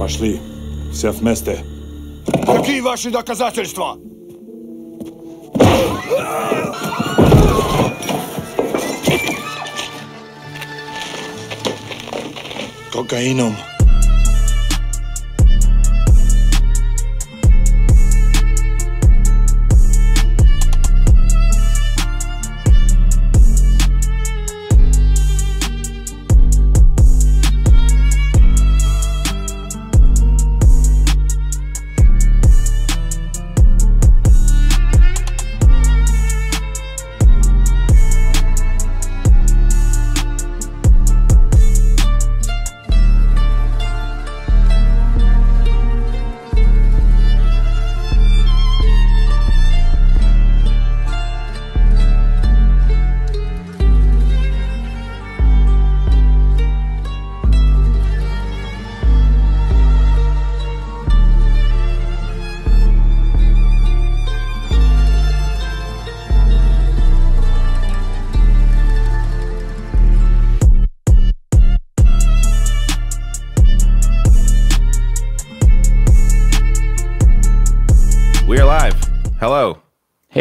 Пошли. Все вместе. Какие ваши доказательства? Кокаином.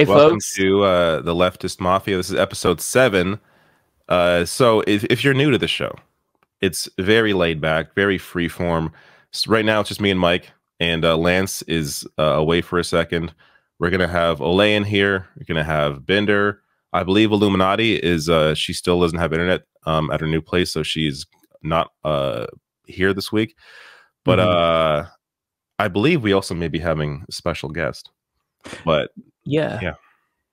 Welcome folks. to uh, the Leftist Mafia. This is episode seven. Uh, so, if, if you're new to the show, it's very laid back, very free form. S- right now, it's just me and Mike, and uh, Lance is uh, away for a second. We're gonna have Olay in here. We're gonna have Bender. I believe iilluminaughtii is. Uh, she still doesn't have internet um, at her new place, so she's not uh, here this week. But uh, I believe we also may be having a special guest. But Yeah. Yeah.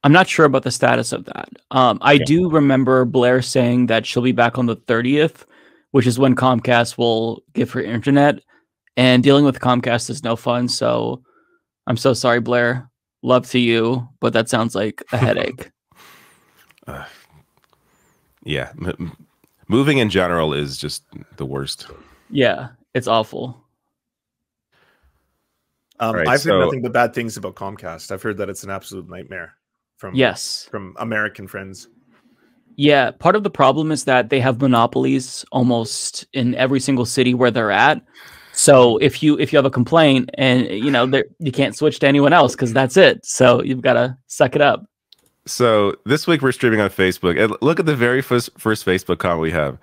I'm not sure about the status of that. Um, I Yeah. do remember Blair saying that she'll be back on the 30th, which is when Comcast will give her internet. And dealing with Comcast is no fun. So I'm so sorry, Blair. Love to you, but that sounds like a headache. uh, yeah, m- moving in general is just the worst. yeah, it's awful. Um, Right, I've so- heard nothing but bad things about Comcast. I've heard that it's an absolute nightmare from Yes. from American friends. Yeah, part of the problem is that they have monopolies almost in every single city where they're at. So if you if you have a complaint and you know there you can't switch to anyone else because that's it. So you've got to suck it up. So this week we're streaming on Facebook. And look at the very first first Facebook comment we have.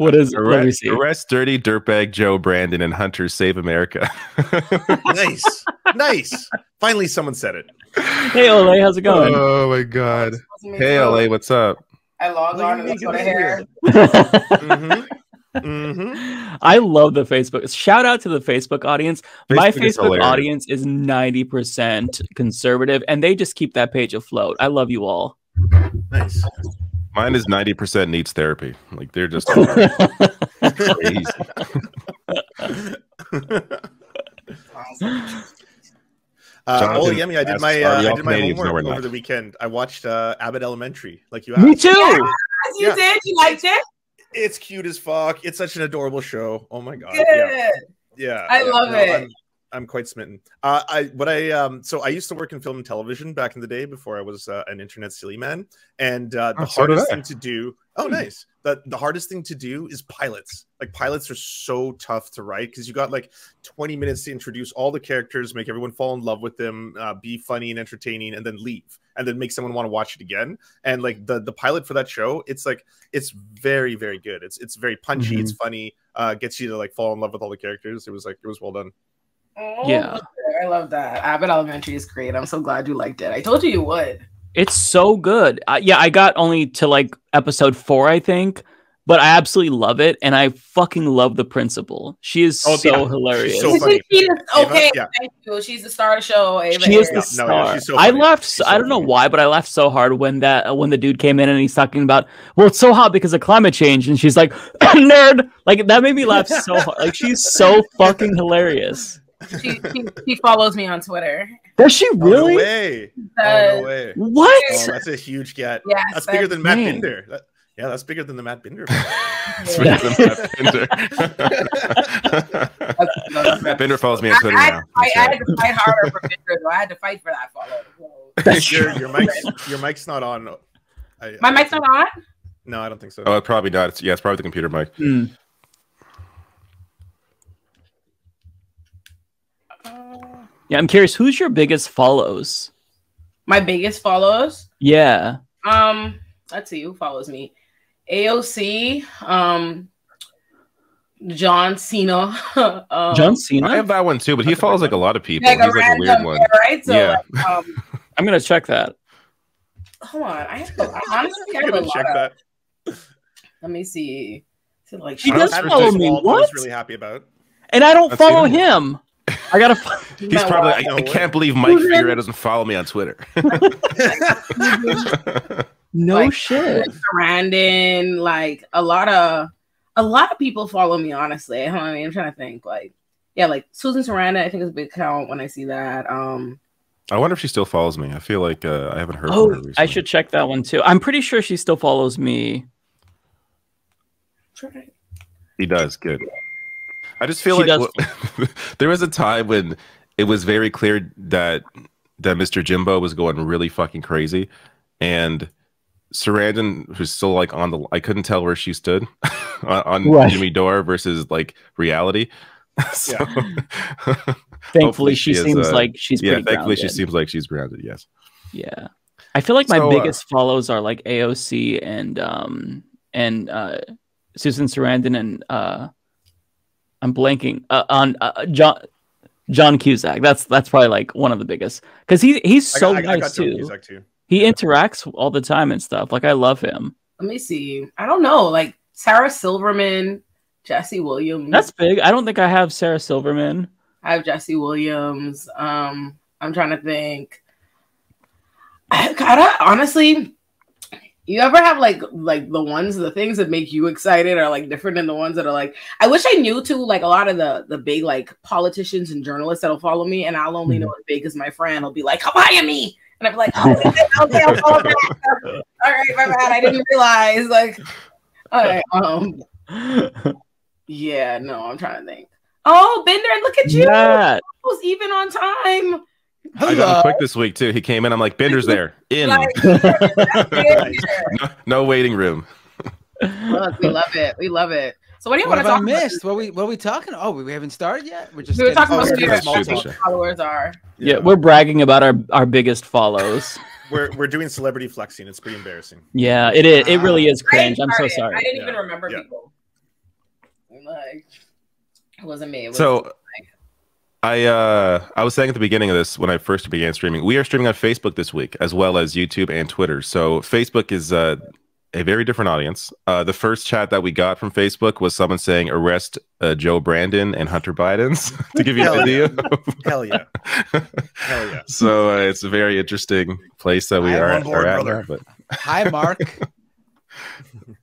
What is let me Arrest, see. arrest dirty dirtbag Joe Brandon and Hunter save America. nice, nice. Finally, someone said it. Hey Ole, how's it going? oh my god. Hey LA, what's up? I logged What on and mean let's go to made hair. Mm-hmm. Mm-hmm. I love the Facebook. Shout out to the Facebook audience. My Facebook is audience is 90% conservative and they just keep that page afloat. I love you all. Nice. Mine is 90% needs therapy. Like they're just crazy. Uh, oh, Jonathan Yemi, I did my uh, I did my Canadians?" Homework over not. the weekend. I watched uh, Abbott Elementary, like you Me asked. too. You Yeah. did? You liked it? It's cute as fuck. It's such an adorable show. Oh my god. Good. Yeah. Yeah, I yeah, love no, it. I'm, I'm quite smitten. Uh, I what I um so I used to work in film and television back in the day before I was uh, an internet silly man, and uh, the Oh, hardest I. thing to do. Oh, nice. The the hardest thing to do is pilots. Like pilots are so tough to write because you got like 20 minutes to introduce all the characters, make everyone fall in love with them, uh, be funny and entertaining, and then leave, and then make someone want to watch it again. And like the the pilot for that show, it's like it's very very good. It's it's very punchy. It's funny. Uh, gets you to like fall in love with all the characters. It was like it was well done. Oh, Yeah. I love that. Abbott Elementary is great. I'm so glad you liked it. I told you you would. It's so good. Uh, yeah, I got only to like episode four, I think, but I absolutely love it, and I fucking love the principal. She is Oh, so yeah. hilarious. She's so funny. She is- Ava, okay, yeah. thank you. She's the star of the show. Ava she is the Ayres. Yeah, no, yeah, star. she's so I funny. laughed. So, so I don't know funny. why, but I laughed so hard when that uh, when the dude came in and he's talking about, well, it's so hot because of climate change, and she's like, nerd. Like that made me laugh so hard. Like she's so fucking hilarious. She, she, she follows me on Twitter. Does she Oh, really? no way. Uh, no way. what? Oh, that's a huge get. Yes, That's bigger than Matt Dang. Binder. That- yeah, that's bigger than the Matt Binder. It's Yeah. better than Matt Bender. Matt Bender follows me on Twitter I, now. I, I had to fight harder for Binder, though. I had to fight for that follow. Your, your mic's your mic's not on. I, My mic's don't on? No, I don't think so. Oh, probably not. It's, yeah, it's probably the computer mic. Hmm. Yeah, I'm curious. Who's your biggest follows? My biggest follows. Yeah. Um, let's see who follows me. AOC, um, John Cena. um, John Cena. I have that one too, but he follows like a lot of people. like He's a like a weird one. yeah, right? So, Yeah. like, um, I'm gonna check that. hold on. I have to, honestly I I'm have a gonna lot check of, that. Let me see. So, like, She does follow me, Wald that I was really happy about. And I don't That's follow it. him. I gotta. f- He's probably. I, I can't believe Mike Who's Figueredo doesn't follow me on Twitter. no Like- shit. Brandon, like a lot of a lot of people follow me. Honestly, Hold on, I mean, I'm trying to think. Like, yeah, like Susan Sarandon. I think is a big count when I see that. Um, I wonder if she still follows me. I feel like uh, I haven't heard. from Oh, her I should check that one too. I'm pretty sure she still follows me. He does good. I just feel She like does w- there was a time when it was very clear that that Mr. Jimbo was going really fucking crazy, and Sarandon was still like on the. I couldn't tell where she stood on, on Right. Jimmy Dore versus like reality. so, Thankfully, she, she is, seems uh, like she's yeah, pretty thankfully she grounded. seems like she's grounded. Yes. Yeah. I feel like my So, uh, biggest follows are like AOC and um and uh Susan Sarandon and uh I'm blanking uh, on uh, John John Cusack. That's that's probably like one of the biggest cuz he he's I so got, I, I nice got too. Cusack too. He interacts all the time and stuff. Like I love him. let me see. I don't know. Like Sarah Silverman, Jesse Williams. That's big. I don't think I have Sarah Silverman. I have Jesse Williams. Um, I'm trying to think. I gotta honestly, you ever have like like the ones the things that make you excited are like different than the ones that are like I wish I knew too like a lot of the the big like politicians and journalists that'll follow me and I'll only know as big as my friend will be like come on me! And I'm like oh, okay I'll follow back. All right my bad I didn't realize like all right um yeah no I'm trying to think. Oh Bender look at you Matt. was even on time I got him quick this week too. He came in. I'm like, Bender's there. In. like no, no waiting room. Look, we love it we love it so what do you What want to have I talk about missed? What we what we talking? Oh, we haven't started yet. We're just we were talking about who yeah, your small shoot the small shit. followers are Yeah, we're bragging about our our biggest follows. we're we're doing celebrity flexing. It's pretty embarrassing. Yeah, it is. It really is cringe. I'm so sorry. I didn't even remember Yeah. people. Like, it wasn't me. It was So I uh I was saying at the beginning of this when I first began streaming, we are streaming on Facebook this week as well as YouTube and Twitter. So Facebook is uh a very different audience. Uh the first chat that we got from Facebook was someone saying arrest uh, Joe Brandon and Hunter Biden's to give you an Hell idea. Hell yeah. Hell yeah. so uh, it's a very interesting place that we I'm are, board, are at brother. now, but Hi, Mark.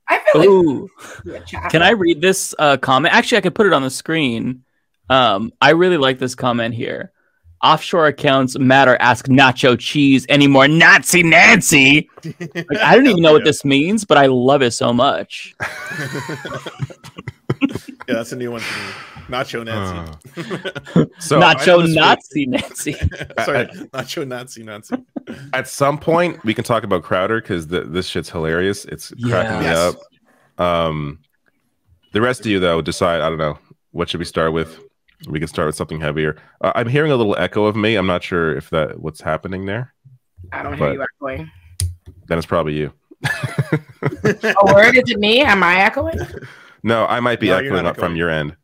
I feel Ooh. Yeah, chat. Can I read this uh, comment? Actually, I could put it on the screen. Um, I really like this comment here. Offshore accounts matter. Ask Nacho Cheese anymore. Nazi Nancy. Like, I don't even know what this means, but I love it so much. Yeah, that's a new one for me. Nacho Nancy. Uh, so Nacho this week- Nazi Nancy. Sorry, Nacho Nazi Nancy. at some point we can talk about Crowder because this shit's hilarious. It's cracking me Yes. up. Um, the rest of you though decide. I don't know what should we start with. We can start with something heavier. Uh, I'm hearing a little echo of me. I'm not sure if that what's happening there. I don't hear you echoing. Then it's probably you. A word? Is it me? Am I echoing? No, I might be No, you're echoing from your end.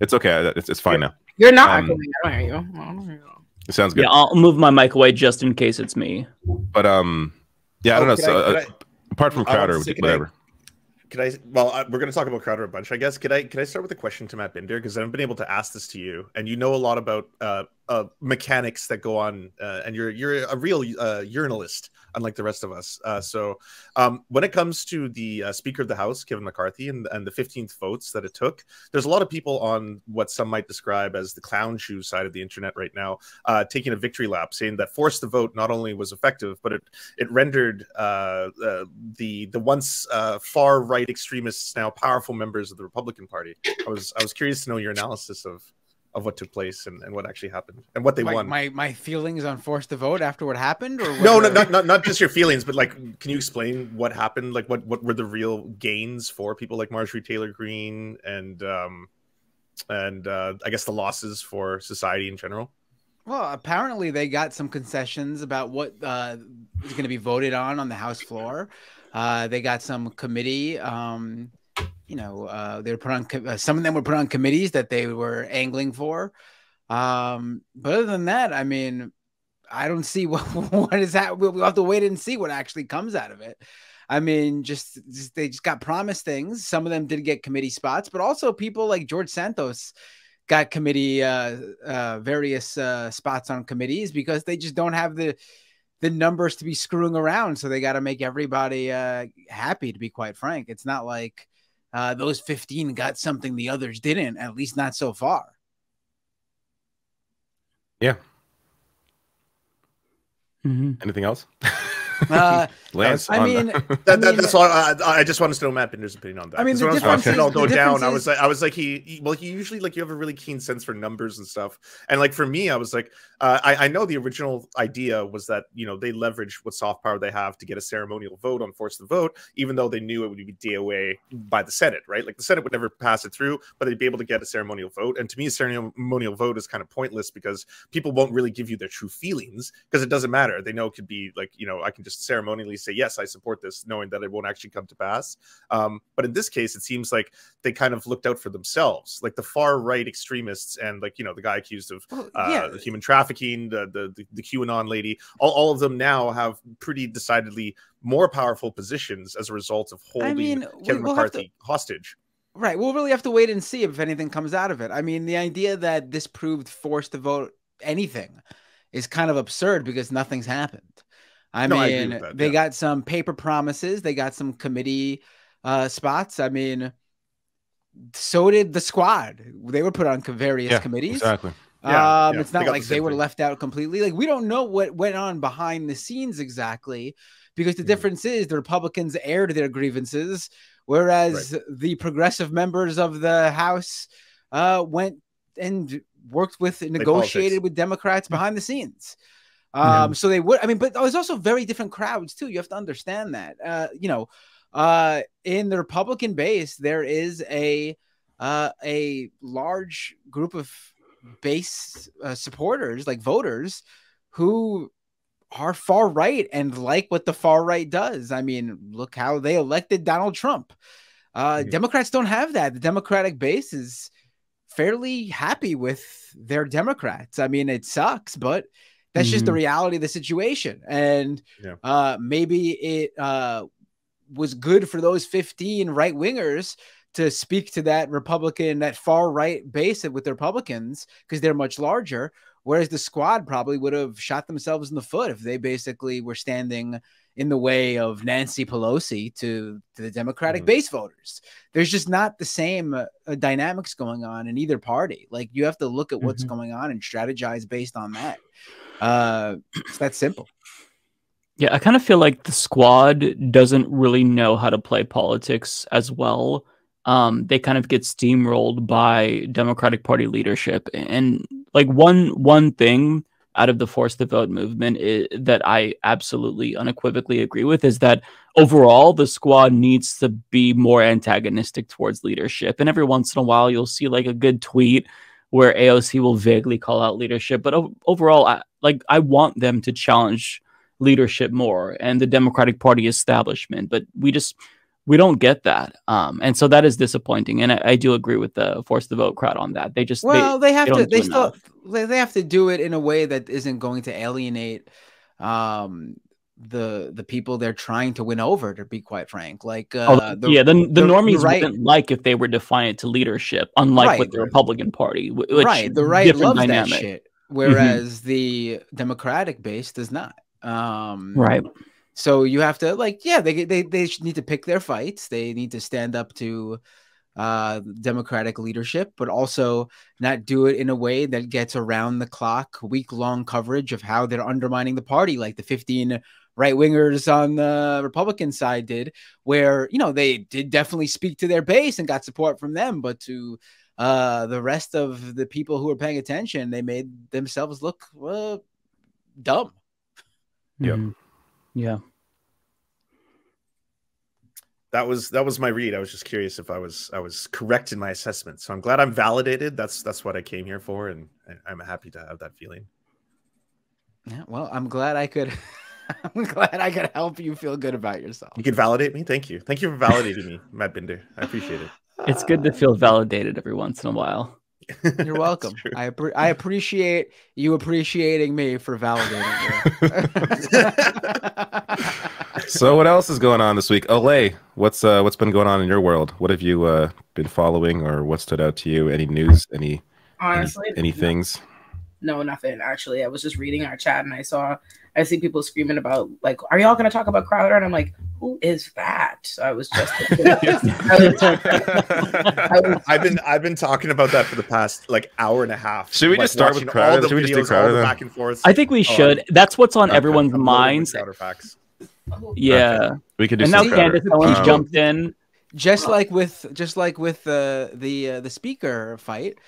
It's okay. It's, it's fine now. You're not Um, echoing. I don't hear you. I don't hear you. It sounds good. Yeah, I'll move my mic away just in case it's me. But um, yeah, I don't Oh, know. So, I- uh, I- apart from Crowder, to I- whatever. Could I? Well, I, we're going to talk about Crowder a bunch, I guess. Could I? Could I start with a question to Matt Binder because I've been able to ask this to you, and you know a lot about uh, uh, mechanics that go on, uh, and you're you're a real uh, urinalist, unlike the rest of us. Uh, so, um, when it comes to the uh, Speaker of the House, Kevin McCarthy, and and the 15th votes that it took, there's a lot of people on what some might describe as the clown shoe side of the internet right now, uh, taking a victory lap, saying that forced the vote not only was effective, but it it rendered uh, uh, the the once uh, far right extremists now powerful members of the Republican Party. I was I was curious to know your analysis of of what took place and, and what actually happened and what they my, won. my my feelings on forced to vote after what happened, or no, no, not, not not just your feelings, but like, can you explain what happened? Like, what what were the real gains for people like Marjorie Taylor Greene and um, and uh, I guess the losses for society in general. Well, apparently they got some concessions about what uh, is going to be voted on on the House floor. Uh, they got some committee. Um, you know, uh, they were put on. Uh, some of them were put on committees that they were angling for. Um, but other than that, I mean, I don't see what what is that. We'll, we'll have to wait and see what actually comes out of it. I mean, just, just they just got promised things. Some of them did get committee spots, but also people like George Santos got committee uh, uh, various uh, spots on committees because they just don't have the the numbers to be screwing around. So they got to make everybody uh, happy. To be quite frank, it's not like uh, those fifteen got something the others didn't. At least not so far. Mhm. Anything else? Uh, Lance, I mean, the- That, that, mean- that's all. I, I just wanted to know Matt Binder's opinion on that. I mean, 'Cause the was difference watching it all go the down, difference I was like, I was like, he, he- well, he usually like you have a really keen sense for numbers and stuff. And like for me, I was like, uh, I, I know the original idea was that you know they leverage what soft power they have to get a ceremonial vote on force the vote, even though they knew it would be DOA by the Senate, right? Like the Senate would never pass it through, but they'd be able to get a ceremonial vote. And to me, a ceremonial vote is kind of pointless because people won't really give you their true feelings because it doesn't matter. They know it could be like you know I can just ceremonially say yes, I support this, knowing that it won't actually come to pass. Um, but in this case, it seems like they kind of looked out for themselves, like the far right extremists and like you know the guy accused of well, uh, yeah, human trafficking, the, the the the QAnon lady, all, all of them now have pretty decidedly more powerful positions as a result of holding mean, we- Kevin we'll have to- McCarthy hostage. Right. We'll really have to wait and see if anything comes out of it. I mean, the idea that this proved forced to vote anything is kind of absurd because nothing's happened. I No, mean, with that, they yeah. got some paper promises, they got some committee uh, spots. I mean, so did the squad. They were put on various Yeah, committees. exactly. Yeah, um, yeah, it's not got the like same they were thing. left out completely. Like we don't know what went on behind the scenes exactly, because the Mhm. difference is the Republicans aired their grievances, whereas the progressive members of the House uh, went and worked with, negotiated with Democrats behind the scenes. Yeah. Um, so they would. I mean, but there's also very different crowds too. You have to understand that. Uh, you know, uh, in the Republican base, there is a uh, a large group of base uh, supporters, like voters, who are far right and like what the far right does. I mean, look how they elected Donald Trump. Uh, Mhm. Democrats don't have that. The Democratic base is fairly happy with their Democrats. I mean, it sucks, but that's just the Mhm. reality of the situation. And Yeah. uh, maybe it uh, was good for those 15 right wingers to speak to that Republican, that far right base with the Republicans because they're much larger. Whereas the squad probably would have shot themselves in the foot if they basically were standing in the way of Nancy Pelosi to, to the Democratic Mhm. base voters. There's just not the same uh, dynamics going on in either party. Like you have to look at what's Mhm. going on and strategize based on that. Uh, it's that simple. Yeah, I kind of feel like the squad doesn't really know how to play politics as well. Um, they kind of get steamrolled by Democratic Party leadership, and like one one thing out of the force the vote movement i that I absolutely unequivocally agree with is that overall the squad needs to be more antagonistic towards leadership. And every once in a while, you'll see like a good tweet where AOC will vaguely call out leadership, but o- overall, I, like I want them to challenge leadership more and the Democratic Party establishment, but we just we don't get that, um, and so that is disappointing. And I, I do agree with the force the vote crowd on that. They just Well, they, have they to. They still. enough. They they have to do it in a way that isn't going to alienate um the the people they're trying to win over to be quite frank like uh Oh, the, yeah, the, the, the- normies right- wouldn't like if they were defiant to leadership, unlike Right, with the. Republican Party. Which right the right loves dynamic. that shit whereas the democratic base does not um Right. so you have to like yeah they they they need to pick their fights they need to stand up to uh democratic leadership but also not do it in a way that gets around the clock week long coverage of how they're undermining the party like the 15 right wingers on the republican side did where you know they did definitely speak to their base and got support from them but to uh the rest of the people who were paying attention they made themselves look well dumb Yep. Mhm. Yeah. that was that was my read. I was just curious if I was I was correct in my assessment. So I'm glad I'm validated. That's that's what I came here for, and I'm happy to have that feeling. Yeah, well, I'm glad I could. I'm glad I could help you feel good about yourself. You can validate me. Thank you. Thank you for validating me, Matt Binder. I appreciate it. It's good to feel validated every once in a while. You're welcome. I appre- I appreciate you appreciating me for validating you. So what else is going on this week? Olay, what's uh what's been going on in your world? What have you uh been following or what stood out to you? Any news? Any any, Honestly, any things? no, nothing. Actually, I was just reading our chat and I saw, I see people screaming about like, "Are y'all going to talk about Crowder?" And I'm like, "Who is that?" So I was just. I was- I was- I've been I've been talking about that for the past like hour and a half. Should we Like, just start with Crowder? all the Should we just do Crowder all the then? back and forth. I think we Oh, should. That's what's on Okay. everyone's I'm minds. Crowder facts. Yeah. We could do And now some Crowder. Candace Owens Um, jumped in. just like with just like with the the uh, the speaker fight,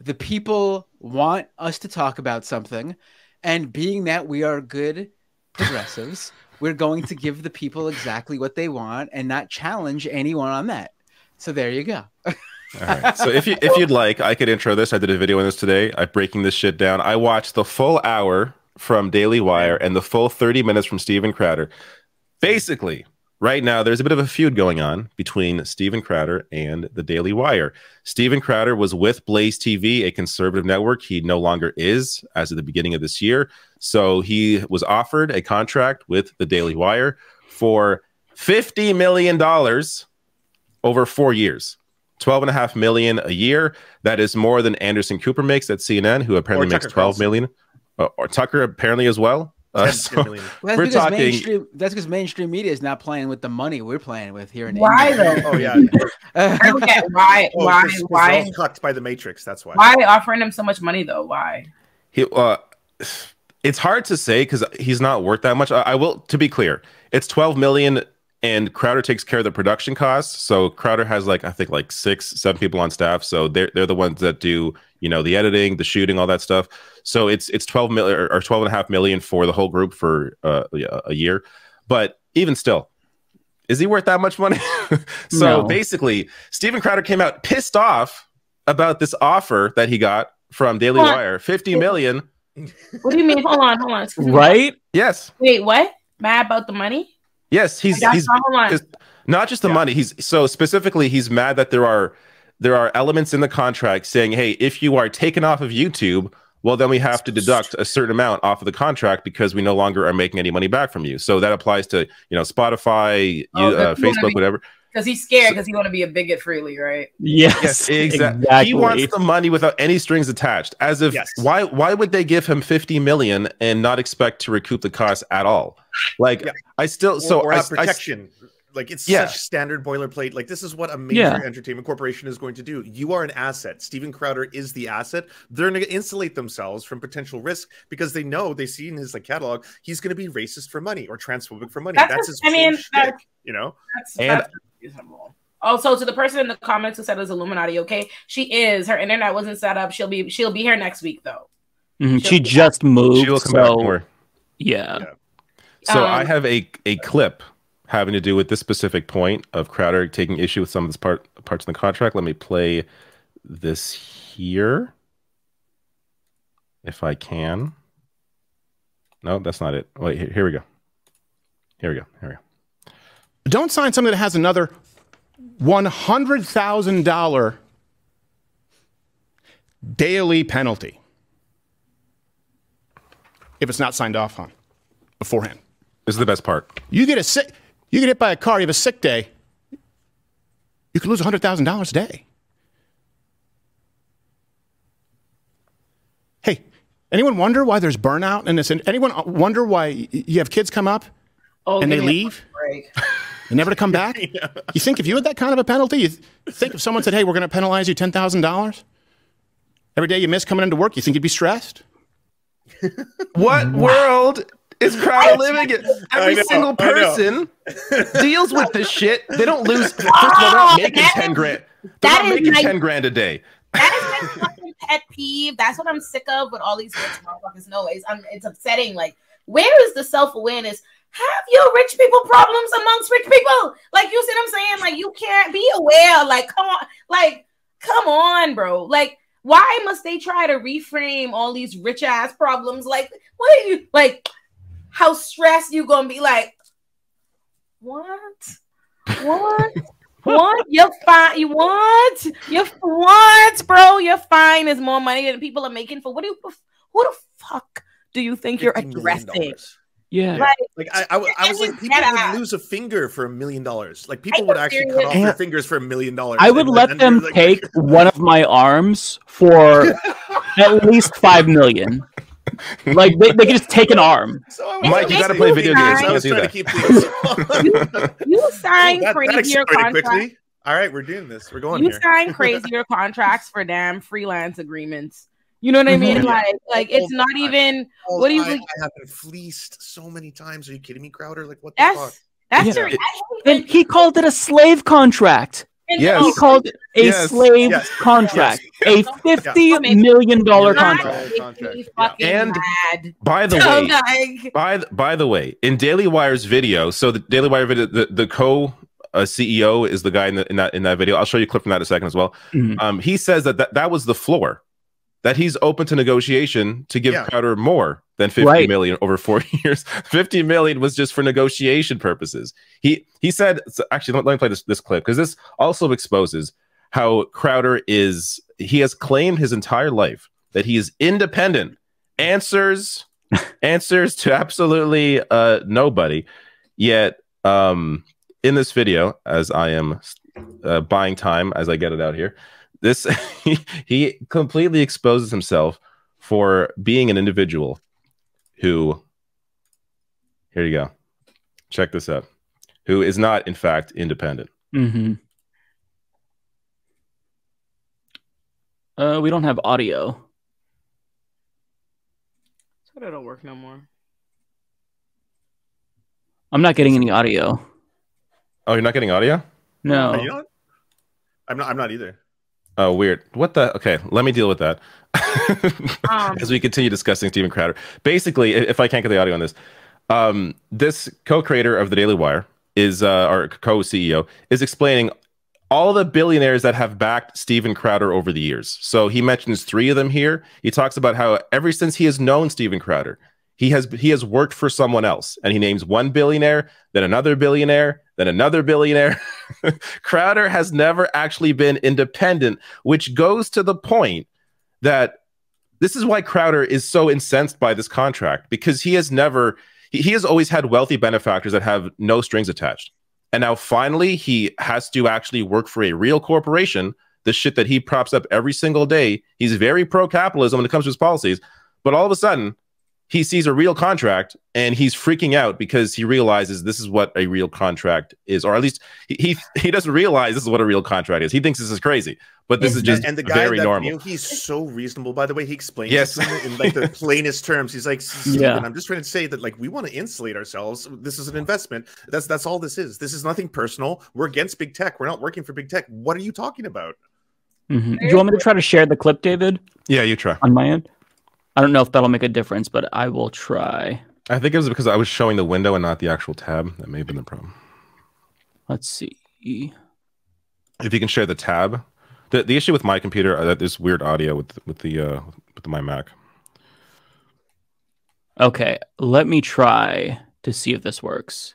the people want us to talk about something, and being that we are good progressives, we're going to give the people exactly what they want and not challenge anyone on that. So there you go. All right. So if you if you'd like, I could intro this. I did a video on this today. I'm breaking this shit down. I watched the full hour from Daily Wire and the full 30 minutes from Steven Crowder. Basically, right now there's a bit of a feud going on between Steven Crowder and the Daily Wire. Steven Crowder was with Blaze TV, a conservative network. He no longer is as of the beginning of this year. So he was offered a contract with the Daily Wire for $50 million over four years. 12 and a half million a year. That is more than Anderson Cooper makes at CNN, who apparently makes Tucker 12 Carlson. million. Uh, or Tucker apparently as well. Uh, so- Well, that's We're because talking- mainstream. That's because mainstream media is not playing with the money we're playing with here in Why England. though? Oh yeah. I don't get why. Oh, why 'cause- 'cause they're Why? all cucked by the Matrix. That's why. Why offering him so much money though? Why? he, uh, it's hard to say because he's not worth that much. I, I will, to be clear, it's 12 million and Crowder takes care of the production costs. So Crowder has like, I think like six, seven people on staff. So they're, they're the ones that do, you know, the editing, the shooting, all that stuff. So it's, it's 12 million or 12 and a half million for the whole group for uh, a year. But even still, is he worth that much money? so No. basically, Steven Crowder came out pissed off about this offer that he got from Daily What? Wire, 50 million. What do you mean? Hold on, hold on. Excuse me. Right? Yes. Wait, what? Mad about the money? Yes, he's That's he's not- hold on. 'cause not just the Yeah. money. He's so specifically he's mad that there are there are elements in the contract saying, "Hey, if you are taken off of YouTube, well then we have to deduct a certain amount off of the contract because we no longer are making any money back from you." So that applies to, you know, Spotify, Oh, you, uh, that's what I Facebook, mean. whatever. Because he's scared because he want to be a bigot freely, right? Yes, Yes, exactly. exactly. He wants the money without any strings attached. As if Yes. why why would they give him 50 million and not expect to recoup the cost at all? Like Yeah. I still so or, or I, have I- protection. Like it's Yeah. such standard boilerplate. Like this is what a major Yeah. entertainment corporation is going to do. You are an asset. Steven Crowder is the asset. They're going to insulate themselves from potential risk because they know they see in his like catalog he's going to be racist for money or transphobic for money. That's That's, a- his I mean, whole that- shtick, you know. That's, And- that's reasonable. Also, to the person in the comments who said it's iilluminaughtii, okay, she is. Her internet wasn't set up. She'll be. She'll be here next week though. Mhm, She'll She be just moved. she will come back so more. yeah. Yeah. So Um, I have a a clip having to do with this specific point of Crowder taking issue with some of this part parts in the contract. Let me play this here, if I can. No, that's not it. Wait, here, here we go. Here we go. Here we go. Don't sign something that has another $100,000 daily penalty if it's not signed off on beforehand. This is the best part. You get a sick, you get hit by a car, you have a sick day, you could lose $100,000 a day. Hey, anyone wonder why there's burnout in this? Anyone wonder why you have kids come up Oh, and they give me a leave? break. and never to come back? You think if you had that kind of a penalty, you think if someone said, "Hey, we're going to penalize you ten thousand dollars every day you miss coming into work," you think you'd be stressed? What world is Crowder living in? Every know, single person deals with this shit. They don't lose. First of all, they're not making that ten is- grand. They're that not is making my- ten grand a day. That is my fucking pet peeve. That's what I'm sick of with all these rich motherfuckers. No, it's, um, it's upsetting. Like, where is the self awareness? have your rich people problems amongst rich people. Like you see what I'm saying? Like you can't be aware. Like come on, like come on, bro. Like why must they try to reframe all these rich ass problems? Like what are you like? How stressed you gonna be? Like what? What? what? You're fine. You what? You're what, bro? Your fine is more money than people are making for what do you who the fuck do you think you're $50 million. addressing? Yeah. Like, Like I was like, Get people out. would lose a finger for a million dollars. Like people would actually cut off serious? their fingers for a million dollars. I would And- let and them like- take one of my arms for at least five million. Like they, they can just take an arm. So Mike, you gotta play video games. I was can't do trying to that. keep things. you sign that, that crazier accelerated contracts. quickly. All right, we're doing this. We're going You here. sign crazier contracts for damn freelance agreements. You know what I mean? Mhm. Like, like it's not God. even. Oh, What do you I, think? I have been fleeced so many times. Are you kidding me, Crowder? Like what the fuck? That's that's Yeah. your. It- And he called it a slave contract. And Yes. He called it a Yes. slave Yes. contract. Yes. A fifty million dollar Not contract. Contract, yeah. And- mad. By the way, like, by th- by the way, in Daily Wire's video, so the Daily Wire video, the, the co uh, CEO is the guy in, the, in that in that video. I'll show you a clip from that in a second as well. Mhm. Um, he says that, that that was the floor, that he's open to negotiation to give Yeah. Crowder more than fifty million Right. over four years. Fifty million was just for negotiation purposes. He he said so actually. Let, let me play this this clip because this also exposes how Crowder is. He has claimed his entire life that he is independent, answers answers to absolutely uh nobody. Yet um in this video, as I am uh, buying time as I get it out here, this he, he completely exposes himself for being an individual who here you go. Check this out. Who is not in fact independent. Mm-hmm. Uh, we don't have audio. so that don't work no more. I'm not getting any audio. Oh, you're not getting audio? No. You know? I'm not. I'm not either. Oh, weird. What the? Okay, let me deal with that. Um, As we continue discussing Steven Crowder, basically, if I can't get the audio on this, um, this co-creator of the Daily Wire is uh, our co-CEO is explaining all the billionaires that have backed Steven Crowder over the years. So he mentions three of them here. He talks about how ever since he has known Steven Crowder, he has he has worked for someone else, and he names one billionaire, then another billionaire, then another billionaire. Crowder has never actually been independent, which goes to the point that this is why Crowder is so incensed by this contract because he has never he, he has always had wealthy benefactors that have no strings attached. And now finally he has to actually work for a real corporation, the shit that he props up every single day. He's very pro capitalism when it comes to his policies, but all of a sudden he sees a real contract and he's freaking out because he realizes this is what a real contract is, or at least he he, he doesn't realize this is what a real contract is. He thinks this is crazy, but this is just and the guy very that normal. knew, he's so reasonable. By the way, he explains Yes. it in like the plainest terms. He's like, Yeah. I'm just trying to say that like we want to insulate ourselves. This is an investment. That's that's all this is. This is nothing personal. We're against big tech. We're not working for big tech. What are you talking about? Mhm. Do you want me to try to share the clip, David, Yeah, you try. on my end? I don't know if that'll make a difference, but I will try. I think it was because I was showing the window and not the actual tab. That may have been the problem. Let's see. If you can share the tab, the the issue with my computer uh, that there's weird audio with with the uh with my Mac. Okay, let me try to see if this works.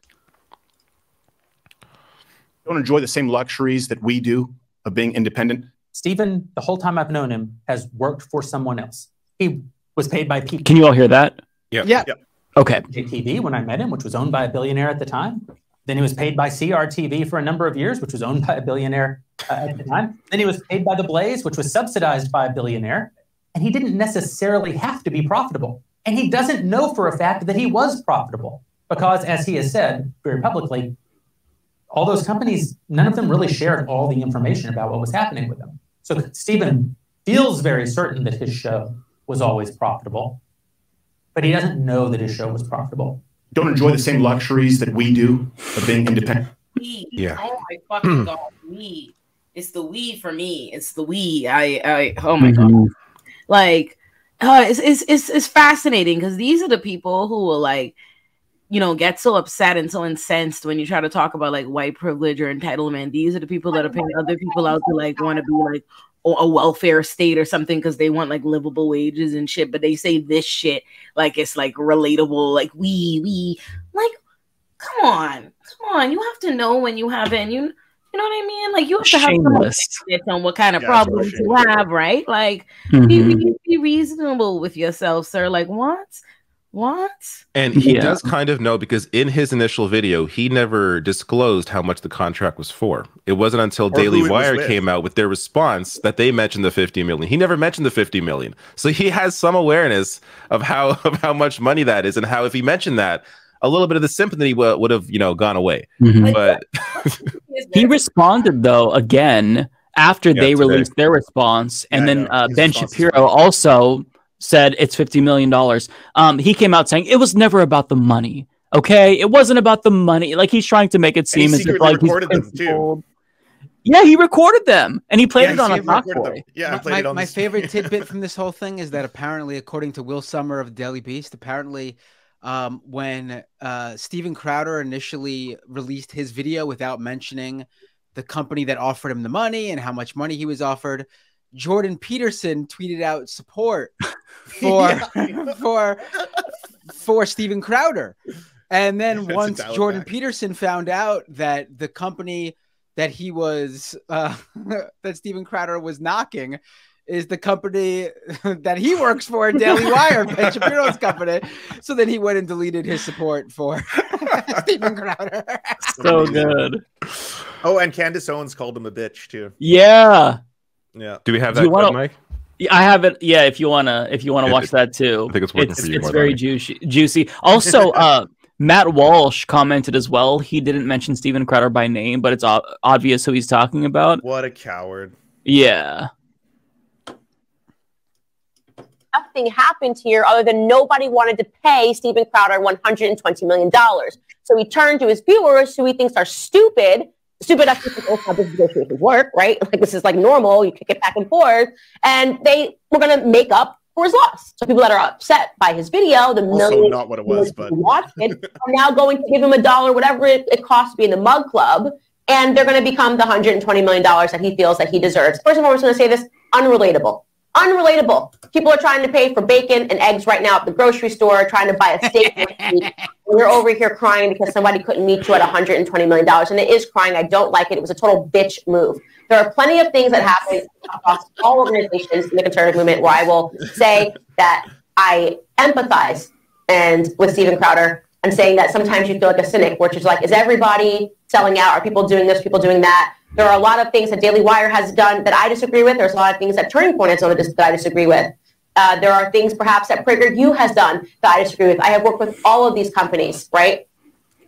Don't enjoy the same luxuries that we do of being independent. Stephen, the whole time I've known him, has worked for someone else. He was paid by people. Can you all hear that? Yeah. Yeah. Okay. JTV when I met him, which was owned by a billionaire at the time. Then he was paid by CRTV for a number of years, which was owned by a billionaire uh, at the time. Then he was paid by The Blaze, which was subsidized by a billionaire. And he didn't necessarily have to be profitable. And he doesn't know for a fact that he was profitable because, as he has said very publicly, all those companies, none of them really shared all the information about what was happening with them. So Steven feels very certain that his show was always profitable, but he doesn't know that his show was profitable. Don't enjoy the same luxuries that we do of being independent. weed. Yeah. Oh my fucking god, we. It's the we for me. It's the we. I, I, oh my god. Mhm. Like, uh, it's, it's, it's, it's fascinating because these are the people who will like you know, get so upset and so incensed when you try to talk about like white privilege or entitlement. These are the people that are paying other people out to like want to be like a welfare state or something because they want like livable wages and shit. But they say this shit like it's like relatable, like we we like. Come on, come on! You have to know when you have it. You you know what I mean? Like you have to have some on what kind of Yeah, problems you have, right? Like Mhm. be, be, be reasonable with yourself, sir. Like what? What? And he Yeah. does kind of know because in his initial video, he never disclosed how much the contract was for. It wasn't until who Daily Wire came out with their response that they mentioned the 50 million. He never mentioned the 50 million. So he has some awareness of how of how much money that is and how if he mentioned that, a little bit of the sympathy would, would have, you know, gone away. Mhm. But He responded though again after Yeah, they today. released their response, and Yeah, then uh, Ben response Shapiro also said it's fifty million dollars. Um, he came out saying it was never about the money. Okay, it wasn't about the money. Like he's trying to make it And he seem as if secretly like he's recorded them, too. principled. Yeah, he recorded them and he played Yeah, it on a talk recorded them. boy. Yeah, my, played my, it on my favorite tidbit from this whole thing is that apparently, according to Will Sommer of Daily Beast, apparently, um, when uh, Steven Crowder initially released his video without mentioning the company that offered him the money and how much money he was offered, Jordan Peterson tweeted out support for for for Steven Crowder. And then That's once Jordan back. Peterson found out that the company that he was uh, that Steven Crowder was knocking is the company that he works for, Daily Wire, Ben Shapiro's company. So then he went and deleted his support for Steven Crowder. So good. Oh, and Candace Owens called him a bitch too. Yeah. Yeah. do we have Do that you wanna- clip, Mike? Yeah, I have it. Yeah, if you wanna, if you wanna It- watch it- that too, I think it's working it's, for you it's more very me. juicy. Juicy. Also, uh, Matt Walsh commented as well. He didn't mention Steven Crowder by name, but it's o- obvious who he's talking about. What a coward. Yeah. nothing happened here other than nobody wanted to pay Steven Crowder $120 million. So he turned to his viewers who he thinks are stupid. Stupid enough to think, oh, how does negotiations work, right? Like this is like normal. You kick it back and forth. And they were going to make up for his loss. So people that are upset by his video, the Also millions not what it was, but watched it are now going to give him a dollar, whatever it, it costs to be in the mug club. And they're going to become the $120 million that he feels that he deserves. First of all, I'm just going to say this unrelatable. Unrelatable. People are trying to pay for bacon and eggs right now at the grocery store, trying to buy a steak. You're over here crying because somebody couldn't meet you at $120 million. And it is crying. I don't like it. It was a total bitch move. There are plenty of things that happen across all organizations in the conservative movement where I will say that I empathize and with Steven Crowder and saying that sometimes you feel like a cynic, which is like, is everybody selling out? Are people doing this? People doing that? There are a lot of things that Daily Wire has done that I disagree with. There's a lot of things that Turning Point has done that I disagree with. Uh, there are things perhaps that PragerU has done that I disagree with. I have worked with all of these companies, right?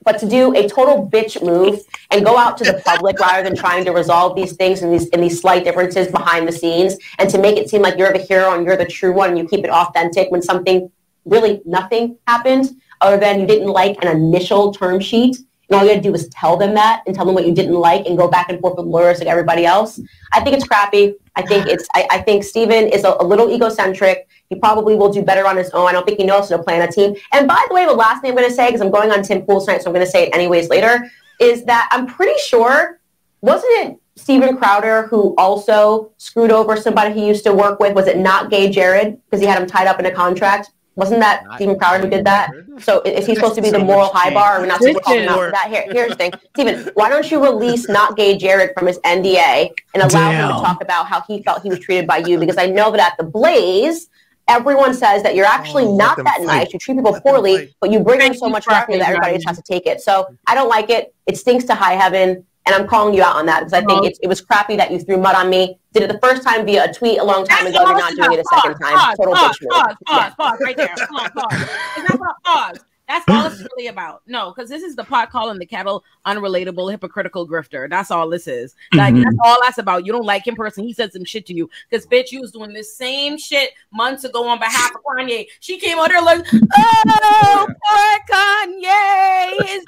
But to do a total bitch move and go out to the public rather than trying to resolve these things and these and these slight differences behind the scenes, and to make it seem like you're the hero and you're the true one, and you keep it authentic when something really nothing happened other than you didn't like an initial term sheet. And all you gotta do is tell them that and tell them what you didn't like and go back and forth with lawyers like everybody else. I think it's crappy. I think it's I, I think Steven is a, a little egocentric. He probably will do better on his own. I don't think he knows how to play on a team. And by the way, the last thing I'm gonna say, because I'm going on Tim Pool tonight, so I'm gonna say it anyways later, is that I'm pretty sure wasn't it Steven Crowder who also screwed over somebody he used to work with? Was it not Gay Jared? Because he had him tied up in a contract. Wasn't that Not Steven Crowder who did that? So is he supposed to be the moral high bar? Or are not supposed to call him out that? Here, here's the thing, Steven. Why don't you release not Gay Jared from his NDA and allow him to talk about how he felt he was treated by you? Because I know that at the Blaze, everyone says that you're actually Oh, not that fight. nice. You treat people Let poorly, but you bring in so much for revenue that everybody just has to take it. So I don't like it. It stinks to high heaven. And I'm calling you out on that because I think it's, it was crappy that you threw mud on me. Did it the first time via a tweet a long time That's ago. You're not doing it a second time. Pause, Total pause, bitch move. pause, Yeah. pause, pause, right there. Come on, pause. Is that about pause? That's all it's really about. No, because this is the pot calling the kettle unrelatable, hypocritical grifter. That's all this is. Like Mhm. that's all that's about. You don't like him person. He said some shit to you because bitch, you was doing this same shit months ago on behalf of Kanye. She came out there like, oh, poor Kanye his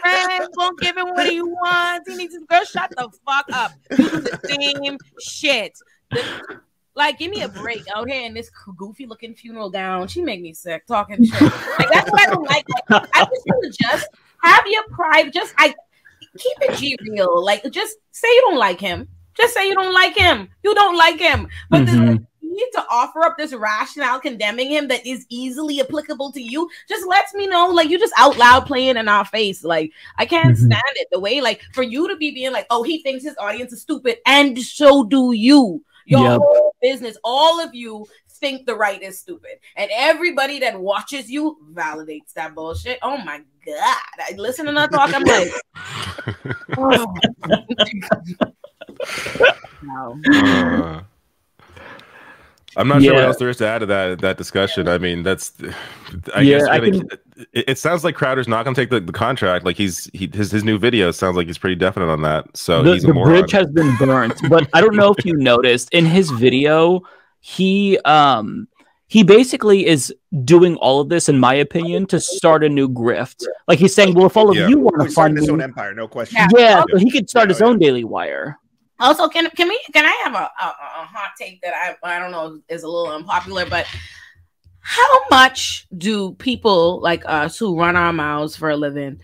friends won't give him what he wants. He needs his girl. Shut the fuck up. You do the same shit. The- Like, give me a break out here in this goofy looking funeral gown. She make me sick talking shit. Like that's what I don't like. like I just want to just have your pride. Just I keep it G real. Like just say you don't like him. Just say you don't like him. You don't like him. But Mhm. this, you need to offer up this rationale condemning him that is easily applicable to you. Just lets me know, like you just out loud playing in our face. Like I can't Mhm. stand it. The way, like, for you to be being like, oh, he thinks his audience is stupid, and so do you. Your Yep. whole business, all of you think the right is stupid, and everybody that watches you validates that bullshit. Oh my god! I listen to her talk. I'm like, oh. no. Uh, I'm not sure what else there is to add to that that discussion. I mean, that's I Yeah, guess I gonna- can- it, it sounds like Crowder's not going to take the, the contract. Like he's he his his new video sounds like he's pretty definite on that. So the, he's a the moron. bridge has been burnt but i don't know if you noticed in his video he um he basically is doing all of this in my opinion to start a new grift like he's saying well if all of Yeah. you want to He's starting fund his own empire, no question. Yeah. yeah so he could start Yeah, his yeah. own daily wire Also, can can we can I have a, a, a hot take that I I don't know is a little unpopular, but how much do people like us who run our mouths for a living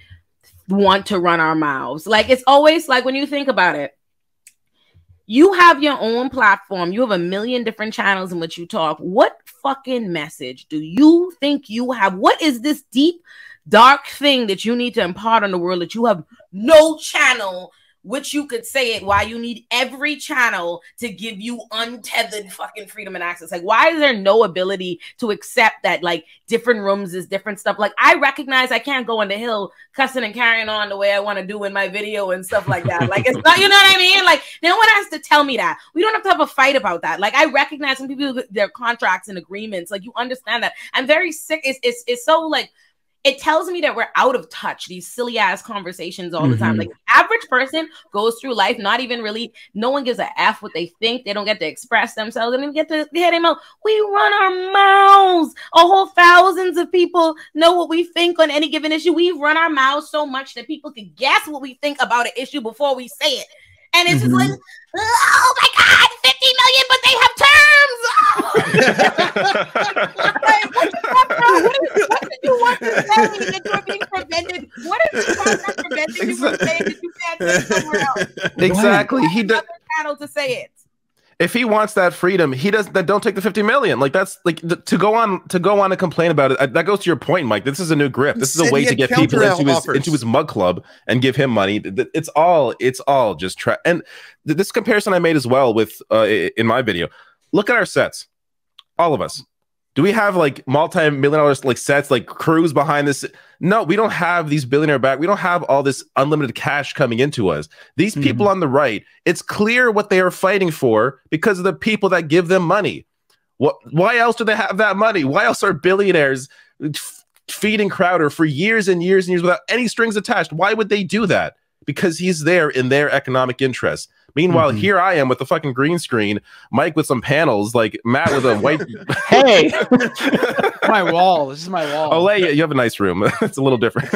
want to run our mouths? Like it's always like when you think about it, you have your own platform, you have a million different channels in which you talk. What fucking message do you think you have? What is this deep, dark thing that you need to impart on the world that you have no channel? Which you could say it why you need every channel to give you untethered fucking freedom and access. Like why is there no ability to accept that like different rooms is different stuff? Like i recognize i can't go on the hill cussing and carrying on the way i want to do in my video and stuff like that. Like it's not you know what i mean? Like no one has to tell me that. We don't have to have a fight about that. Like i recognize some people their contracts and agreements. Like you understand that. I'm very sick. It's it's, it's so like it tells me that we're out of touch these silly ass conversations all the time. Mhm. like average person goes through life not even really no one gives a f what they think. They don't get to express themselves. And get to hear them out we run our mouths. A whole thousands of people know what we think on any given issue. We run our mouths so much that people can guess what we think about an issue before we say it. And it's just Mhm. like oh my god 50 million but they have terms like, what, the fuck, bro? What, is, what did you want to say that you're being prevented? What is the contract preventing you from saying that you can't say it somewhere else? exactly. He does. Another channel to say it. If he wants that freedom, he doesn't. Then don't take the fifty million. Like that's like to go on to go on and complain about it. uh, That goes to your point, Mike. This is a new grip. This is a way to get people into his offers. into his mug club and give him money. It's all it's all just tra- and th- this comparison I made as well with uh, in my video. Look at our sets, all of us. Do we have like multi-million dollars like sets, like crews behind this? No, we don't have these billionaire back. We don't have all this unlimited cash coming into us. These Mhm. people on the right, it's clear what they are fighting for because of the people that give them money. What? Why else do they have that money? Why else are billionaires f- feeding Crowder for years and years and years without any strings attached? Why would they do that? Because he's there in their economic interests. Meanwhile, Mhm. here I am with the fucking green screen, Mike with some panels, like Matt with a white. hey my wall. This is my wall. Oh, Leia, you have a nice room. it's a little different.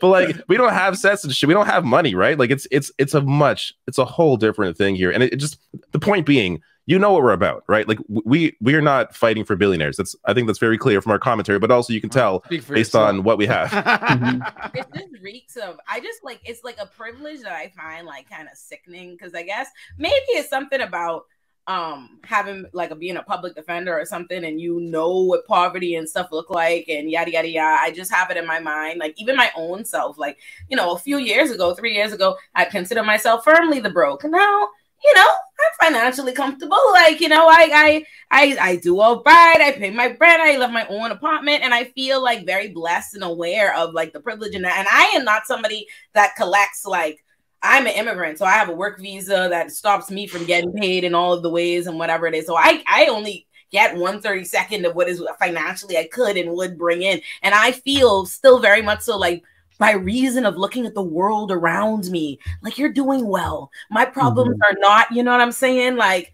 but like, we don't have sets and shit. We don't have money, right? Like, it's it's it's a much, it's a whole different thing here. And it, it just the point being, you know what we're about, right? Like, we we are not fighting for billionaires. That's I think that's very clear from our commentary. But also, you can tell based yourself. on what we have. Mhm. It just reeks of. I just like it's like a privilege that I find like kind of sickening because I guess maybe it's something about um having like a being a public defender or something and you know what poverty and stuff look like and yada yada yada i just have it in my mind like even my own self like you know a few years ago three years ago i consider myself firmly the broke now you know i'm financially comfortable like you know i i i, I do all right i pay my rent i live my own apartment and i feel like very blessed and aware of like the privilege and that and i am not somebody that collects like I'm an immigrant, so I have a work visa that stops me from getting paid in all of the ways and whatever it is. So I, I only get one thirty second of what is financially I could and would bring in. And I feel still very much so like by reason of looking at the world around me, like you're doing well. My problems mm-hmm. are not, you know what I'm saying? Like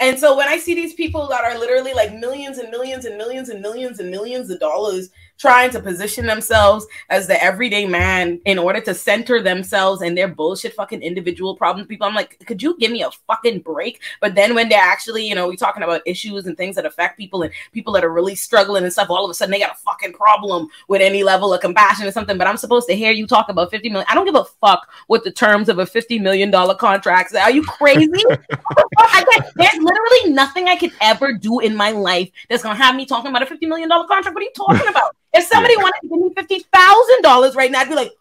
And so when I see these people that are literally like millions and millions and millions and millions and millions of dollars trying to position themselves as the everyday man in order to center themselves and their bullshit fucking individual problems, people, I'm like, could you give me a fucking break? But then when they're actually, you know, we talking about issues and things that affect people and people that are really struggling and stuff, all of a sudden they got a fucking problem with any level of compassion or something. But I'm supposed to hear you talk about 50 million. I don't give a fuck what the terms of a $50 million contract. Are you crazy? There's literally nothing I could ever do in my life that's gonna have me talking about a $50 million contract. What are you talking about? If somebody wanted to give me fifty thousand dollars right now, I'd be like,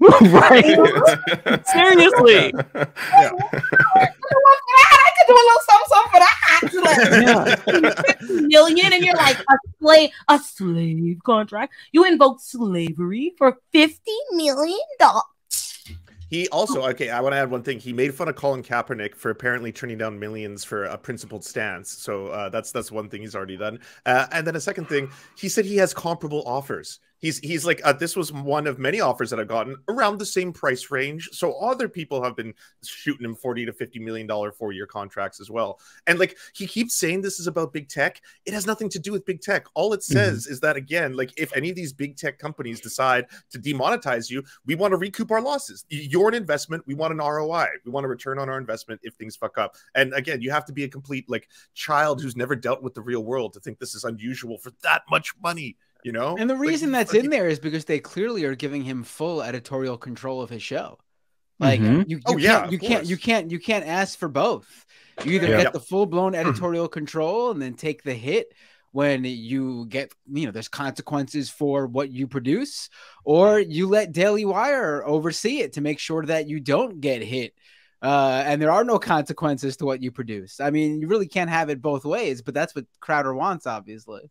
right? Seriously. I could do a little something, something for that. To like, 50 million, and you're like a slave, a slave contract. You invoke slavery for fifty million dollars. He also okay. I want to add one thing. He made fun of Colin Kaepernick for apparently turning down millions for a principled stance. So uh, that's that's one thing he's already done. Uh, and then a second thing, he said he has comparable offers. He's he's like uh, this was one of many offers that I've gotten around the same price range. So other people have been shooting him forty to fifty million dollar four year contracts as well. And like he keeps saying this is about big tech. It has nothing to do with big tech. All it says mm-hmm. is that again, like if any of these big tech companies decide to demonetize you, we want to recoup our losses. You're an investment. We want an ROI. We want a return on our investment if things fuck up. And again, you have to be a complete like child who's never dealt with the real world to think this is unusual for that much money you know and the reason like, that's in there is because they clearly are giving him full editorial control of his show like mm-hmm. you, you oh, can't yeah, you can't you can't you can't ask for both you either Yeah. get the full-blown editorial control and then take the hit when you get you know there's consequences for what you produce or you let daily wire oversee it to make sure that you don't get hit uh, and there are no consequences to what you produce. I mean, you really can't have it both ways, but that's what Crowder wants, obviously.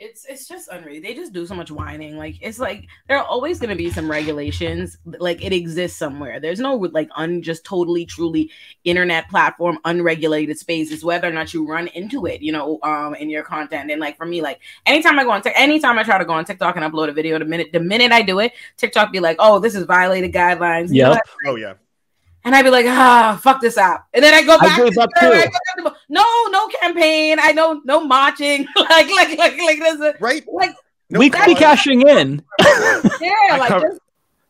It's it's just unreal. They just do so much whining. Like it's like there are always going to be some regulations. Like it exists somewhere. There's no like un just totally truly internet platform unregulated spaces. Whether or not you run into it, you know, um, in your content. And like for me, like anytime I go on TikTok, anytime I try to go on TikTok and upload a video, the minute the minute I do it, TikTok be like, oh, this is violated guidelines. You know Yep. what? oh yeah And I'd be like, ah, fuck this app. And then I go I back. gave up I too. go back to- no, no campaign. I know no marching. like, like, like, like, there's a, right like, No we could be cashing in. yeah, like, cover- just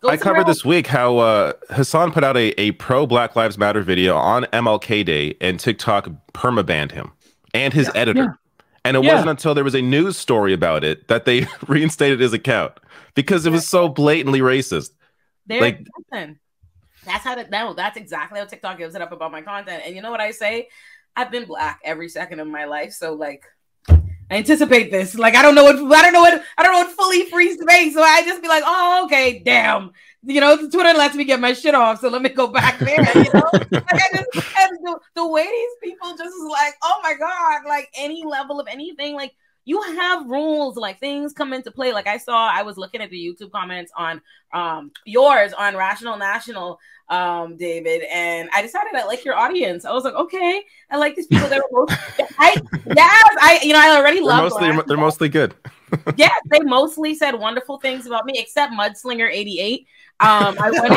I covered else. this week how uh, Hasan put out a, a pro Black Lives Matter video on MLK Day, and TikTok permabanned him and his editor. Yeah. And it Yeah. wasn't until there was a news story about it that they reinstated his account because it was so blatantly racist. There, like- listen, that's how that. No, that's exactly how TikTok gives it up about my content. And you know what I say? I've been black every second of my life, so like. I anticipate this. Like I don't know what I don't know what I don't know what fully free space. So I just be like, oh okay, damn. You know, Twitter lets me get my shit off, so let me go back there. You know, like I just the, the way these people just is like, oh my god, like any level of anything, like you have rules, like things come into play. Like I saw, I was looking at the YouTube comments on um yours on Rational National, um, David, and I decided I like your audience. I was like, okay, I like these people that are most I yes, I you know, I already They're love mostly Black they're mostly good. yes, they mostly said wonderful things about me, except Mudslinger eighty eight. Um, I wanted,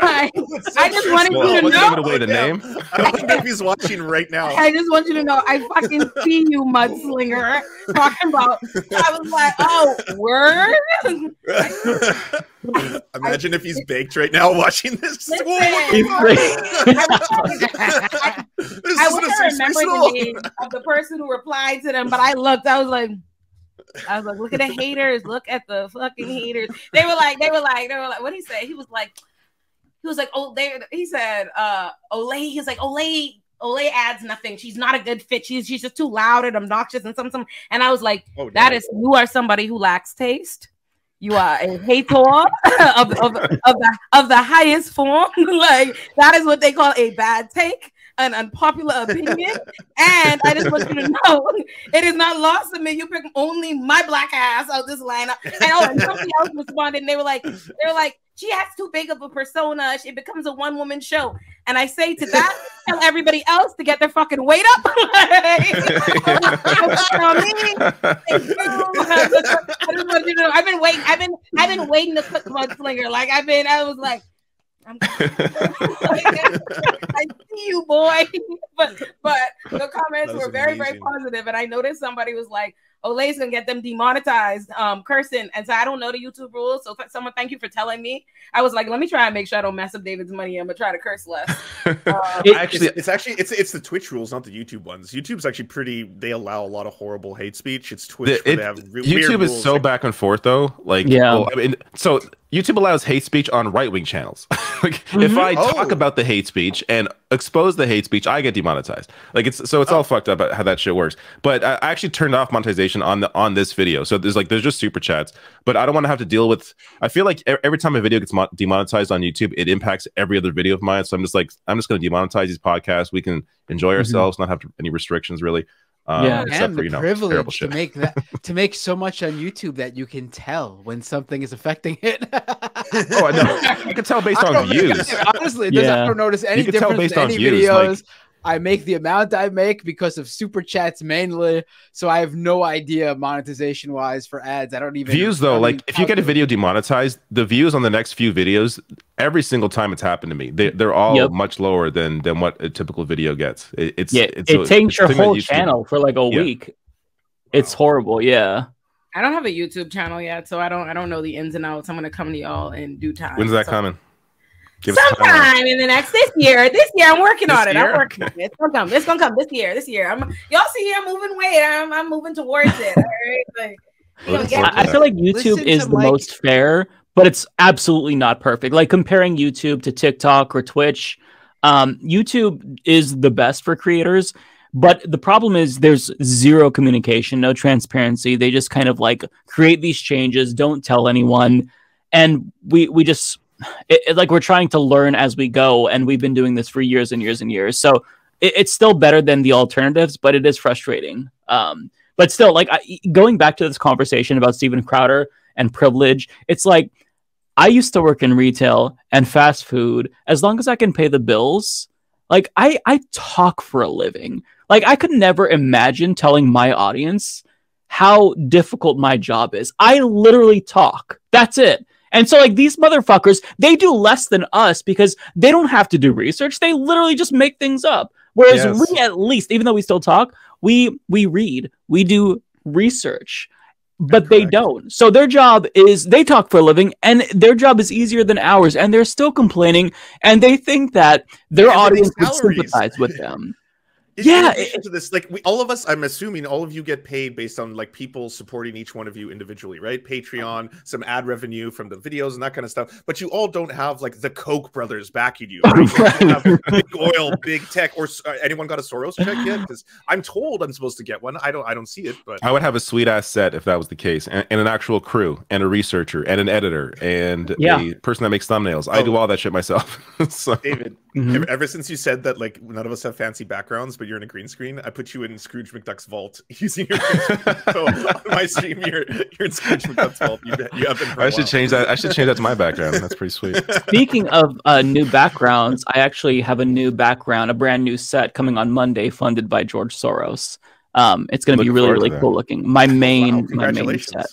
I, I just wanted Well, you to know. give it away the name. I wonder if he's watching right now. I just want you to know, I fucking see you, Mudslinger, talking about. I was like, oh, word. Imagine if he's baked right now watching this. Listen, This I is wish I remember the name of the person who replied to them, but I looked. I was like, I was like, look at the haters. Look at the fucking haters. They were like, they were like, they were like, what he say? He was like, he was like, oh, they. He said, uh, Olay. He's like, Olay. Olay adds nothing. She's not a good fit. She's she's just too loud and obnoxious and some some. And I was like, Oh, that is you are somebody who lacks taste. You are a hater of, of, of the of the highest form. like that is what they call a bad take, an unpopular opinion. and I just want you to know it is not lost on me. You pick only my black ass out of this lineup. And oh, and somebody else responded, and they were like, they were like, she has too big of a persona. It becomes a one woman show. And I say to that, tell everybody else to get their fucking weight up. You know I mean? Thank you. I just want you to know, I've been waiting. I've been I've been waiting to cook mudslinger. Like I've been. I was like, I'm I see you, boy. but but the comments were very, very positive, and I noticed somebody was like, "Olay's gonna get them demonetized, um, cursing." And so I don't know the YouTube rules, so someone thank you for telling me. I was like, "Let me try and make sure I don't mess up David's money. I'm gonna try to curse less." It- actually, it's, it's actually it's it's the Twitch rules, not the YouTube ones. YouTube's actually pretty. They allow a lot of horrible hate speech. It's Twitch. The- where it- they have re- weird YouTube is rules. so Like, back and forth though. Like, Yeah. well, I mean, so YouTube allows hate speech on right wing channels. like, if Mhm. I Oh. talk about the hate speech and expose the hate speech, I get demonetized. Like, it's so it's all fucked up how that shit works. But I actually turned off monetization on the on this video. So there's like there's just super chats, but I don't want to have to deal with. I feel like every time a video gets mo- demonetized on YouTube, it impacts every other video of mine. So I'm just like I'm just going to demonetize these podcasts. We can enjoy ourselves, not have to, any restrictions really. Um, Yeah. except and for the you know terrible privilege to make that to make so much on YouTube that you can tell when something is affecting it. Oh, I know. I can tell based on don't- views. Honestly, it doesn't, I don't notice any can tell difference based in on any views, videos. like- I make the amount I make because of super chats mainly, so I have no idea monetization wise for ads. I don't even views though don't like if you get a video demonetized the views on the next few videos every single time it's happened to me they, they're all Yep. much lower than than what a typical video gets it, it's yeah, it's it a- takes it's your whole channel for like a Yeah. week. It's horrible. Yeah. I don't have a YouTube channel yet, so I don't I don't know the ins and outs. I'm gonna come to y'all in due time. when's that So- coming Give us a timeline. Sometime in the next this year, this year I'm working This on it. year? I'm working on it. It's gonna come. It's gonna come this year. This year. I'm y'all see I'm moving weight. I'm I'm moving towards it. All right. Like, we get I, I feel like YouTube Listen is the Mike- most fair, but it's absolutely not perfect. Like comparing YouTube to TikTok or Twitch, um, YouTube is the best for creators. But the problem is there's zero communication, no transparency. They just kind of like create these changes, don't tell anyone, and we we just it, it- like we're trying to learn as we go, and we've been doing this for years and years and years. So it, it's still better than the alternatives, but it is frustrating. Um, but still, like I, going back to this conversation about Steven Crowder and privilege, it's like I used to work in retail and fast food. As long as I can pay the bills, like I I talk for a living. Like I could never imagine telling my audience how difficult my job is. I literally talk. That's it. And so like these motherfuckers, they do less than us because they don't have to do research. They literally just make things up. Whereas Yes. we at least, even though we still talk, we we read, we do research. But they don't. So their job is they talk for a living and their job is easier than ours and they're still complaining and they think that their And audience would sympathize with them. In Yeah, addition to this, like we all of us, I'm assuming all of you get paid based on like people supporting each one of you individually, right? Patreon, some ad revenue from the videos and that kind of stuff. But you all don't have like the Koch brothers backing you. Right? You big oil, big tech, or uh, anyone got a Soros check yet? Because I'm told I'm supposed to get one. I don't. I don't see it, but I would have a sweet ass set if that was the case, and, and an actual crew, and a researcher, and an editor, and Yeah. a person that makes thumbnails. I Oh. do all that shit myself. so, David, Mhm. ever, ever since you said that, like none of us have fancy backgrounds, but you're in a green screen, I put you in Scrooge McDuck's vault using your. green so on my stream, you're you're in Scrooge McDuck's vault. You, you have been. For a I should while. change that. I should change that to my background. That's pretty sweet. Speaking of uh, new backgrounds, I actually have a new background, a brand new set coming on Monday, funded by George Soros. Um, it's going to be really, really cool looking. My main, Wow, my main set.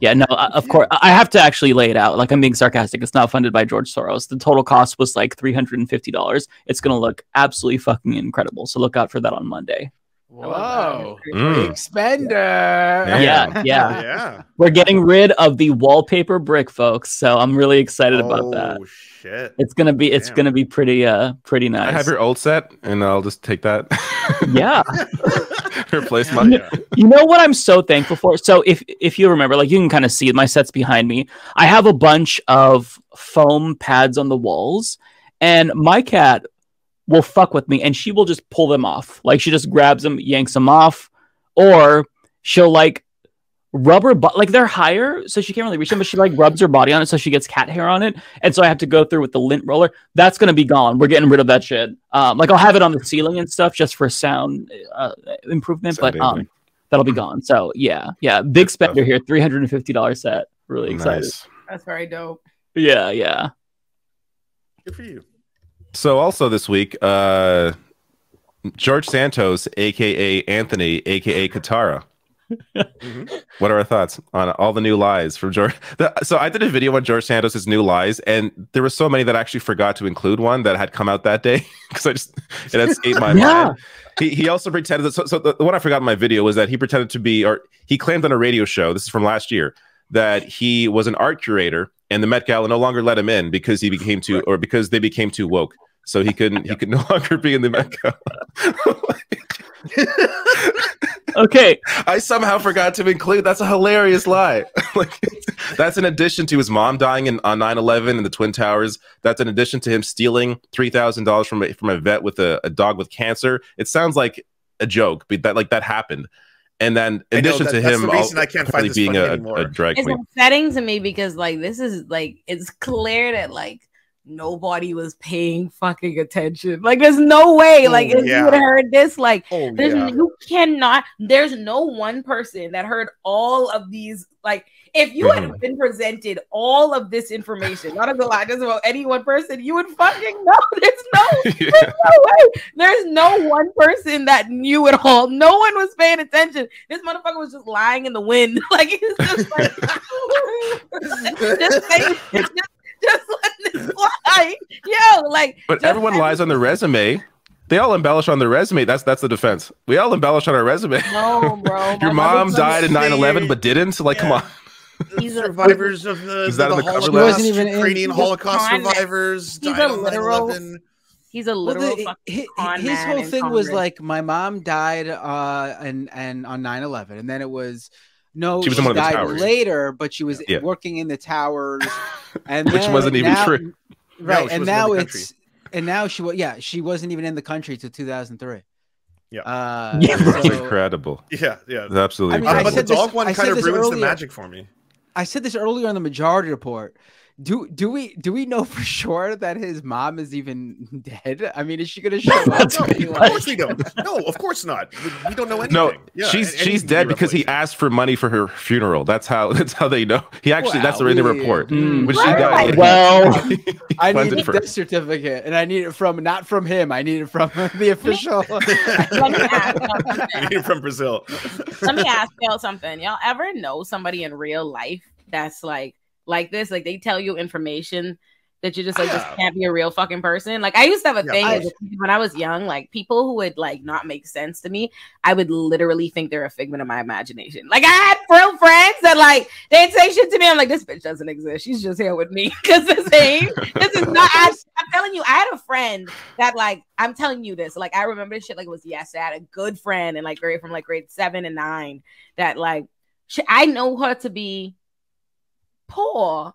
Yeah, no, uh, of course, I have to actually lay it out. Like I'm being sarcastic. It's not funded by George Soros. The total cost was like three hundred and fifty dollars. It's going to look absolutely fucking incredible. So look out for that on Monday. Whoa, Mm. big spender. Damn. Yeah, yeah. Yeah. We're getting rid of the wallpaper brick, folks. So I'm really excited about that. Oh shit. It's gonna be, it's Damn. gonna be pretty, uh, pretty nice. I have your old set, and I'll just take that. yeah. Replace my. yeah. You know what I'm so thankful for? So if if you remember, like you can kind of see my set's behind me. I have a bunch of foam pads on the walls, and my cat will fuck with me and she will just pull them off. Like she just grabs them, yanks them off, or she'll like rubber but like they're higher, so she can't really reach them, but she like rubs her body on it so she gets cat hair on it. And so I have to go through with the lint roller. That's gonna be gone. We're getting rid of that shit. Um, like I'll have it on the ceiling and stuff just for sound uh, improvement, Sound but um dampening. that'll be gone. So yeah, yeah, big spender here, three hundred and fifty dollars set. Really excited. Nice. That's very dope. Yeah, yeah. Good for you. So also this week, uh George Santos, aka Anthony, aka Kitara, Mm-hmm. What are our thoughts on all the new lies from George? The, so I did a video on George Santos' new lies, and there were so many that I actually forgot to include one that had come out that day because I just it had escaped my Yeah. mind. He he also pretended that. So, so the, the one I forgot in my video was that he pretended to be, or he claimed on a radio show. This is from last year that he was an art curator, and the Met Gala no longer let him in because he became too, or because they became too woke. So he couldn't. He could no longer be in the Met Gala. Okay, I somehow forgot to include. That's a hilarious lie. like that's in addition to his mom dying in, on 9-11 in the Twin Towers. That's in addition to him stealing three thousand dollars from a, from a vet with a, a dog with cancer. It sounds like a joke, but that like that happened. And then in know, addition that- to him, the reason al- I can't find this being a, anymore. a drag It's queen. upsetting to me because like this is like it's clear that like nobody was paying fucking attention. Like there's no way. Oh, Like if yeah. you would have heard this, like Oh there's yeah. you cannot. There's no one person that heard all of these. Like if you had Mhm. been presented all of this information, not as a lot, just about any one person, you would fucking know. There's no Yeah. there's no way. There's no one person that knew it all. No one was paying attention. This motherfucker was just lying in the wind. Like he was just like just just, just letting this fly. Yo, like But everyone let lies it- on their resume. They all embellish on their resume. That's that's the defense. We all embellish on our resume. No, bro. Your mom died in 9-11 but didn't. So like, come on. He's a survivors of the, Is that the, in the cover Holocaust, wasn't even Ukrainian he's Holocaust survivors. He's a literal- 9/11. He's a Well, literal the- fucking his whole in thing was like my mom died uh and and on 9-11 and then it was no She was in one of the died towers. later but she was Yeah. working in the towers and Which then wasn't even now- true. right she and now it's and now she was yeah she wasn't even in the country till 2003 Yeah. uh, Yeah, That's so- incredible. Yeah, yeah. It's absolutely I mean, I but the said this- dog one I kind of this ruins the magic for me. I said this earlier on the majority report. Do do we do we know for sure that his mom is even dead? I mean, is she gonna show up? That's a and be good Of course we don't. No, of course not. We, we don't know anything. No, Yeah, she's and- and she's he dead be because he asked for money for her funeral. That's how that's how they know. He actually that's Wow, in the we- report. Mm. When she Right. died, Well- I need a death certificate, and I need it from not from him. I need it from the official. Let me ask y'all something. You're from Brazil. Let me ask y'all something. Y'all ever know somebody in real life that's like like this? Like they tell you information that you just like Yeah. just can't be a real fucking person. Like I used to have a Yeah, thing of as a kid when I was young. Like people who would like not make sense to me, I would literally think they're a figment of my imagination. Like I had real friends that like they'd say shit to me. I'm like, this bitch doesn't exist. She's just here with me because this ain't. This is not. I, I'm telling you, I had a friend that like I'm telling you this. Like I remember this shit like it was yesterday. I had a good friend and like grade from like grade seven and nine that like she, I know her to be poor,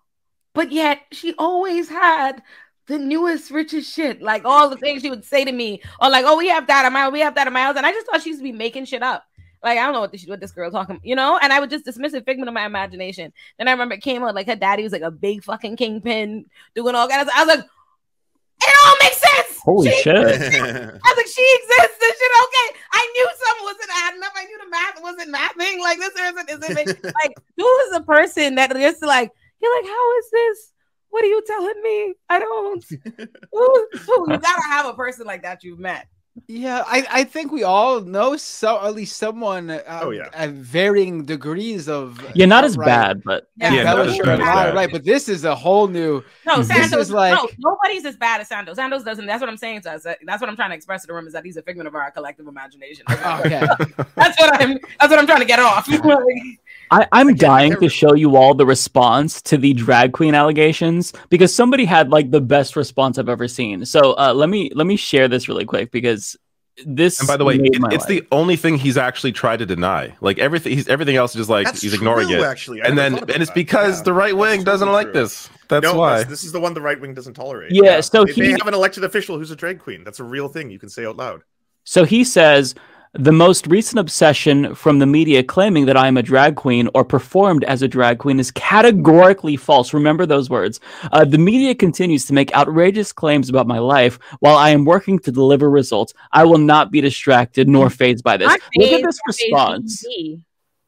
but yet she always had the newest, richest shit. Like all the things she would say to me, or like, "Oh, we have that at my, we have that at my house," and I just thought she used to be making shit up. Like I don't know what this what this girl talking, you know, and I would just dismiss it, figment of my imagination. Then I remember it came out like her daddy was like a big fucking kingpin doing all kinds. Of, I was like, it all makes sense. Holy She- shit. I was like, she exists. This shit okay. I knew something wasn't adding up. I knew math wasn't mapping. Like this isn't isn't like who is the person that just like you're like, how is this? What are you telling me? I don't. Who, who, you gotta have a person like that you've met. Yeah, I, I think we all know so at least someone. Uh, Oh, yeah. at varying degrees of Yeah, not as outright bad, but Yeah, Yeah, not as embellishment bad as and But this is a whole new. No, This Santos is like- no, nobody's as bad as Santos. Santos doesn't. That's what I'm saying to us. That's what I'm trying to express to the room is that he's a figment of our collective imagination. Okay, That's what I'm. That's what I'm trying to get off. I, I'm dying to show you all the response to the drag queen allegations because somebody had like the best response I've ever seen. So uh, let me let me share this really quick because this. And by the way, it- it's life. the only thing he's actually tried to deny. Like everything, he's everything else is just like That's he's ignoring true, it. Actually, I and then and it's that. because Yeah, the right wing doesn't totally like this. That's no, why. This, this is the one the right wing doesn't tolerate. Yeah, so they, they have an elected official who's a drag queen. That's a real thing. You can say out loud. So he says the most recent obsession from the media claiming that I am a drag queen or performed as a drag queen is categorically false. Remember those words. Uh, the media continues to make outrageous claims about my life while I am working to deliver results. I will not be distracted nor phased by this. Not Look at this response. he.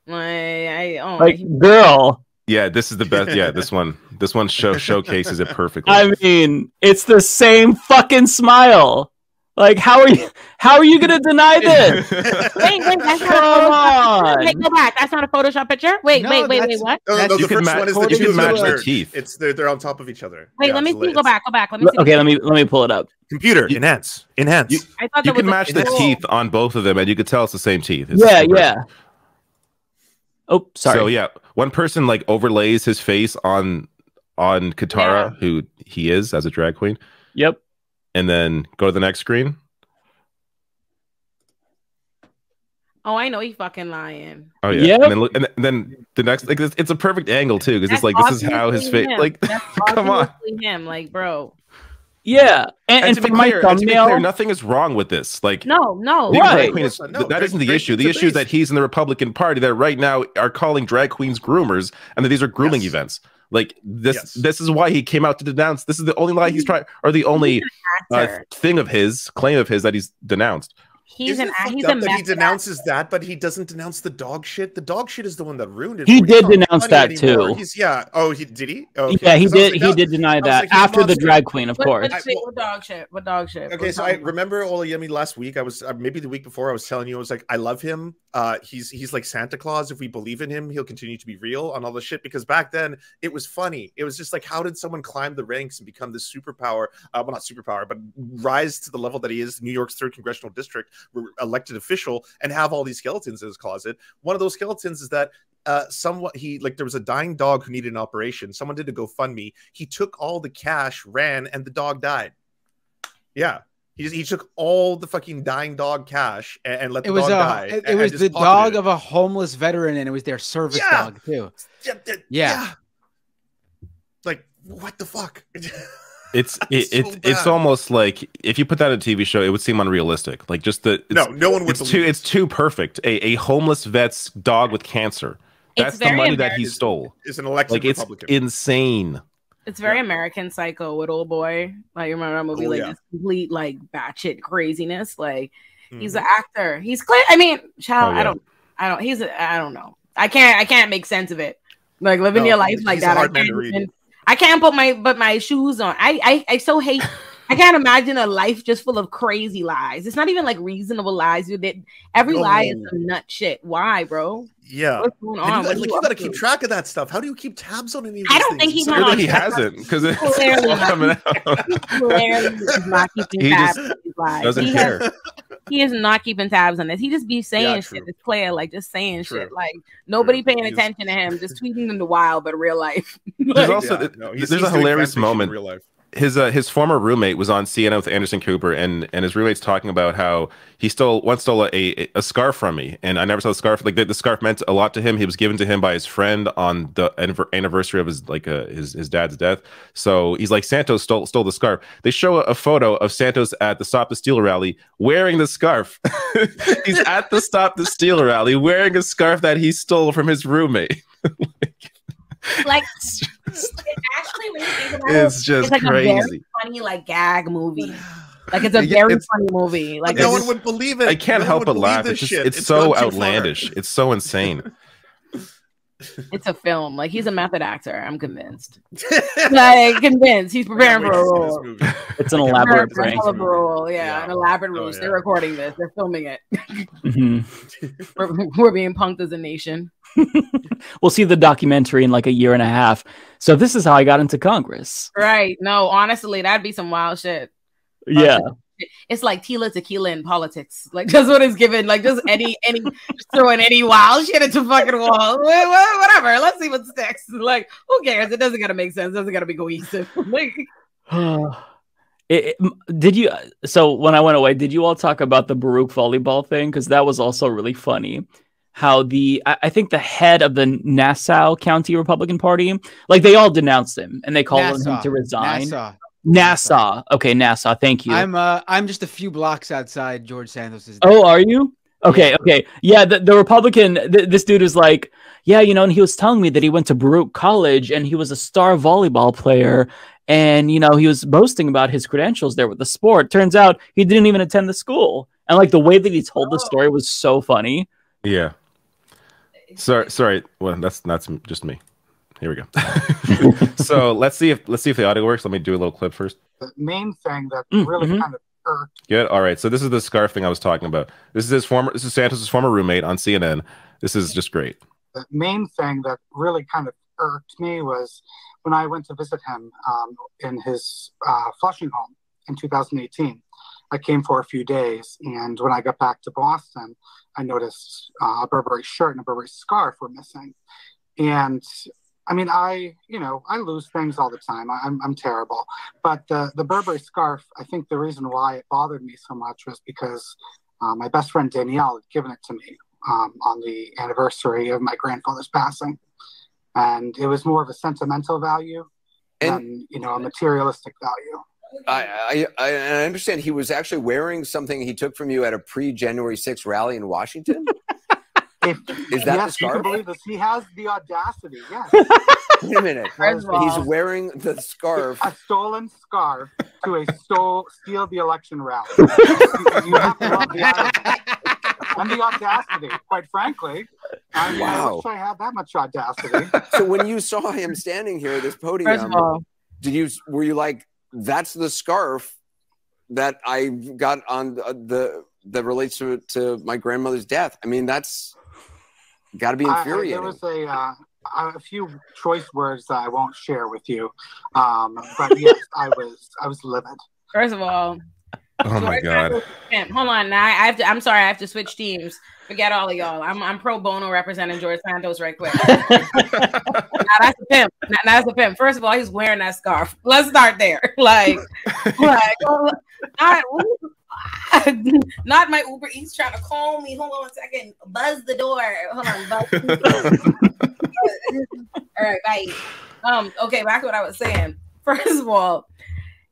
Like, I, oh, Like, girl, yeah, this is the best. Yeah, this one. This one show showcases it perfectly. I mean, it's the same fucking smile. Like, how are you? How are you gonna deny this? Wait, wait, that's not Come a Photoshop. on. Wait, go back. That's not a Photoshop picture. Wait, No, wait, wait, wait. What? Oh, no, no, no, You the can first ma- one is the you two can of match them the are- teeth. It's they're, they're on top of each other. Wait, Yeah, let me see. Go back. Go back. Let me see. Okay, let me let me pull it up. Computer You- enhance, enhance. You- I thought You that can match the troll. teeth on both of them, and you could tell it's the same teeth. It's Yeah, yeah. Oh, sorry. So yeah, one person like overlays his face on on Kitara, who he is as a drag queen, Yep. And then go to the next screen. Oh, I know he fucking lying. Oh yeah, Yep. and then look, and then the next like it's, it's a perfect angle too because it's like this is how his face like come on. him. Like, bro. Yeah. And, And, and to for be my clear, and to be clear, thumbnail, nothing is wrong with this. Like No, no. the Right. drag queen is, No, that Drag- isn't the issue. The issue is that he's in the Republican Party that right now are calling drag queens groomers, and that these are grooming Yes. events. Like this, Yes. this is why he came out to denounce. This is the only lie he's trying, or the only uh, thing of his, claim of his that he's denounced. He's Isn't an he's a that he method denounces that, but he doesn't denounce the dog shit. The dog shit is the one that ruined it. He for did denounce that anymore. too. He's yeah. Oh, he did he? Oh, okay. yeah, he 'Cause I was did. like, he did deny that like, after the monster. drag queen, of What, course. what, I- what dog shit? What dog shit? Okay, What so I dog- remember Olayemi last week. I was uh, maybe the week before. I was telling you, I was like, I love him. Uh, he's he's like Santa Claus. If we believe in him, he'll continue to be real on all the shit. Because back then it was funny. It was just like, how did someone climb the ranks and become this superpower? Uh, well, not superpower, but rise to the level that he is, New York's third congressional district, re- elected official, and have all these skeletons in his closet. One of those skeletons is that uh somewhat he like there was a dying dog who needed an operation someone did a gofundme he took all the cash ran and the dog died yeah he just he took all the fucking dying dog cash and, and let the It was dog a, die it, and- it and was the dog it. of a homeless veteran, and it was their service Yeah. dog too. yeah, yeah, Yeah. like what the fuck It's it, so it's it's almost like if you put that in a TV show, it would seem unrealistic. Like just the it's, no no one would it's too it's too perfect. A a homeless vet's dog with cancer. It's That's the very money that he stole. it's an elected Like it's insane. It's very American Psycho with old boy. Like you remember that movie? Oh, like yeah. this complete like batshit craziness. Like he's Mhm. an actor. He's clear. I mean, child. Oh, yeah. I don't. I don't. He's. A, I don't know. I can't. I can't make sense of it. Like living No, your life like that. I can't, even- I can't put my but my shoes on. I I, I so hate. I can't imagine a life just full of crazy lies. It's not even like reasonable lies. You did every lie is some nut shit. Why, bro? Yeah What's going on? you, like, are you gotta keep track of that stuff how do you keep tabs on any of I don't think things? he's It's on Good that he hasn't because it's Clearly all not. coming out. Clearly is not keeping He tabs just on these lies. Doesn't he has- care. he is not keeping tabs on this. He just be saying Yeah, shit. true. It's clear, like just saying True. shit. Like nobody True. paying He's- attention to him, just tweeting in the wild, but real life. There's also Yeah, no, there's a hilarious fan in moment. real life his uh, his former roommate was on CNN with Anderson Cooper, and and his roommate's talking about how he stole once stole a, a, scarf from me, and I never saw the scarf. Like the, the scarf meant a lot to him. He was given to him by his friend on the anniversary of his like uh, his his dad's death. So he's like Santos stole stole the scarf. They show a, photo of Santos at the Stop the Steal rally wearing the scarf. he's at the Stop the Steal rally wearing a scarf that he stole from his roommate. like actually, when you think about It's just it's like a very crazy. funny like gag movie. Like it's a Yeah, very it's- funny movie. Like Like no one would believe it I can't No help but laugh. It's just shit. it's, so gone too far. outlandish. It's so insane. it's a film. Like he's a method actor. I'm convinced. like convinced. He's preparing for a role. It's an I elaborate wait For a prank. a role, yeah, Yeah. an elaborate Oh, ruse. yeah. They're recording this. They're filming it. Mhm. we're, we're being punked as a nation. We'll see the documentary in like a year and a half. So this is how I got into Congress. Right. No, honestly, that'd be some wild shit. Yeah. It's like Tila Tequila in politics. Like that's what it's given. Like just any any just throwing any wild shit at your fucking wall. Wha- wha- Whatever. Let's see what sticks. Like who cares? It doesn't gotta make sense. It doesn't gotta be cohesive. like It- it- did you? So when I went away, did you all talk about the Baruch volleyball thing? Because that was also really funny. How the I, I think the head of the Nassau County Republican Party, like they all denounced him and they called on him to resign. Nassau. Nassau. Okay, Nassau. Thank you. I'm uh I'm just a few blocks outside George Santos's. Oh, are you? Okay, okay. Yeah, the, the Republican, th- this dude is like, yeah, you know, and he was telling me that he went to Baruch College and he was a star volleyball player. And, you know, he was boasting about his credentials there with the sport. Turns out he didn't even attend the school. And, like, the way that he told the story was so funny. Yeah. Sorry, sorry. Well, that's that's just me. Here we go. so let's see if let's see if the audio works. Let me do a little clip first. the main thing that Mm, really mhm. kind of irked. Good. All right. So this is the scarf thing I was talking about. This is his former. This is Santos' former roommate on CNN. This is just great. The main thing that really kind of irked me was when I went to visit him um, in his uh, Flushing home in 2018. I came for a few days, and when I got back to Boston, I noticed uh, a Burberry shirt and a Burberry scarf were missing. And I mean, I, you know, I lose things all the time. I, I'm, I'm terrible. But the, the Burberry scarf, I think the reason why it bothered me so much was because uh, my best friend Danielle had given it to me um, on the anniversary of my grandfather's passing. And it was more of a sentimental value than, you know, a materialistic value. I, I, I I understand he was actually wearing something he took from you at a pre January 6th rally in Washington. If, Is that yes, the you can scarf? believe this. He has the audacity. Yes. Wait a minute. First of all- He's wearing the scarf. a stolen scarf to a stole steal the election rally. you, you have the and the audacity. Quite frankly, I, mean, I Wow. wish I had that much audacity. So when you saw him standing here at this podium, all- did you were you like, "That's the scarf that I got on the, the that relates to to my grandmother's death"? I mean, that's got to be I- I- infuriating. there was a uh, a few choice words that I won't share with you, um, but yes, I was I was livid. First of all, Oh my god. Hold on, now I have to. I'm sorry, I have to switch teams. Forget all of y'all. I'm I'm pro bono representing George Santos right quick. now that's a pimp. Now that's a pimp. First of all, he's wearing that scarf. Let's start there. Like, like not, not my Uber Eats trying to call me. Hold on a second. Buzz the door. Hold on. Buzz. all right, bye. Um. Okay, back to what I was saying. First of all,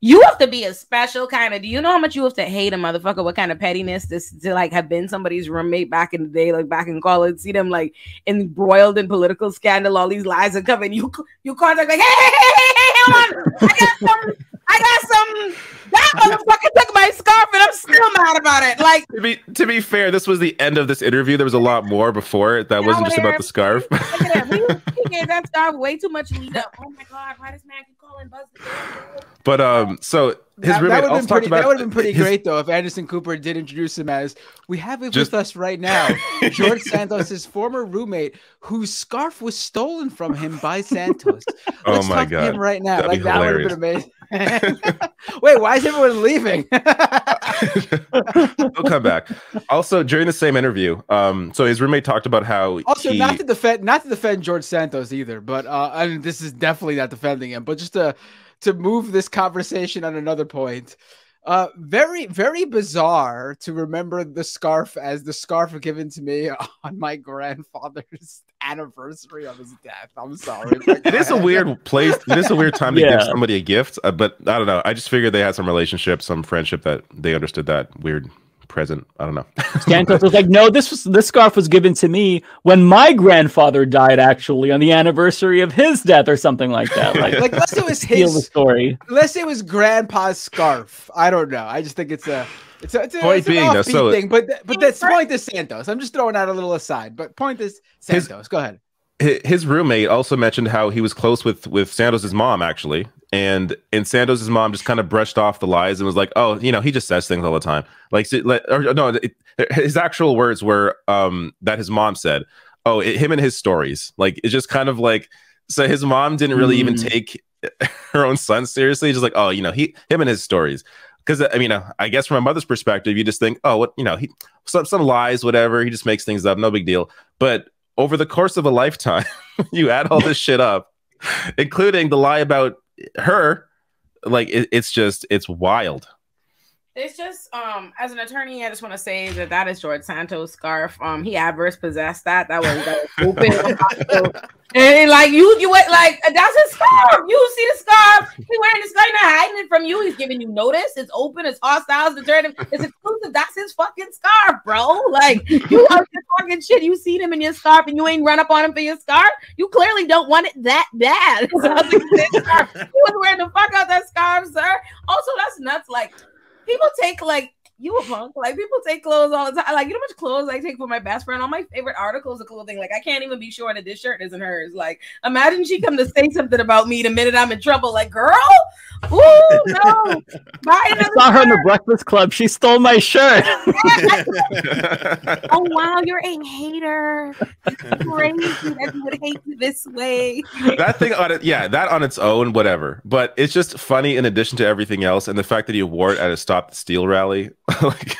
you have to be a special kind of. Do you know how much you have to hate a motherfucker? What kind of pettiness this to like have been somebody's roommate back in the day, like back in college? See them like embroiled in political scandal. All these lies are coming. You you contact like, hey, hey, hey, hey, hey, hold on. I got some. I got some. That motherfucker took my scarf, and I'm still mad about it. Like, To be to be fair, this was the end of this interview. There was a lot more before it. That wasn't just about the scarf. look at him. He, he gave that scarf way too much lead up. Oh my god, why does man keep calling Buzz? the door? But um, so his that, roommate that would have also been talked pretty. about That would have been pretty his- great though if Anderson Cooper did introduce him as we have it Just- with us right now, George Santos' former roommate, whose scarf was stolen from him by Santos. Oh Let's my talk to God. him right now. That'd like that would have been amazing. Wait, why is everyone leaving? He'll come back. Also, during the same interview, um, so his roommate talked about how Also, he, not to defend, not to defend George Santos either, but uh, I mean, this is definitely not defending him, but just to to move this conversation on another point. Uh, very, very bizarre to remember the scarf as the scarf given to me on my grandfather's anniversary of his death. I'm sorry. but it is a weird place. It is a weird time to Yeah. give somebody a gift, uh, but I don't know. I just figured they had some relationship, some friendship that they understood that weird present. I don't know. Santos was like, "No, this was this scarf was given to me when my grandfather died, actually, on the anniversary of his death, or something like that." Like, Like, let's it was steal the his story. Let's it was grandpa's scarf. I don't know. I just think it's a it's a, it's, a, Point it's being, though, offbeat so- thing. But but that's point is Santos. I'm just throwing out a little aside. But point is His- Santos. Go ahead. His roommate also mentioned how he was close with with Santos's mom actually, and and Santos's mom just kind of brushed off the lies and was like, "Oh, you know, he just says things all the time." Like, so- like- or, no, it, his actual words were um that his mom said, "Oh, it, him and his stories." Like, it's just kind of like so his mom didn't really even Mm. take her own son seriously. Just like, oh, you know, he him and his stories. Because I mean, uh, I guess from a mother's perspective, you just think, oh, what you know, he some some lies, whatever. He just makes things up, no big deal. But over the course of a lifetime, you add all this shit up, including the lie about her. Like it, it's just it's wild. It's just um as an attorney, I just want to say that that is George Santos' scarf. Um, he adverse possessed that. That was, that was open. and like you, you went like that's his scarf. You see the scarf? He wearing the scarf, he's not hiding it from you. He's giving you notice. It's open. It's hostile. It's deterrent. It's exclusive. That's his fucking scarf, bro. Like you here talking shit. You see him in your scarf, and you ain't run up on him for your scarf. You clearly don't want it that bad. So I was like, scarf- he was wearing the fuck out that scarf, sir. Also, that's nuts. Like people take like you a punk. Like people take clothes all the time. Like you know how much clothes I take for my best friend. All my favorite articles of clothing. Like I can't even be sure that this shirt isn't hers. Like imagine she come to say something about me the minute I'm in trouble. Like girl, ooh no, buy I another saw her in the Breakfast Club. She stole my shirt. oh wow, you're a hater. It's crazy that you would hate me this way. that thing on it, yeah, that on its own, whatever. But it's just funny in addition to everything else, and the fact that he wore it at a Stop the Steal rally, like,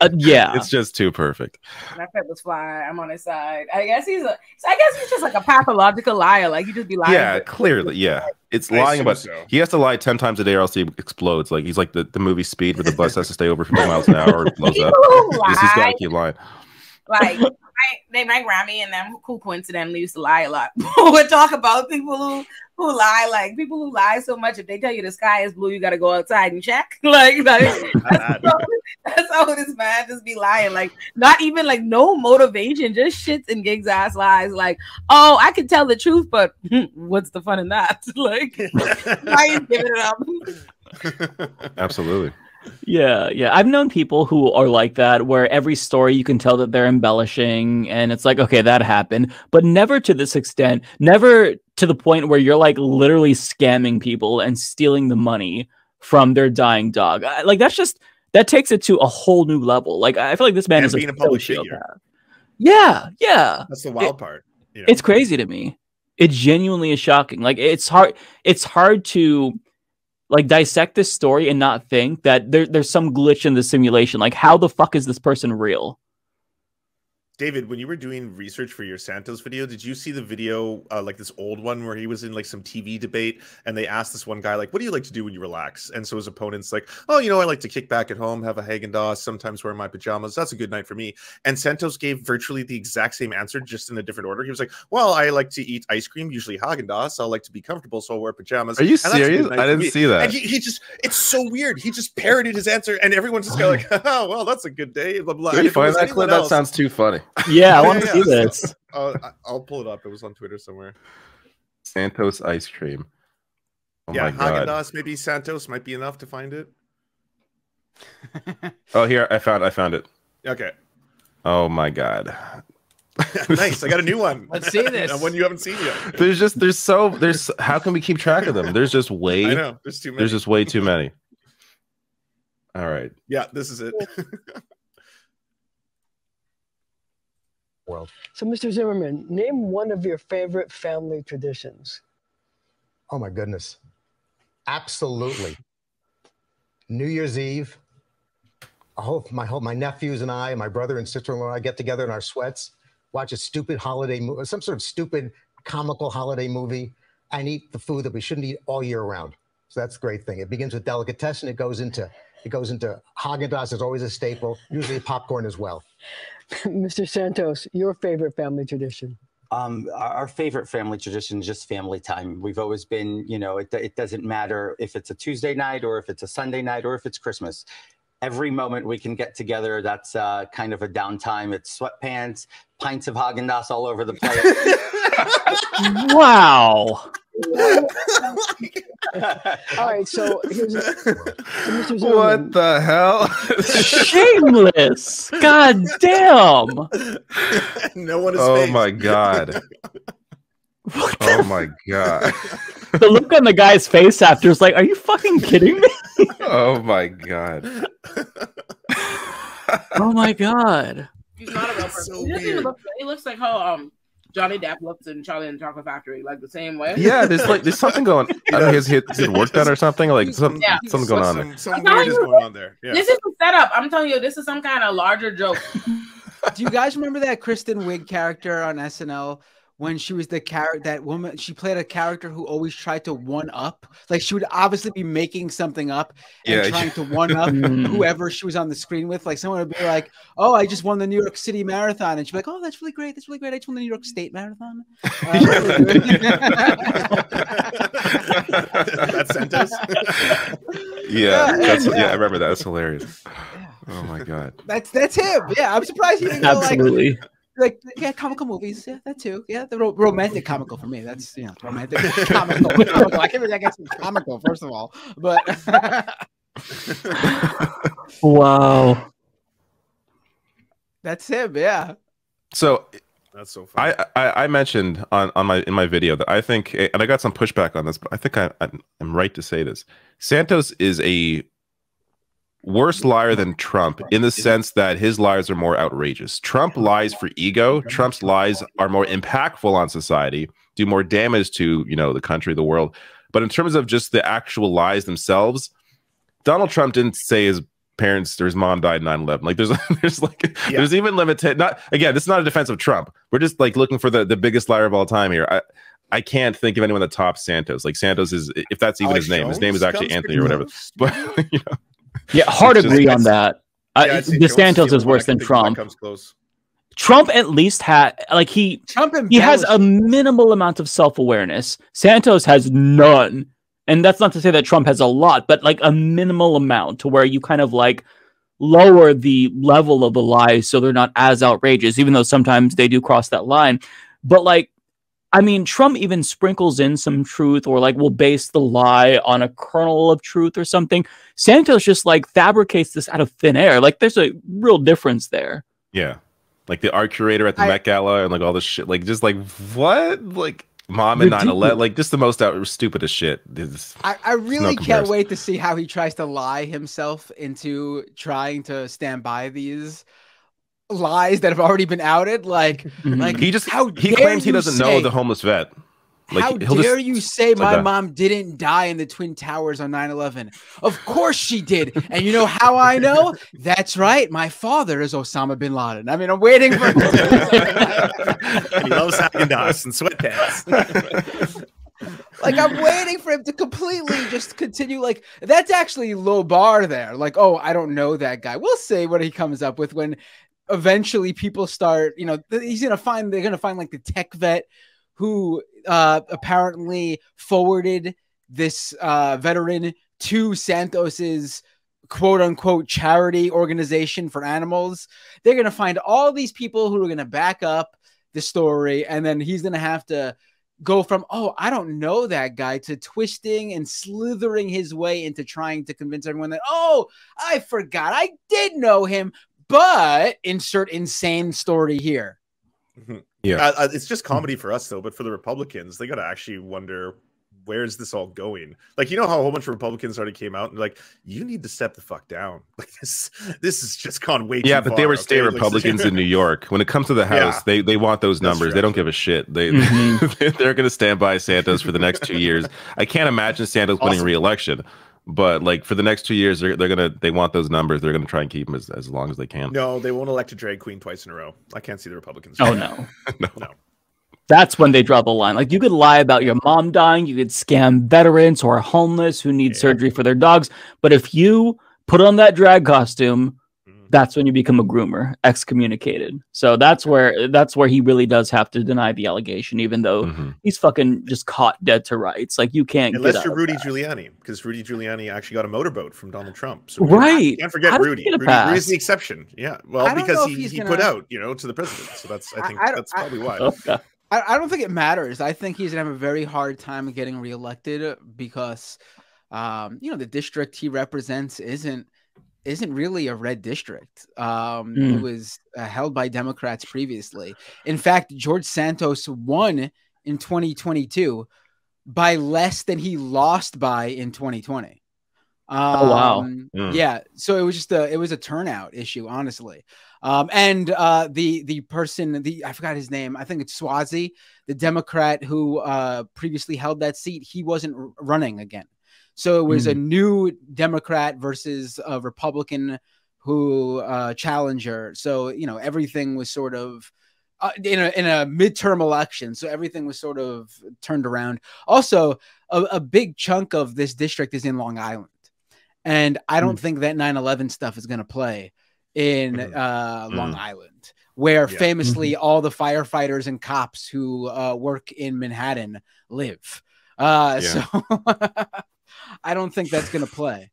uh, yeah, it's just too perfect. That pet was fly. I'm on his side. I guess he's a. So I guess he's just like a pathological liar. Like you just be lying. Yeah, for- clearly, yeah. It's I lying assume about. so. He has to lie ten times a day, or else he explodes. Like he's like the, the movie Speed, where the bus has to stay over fifty miles an hour or it blows up. People He's, he's got to keep lying. Like my, they my Grammy and them who coincidentally used to lie a lot. we talk about people who who lie, like people who lie so much. If they tell you the sky is blue, you got to go outside and check. Like, like that's, how, that's how it is, man. Just be lying, like not even like no motivation, just shits and gigs ass lies. Like, oh, I can tell the truth, but what's the fun in that? like, why you giving it up? Absolutely. Yeah, yeah. I've known people who are like that, where every story you can tell that they're embellishing, and it's like, okay, that happened, but never to this extent. Never to the point where you're like literally scamming people and stealing the money from their dying dog. I- Like that's just that takes it to a whole new level. Like I feel like this man And is being a public figure. Yeah, yeah. That's the wild part. You know? It's crazy to me. It genuinely is shocking. Like it's hard. It's hard to like dissect this story and not think that there, there's some glitch in the simulation. Like how the fuck is this person real? David, when you were doing research for your Santos video, did you see the video, uh, like this old one where he was in like some TV debate and they asked this one guy, like, what do you like to do when you relax? And so his opponent's like, oh, you know, I like to kick back at home, have a Haagen Dazs, sometimes wear my pajamas. That's a good night for me. And Santos gave virtually the exact same answer, just in a different order. He was like, well, I like to eat ice cream, usually Haagen Dazs. I like to be comfortable, so I'll wear pajamas. Are you And that's a good serious? I didn't see that. And he, he just, it's so weird. He just parroted his answer and everyone's just kind of like, oh, well, that's a good day. Blah, blah. And you if it was find that clip? That sounds too funny. Yeah, I want to see so- this. uh, I- I'll pull it up. It was on Twitter somewhere. Santos ice cream. Oh yeah, Haagen god. Maybe Santos might be enough to find it. Oh, here I found. I found it. Okay, Oh my god. nice. I got a new one. Let's see this. And one you haven't seen yet. There's just there's so there's how can we keep track of them? There's just way. I know. There's too many. There's just way too many. All right. Yeah, this is it. World. So, Mr. Zimmerman, name one of your favorite family traditions. Oh my goodness. Absolutely. New Year's Eve. I hope my whole my nephews and I, my brother and sister-in-law, and I get together in our sweats, watch a stupid holiday movie, some sort of stupid comical holiday movie, and eat the food that we shouldn't eat all year round. So that's the great thing. It begins with delicatessen. It goes into it goes into Haagen Dazs is always a staple. Usually popcorn as well. Mr. Santos, your favorite family tradition. Um, our, our favorite family tradition is just family time. We've always been, you know, it, it doesn't matter if it's a Tuesday night or if it's a Sunday night or if it's Christmas. Every moment we can get together, that's uh, kind of a downtime. It's sweatpants, pints of Haagen Dazs all over the place. Wow. All right, so here's a, so Mr. What the hell? Shameless. God damn. no one is. Oh phased. my god. Oh my god. The look on the guy's face after is like, are you fucking kidding me? Oh my god. oh my god. He's not a real person. he, doesn't even look, he looks like how um Johnny Depp looks in Charlie and the Chocolate Factory, like the same way. Yeah, there's like there's something going. I don't know, his his, his work done or something. Like some, Yeah. something going on there. Some I'm weird is going on there. Yeah. This is a setup. I'm telling you, this is some kind of larger joke. Do you guys remember that Kristen Wiig character on SNL when she was the character that woman? She played a character who always tried to one up. Like she would obviously be making something up and Yeah. trying to one up Mm. whoever she was on the screen with. Like someone would be like, "Oh, I just won the New York City Marathon," and she'd be like, "Oh, that's really great. That's really great. I just won the New York State Marathon." That's Santos. Yeah, that's, yeah. yeah, I remember that. That's hilarious. Oh my god. That's that's him. Yeah, I'm surprised he didn't go like Absolutely. Like yeah, comical movies. Yeah, that too. Yeah, the ro- romantic comical for me. That's you know romantic comical. comical. I can't believe I guess it's comical first of all, but wow. That's him. Yeah. So That's so funny. I, I I mentioned on on my in my video that I think, and I got some pushback on this, but I think I, I I'm right to say this. Santos is a worse liar than Trump in the sense that his lies are more outrageous. Trump lies for ego. Trump's lies are more impactful on society, do more damage to you know the country, the world. But in terms of just the actual lies themselves, Donald Trump didn't say his parents or his mom died 9-11 like there's there's like there's even limited not again this is not a defense of trump. We're just like looking for the the biggest liar of all time here. I i can't think of anyone that tops santos. Like santos is if that's even Alex his name his name is actually anthony or whatever. but you know Yeah, hard just- agree on that. I, Yeah, I'd the Santos is only one I worse than think of that Trump. Comes close. Trump at least had like he Trump he has a minimal amount of self-awareness. Santos has none. And that's not to say that Trump has a lot, but like a minimal amount to where you kind of like lower the level of the lies so they're not as outrageous, even though sometimes they do cross that line. But like I mean, Trump even sprinkles in some truth or like will base the lie on a kernel of truth or something. Santos just like fabricates this out of thin air. Like there's a real difference there. yeah like the art curator at the I- met gala and like all this shit like just like what like mom and 9-11 Ridiculous. like just the most out stupidest shit This- I, I really can't comparison. wait to see how he tries to lie himself into trying to stand by these lies that have already been outed. Like, mm-hmm. like he just how he claims he doesn't say- know the homeless vet like how he'll dare just you say like my that. mom didn't die in the Twin Towers on 9 11? Of course she did. And you know how I know? That's right. My father is Osama bin Laden. I mean, I'm waiting for. and he loves Haagen Dazs and sweatpants. like I'm waiting for him to completely just continue. Like that's actually low bar there. Like, oh, I don't know that guy. We'll see what he comes up with when eventually people start. You know, he's gonna find they're gonna find like the tech vet who uh apparently forwarded this uh veteran to Santos's quote unquote charity organization for animals. They're to find all these people who are to back up the story and then he's to have to go from oh I don't know that guy to twisting and slithering his way into trying to convince everyone that oh I forgot I did know him but insert insane story here. Yeah. Uh, uh, it's just comedy for us though, but for the Republicans, they got to actually wonder where's this all going. Like you know how a whole bunch of Republicans already came out and like you need to step the fuck down. Like this, this has just gone way too yeah, but they were state okay? Like, Republicans in New York. When it comes to the House, Yeah. they they want those numbers. they don't give a shit. They Mhm. they're going to stand by Santos for the next two years. I can't imagine Santos winning Awesome. re-election, but like for the next two years, they're they're gonna they want those numbers. They're gonna try and keep them as, as long as they can. No, they won't elect a drag queen twice in a row. I can't see the Republicans. Oh doing that. no. no. That's when they draw the line. Like you could lie about your mom dying, you could scam veterans who are homeless who need surgery for their dogs, but if you put on that drag costume. That's when you become a groomer, excommunicated. So that's where that's where he really does have to deny the allegation, even though Mm-hmm. he's fucking just caught dead to rights. Like you can't Unless get you're Rudy. Giuliani, because Rudy Giuliani actually got a motorboat from Donald Trump. So Right. can't forget How did Rudy. get Rudy. pass? Rudy's the exception. Yeah. Well, I don't know because he, he gonna- put out, you know, to the president. So that's I think I don't- that's probably why. Okay. I, I don't think it matters. I think he's gonna have a very hard time getting reelected because, um, you know, the district he represents isn't isn't really a red district. Um, It Mm. was uh, held by Democrats previously. In fact, George Santos won in 2022 by less than he lost by in 2020. Oh, wow. Um, Mm. Yeah, so it was just a it was a turnout issue, honestly. Um, and uh, the the person the I forgot his name. I think it's Suozzi, the Democrat who uh, previously held that seat. He wasn't running again, so it was a new Democrat versus a Republican who uh, challenger. So you know everything was sort of. Uh, in a in a midterm election, so everything was sort of turned around. Also, a, a big chunk of this district is in Long Island, and I don't think that 9/11 stuff is going to play in uh, Long Mm. Island, where Yeah. famously all the firefighters and cops who uh, work in Manhattan live. Uh, Yeah. So I don't think that's going to play.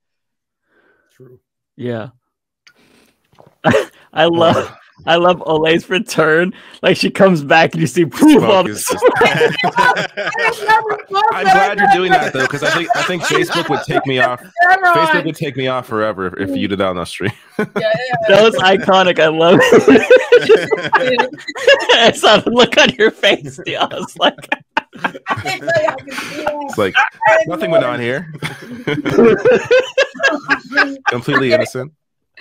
True. Yeah. I love I love Olay's return. Like she comes back and you see proof Smoke of just- I'm glad you're doing that though, because I think I think Facebook would take me off. Facebook would take me off forever if, if you did that on the stream. That was iconic. I love it. I saw the look on your face. Dude. I was like, It's like nothing went on here. Completely innocent.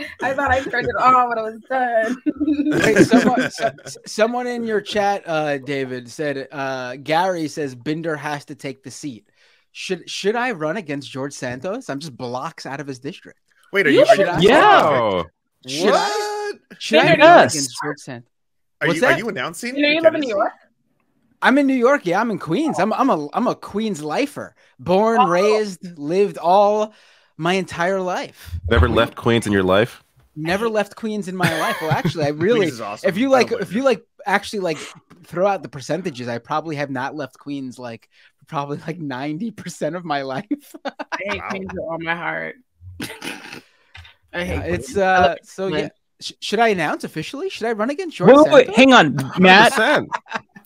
I thought I turned it on when it was done. Wait, someone, so- someone in your chat, uh, David said, uh, Gary says Binder has to take the seat. Should should I run against George Santos? I'm just blocks out of his district. Wait, are you? Should are I? you Yeah. Should I? What? Should I run yes. against George Santos? Are What's you? Are you announcing? You know, you live in New? York. I'm in New York. Yeah, I'm in Queens. I'm I'm a I'm a Queens lifer. Born, raised, lived all my entire life. Never left Queens in your life. Never left Queens in my life. Well, actually, I really. is awesome. If you like, if you like, actually like throw out the percentages, I probably have not left Queens like probably like ninety percent of my life. I hate Queens with all my heart. I hate Yeah, it's uh. So yeah. Sh- should I announce officially? Should I run against George? wait, wait, wait, hang on, Matt.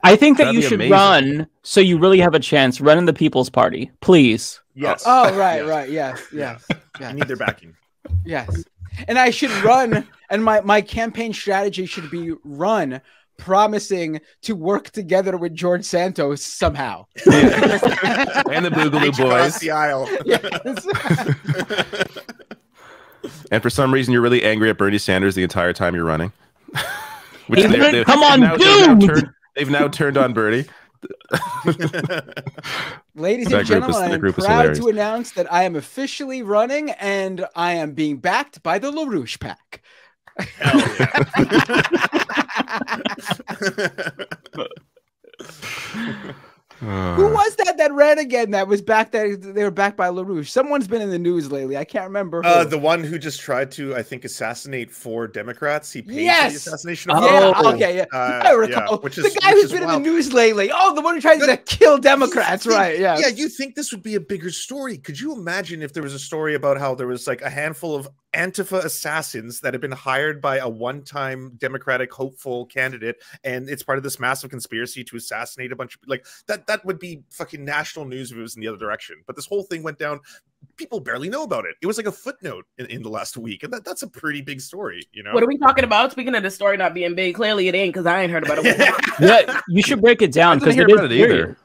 100%. I think that That'd you should amazing. run so you really have a chance. Run in the People's Party, please. Yes. Oh right, right, yes, yes, You yes, need their backing. yes. And I should run, and my my campaign strategy should be run, promising to work together with George Santos somehow. And the Boogaloo Reach across Boys. the aisle. Yes. And for some reason, you're really angry at Bernie Sanders the entire time you're running. Which they- went, they- "Come on, now- now dude!" Turned- They've now turned on Bernie. Ladies That and group is- gentlemen, I am proud to announce that I am officially running, and I am being backed by the LaRouche PAC. Who was that that ran again? That was back. That they were backed by LaRouche. Someone's been in the news lately. I can't remember. Who. Uh, the one who just tried to, I think, assassinate four Democrats. He paid for the Yes. assassination of yeah, four. okay, yeah. Uh, I recall. which the guy which who's is been wild. in the news lately. Oh, the one who tried to kill Democrats, think- right? Yeah. Yeah, you think this would be a bigger story. Could you imagine if there was a story about how there was like a handful of Antifa assassins that had been hired by a one-time Democratic hopeful candidate, and it's part of this massive conspiracy to assassinate a bunch of like that that would be fucking national news if it was in the other direction. But this whole thing went down, people barely know about it. It was like a footnote in, in the last week, and that, that's a pretty big story, you know. What are we talking about? Speaking of the story not being big, clearly it ain't because I ain't heard about it. Yeah, you should break it down because it is about it either.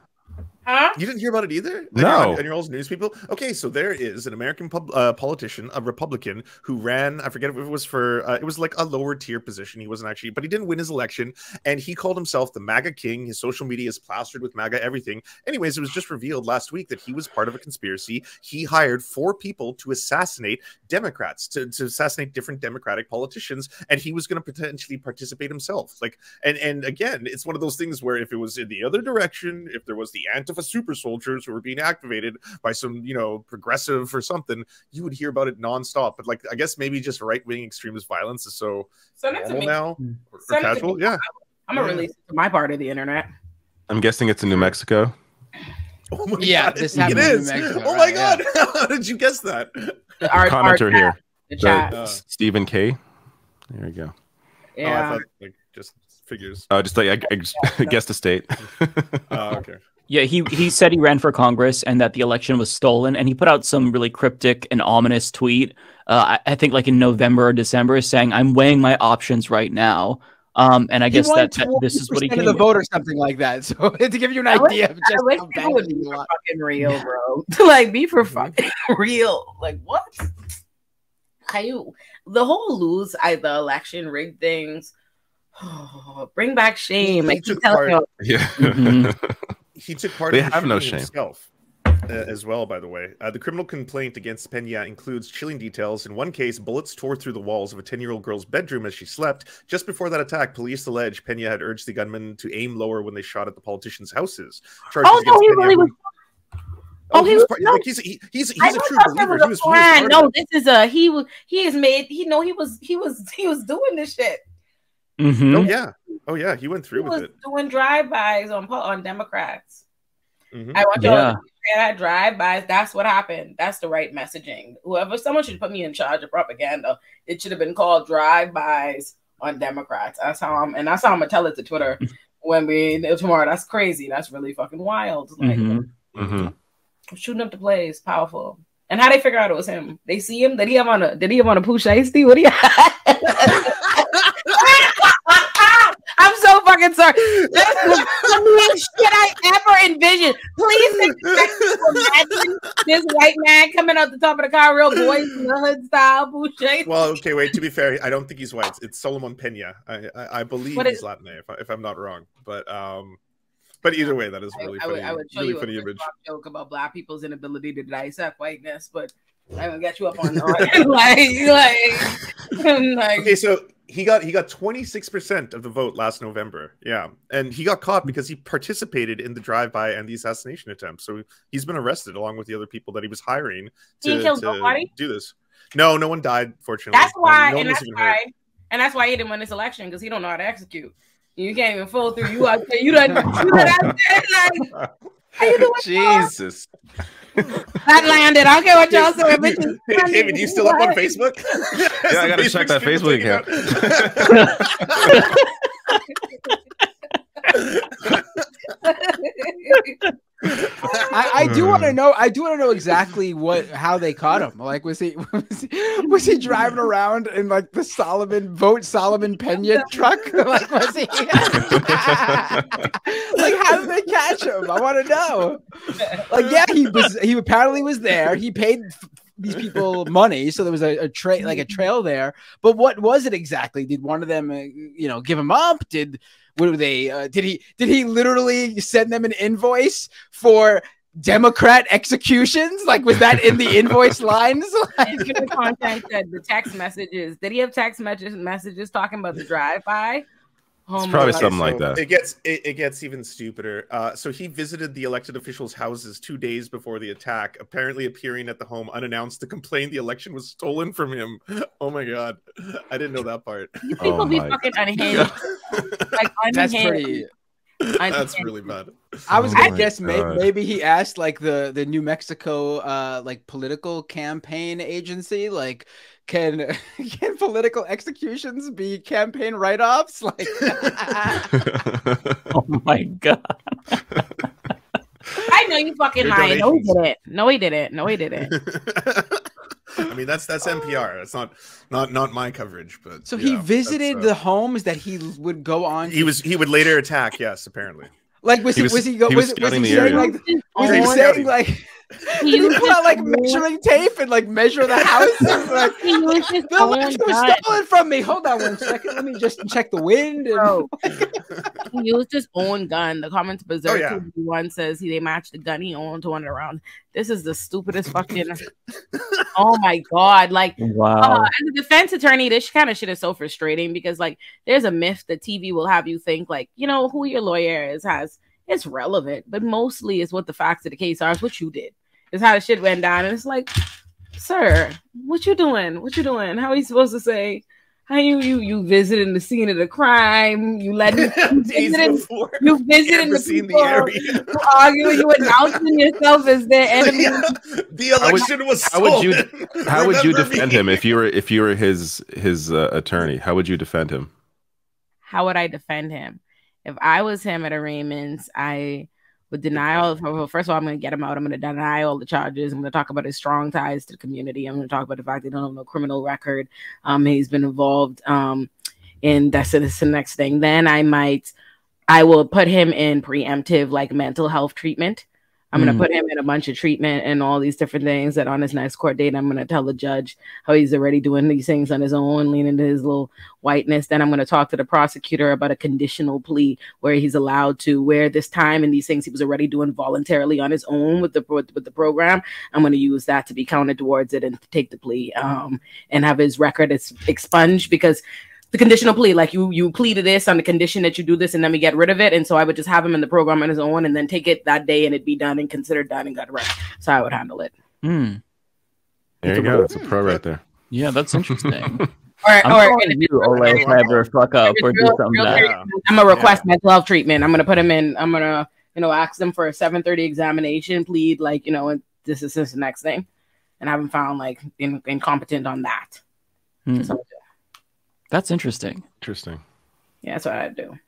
Huh? You didn't hear about it either? No. And you're all news people? Okay, so there is an American pub, uh, politician, a Republican, who ran, I forget if it was for, uh, it was like a lower tier position. He wasn't actually, but he didn't win his election. And he called himself the MAGA king. His social media is plastered with MAGA everything. Anyways, it was just revealed last week that he was part of a conspiracy. He hired four people to assassinate Democrats, to, to assassinate different Democratic politicians. And he was going to potentially participate himself. Like, and, and again, it's one of those things where if it was in the other direction, if there was the Antifa super soldiers who were being activated by some, you know, progressive or something, you would hear about it nonstop. But like, I guess maybe just right wing extremist violence is so Send normal now or, or Send it to casual. Yeah. I'm gonna release it to my part of the internet. I'm guessing it's in New Mexico. Oh my Yeah, God, this it happened in New is. Mexico, oh my right, yeah. God. How did you guess that? Our, our Commenter chat, here. The The- chat. Uh, Stephen K. There you go. Oh, I yeah. thought like just figures. Oh, just like I, I just guessed the state. Oh, okay. Yeah, he he said he ran for Congress and that the election was stolen, and he put out some really cryptic and ominous tweet. Uh, I, I think like in November or December, saying, "I'm weighing my options right now." Um, and I He guess that, that this is what he 20% came of the with. vote or something like that. So to give you an I wish- idea of I just wish how people bad would be for fucking real, bro. like be for fucking real. Like what? How you the whole lose I the election rig things. bring back shame. I keep telling you. yeah. Mhm. He took part They in the have no shooting shame. himself uh, as well by the way uh, the criminal complaint against pena includes chilling details in one case bullets tore through the walls of a 10-year-old girl's bedroom as she slept just before that attack police allege pena had urged the gunman to aim lower when they shot at the politicians houses Charges Oh no, he Pena really was. Oh, Oh, he he was was- part, no. like he's he, he's he's I a true believer. was He a was, he was part No, this is a he was he has made he know he was he was he was doing this shit. Mhm. Oh yeah, oh yeah, he went He through with was it. doing drive-bys on on Democrats. Mhm. I want y'all Yeah. to drive-bys. That's what happened. That's the right messaging. Whoever someone should put me in charge of propaganda. It should have been called drive-bys on Democrats. That's how I'm, and that's how I'm gonna tell it to Twitter when we tomorrow. That's crazy. That's really fucking wild. Like Mm-hmm. shooting up the place, powerful. And how they figure out it was him? They see him. Did he have on a? Did he have on a pooch icy? What do you? I'm so fucking sorry. That's the funniest shit I ever envisioned. Please imagine this white man coming out the top of the car, real boys in the hood style, pooch. Well, okay, wait. To be fair, I don't think he's white. It's Solomon Pena. I I, I believe What he's is- Latin, if, I, if I'm not wrong. But um, but either way, that is really I funny. would, I would show really you a funny Chris image. Joke about black people's inability to dissect whiteness, but I'm gonna get you up on on- like like like Okay, so he got he got 26% of the vote last November. Yeah. And he got caught because he participated in the drive-by and the assassination attempt. So he's been arrested along with the other people that he was hiring He to, killed to nobody? do this. No, no one died, fortunately. That's No- why, no one and that's even hurt. why, and that's why he didn't win this election because he don't know how to execute. You can't even fool through. You out there, you done, you done out there, like, how you doing? Jesus. That landed. I don't care what y'all say. bitches. Hey, David, you still up on Facebook? Yeah, I gotta check that Facebook account. I, I do want to know. I do want to know exactly what how they caught him. Like, was he was he, was he driving around in like the Solomon vote Solomon Pena truck? like, was he? like, how did they catch him? I want to know. Like, yeah, he was. He apparently was there. He paid these people money, so there was a, a trail like a trail there. But what was it exactly? Did one of them, uh, you know, give him up? Did what were they? Uh, did he did he literally send them an invoice for Democrat executions? Like, was that in the invoice lines? Like, the content said the text messages. Did he have text messages messages talking about the drive by? Oh It's probably God. something like that. It gets it, it gets even stupider. Uh, so he visited the elected officials' houses two days before the attack, apparently appearing at the home unannounced to complain the election was stolen from him. Oh my god, I didn't know that part. These people be fucking unhinged. like unhinged. That's pretty. That's really bad. I was Oh gonna my guess may- maybe he asked like the the New Mexico uh like political campaign agency like can can political executions be campaign write-offs like oh my god I know you fucking Your lying. No, he didn't. No, he didn't. No, he didn't. I mean, that's that's NPR. That's not not not my coverage, but so yeah, he that's, visited uh, the homes that he would go on He was he would later attack. Yes, apparently. like was he he was- was he go he was, was was, he saying area. like was He he saying like He did he was pull out like just- measuring tape and like measure the houses like He was just the going election was stolen from me hold on one second let me just check the wind and he used his own gun. The comments berserk yeah. one says he they matched the gun he owned to one around. This is the stupidest fucking. oh my god! Like, Wow. uh, as a defense attorney, this kind of shit is so frustrating because like there's a myth that TV will have you think like you know who your lawyer is has it's relevant, but mostly is what the facts of the case are. It's what you did. It's how the shit went down, and it's like, sir, what you doing? What you doing? How are you supposed to say? How you you you visiting the scene of the crime? You let you Days visiting, before. you visiting Never the seen the people area. who arguing. You announcing yourself as their enemy. The How would- election was How would you stolen. how would you defend me? him if you were if you were his his uh, attorney? How would you defend him? How would I defend him? If I was him at a Raymond's, I would denial. first of all, I'm going to get him out. I'm going to deny all the charges. I'm going to talk about his strong ties to the community. I'm going to talk about the fact they don't have no criminal record. Um, he's been involved. Um, in that's that's the next thing. Then I might, I will put him in preemptive like mental health treatment. I'm gonna Mm. put him in a bunch of treatment and all these different things that on his next court date, I'm gonna tell the judge how he's already doing these things on his own, leaning to his little whiteness. Then I'm gonna talk to the prosecutor about a conditional plea where he's allowed to, wear this time and these things he was already doing voluntarily on his own with the with, with the program. I'm gonna use that to be counted towards it and take the plea um, and have his record ex- expunged because the conditional plea, like you you plead to this on the condition that you do this and then we get rid of it. And so I would just have him in the program on his own and then take it that day and it'd be done and considered done and got rid. So I would handle it. Hmm. There you go. That's a pro right there. Yeah, that's interesting. Or, I'm or calling you, Ole, if I ever fuck up or do something real I'm gonna request mental health treatment. I'm gonna put him in. I'm gonna you know ask them for a 7:30 examination, plead like you know this is, this is the next thing, and I haven't found like in, incompetent on that. Hmm. That's what I'm That's interesting. Interesting. Yeah, that's what I'd do.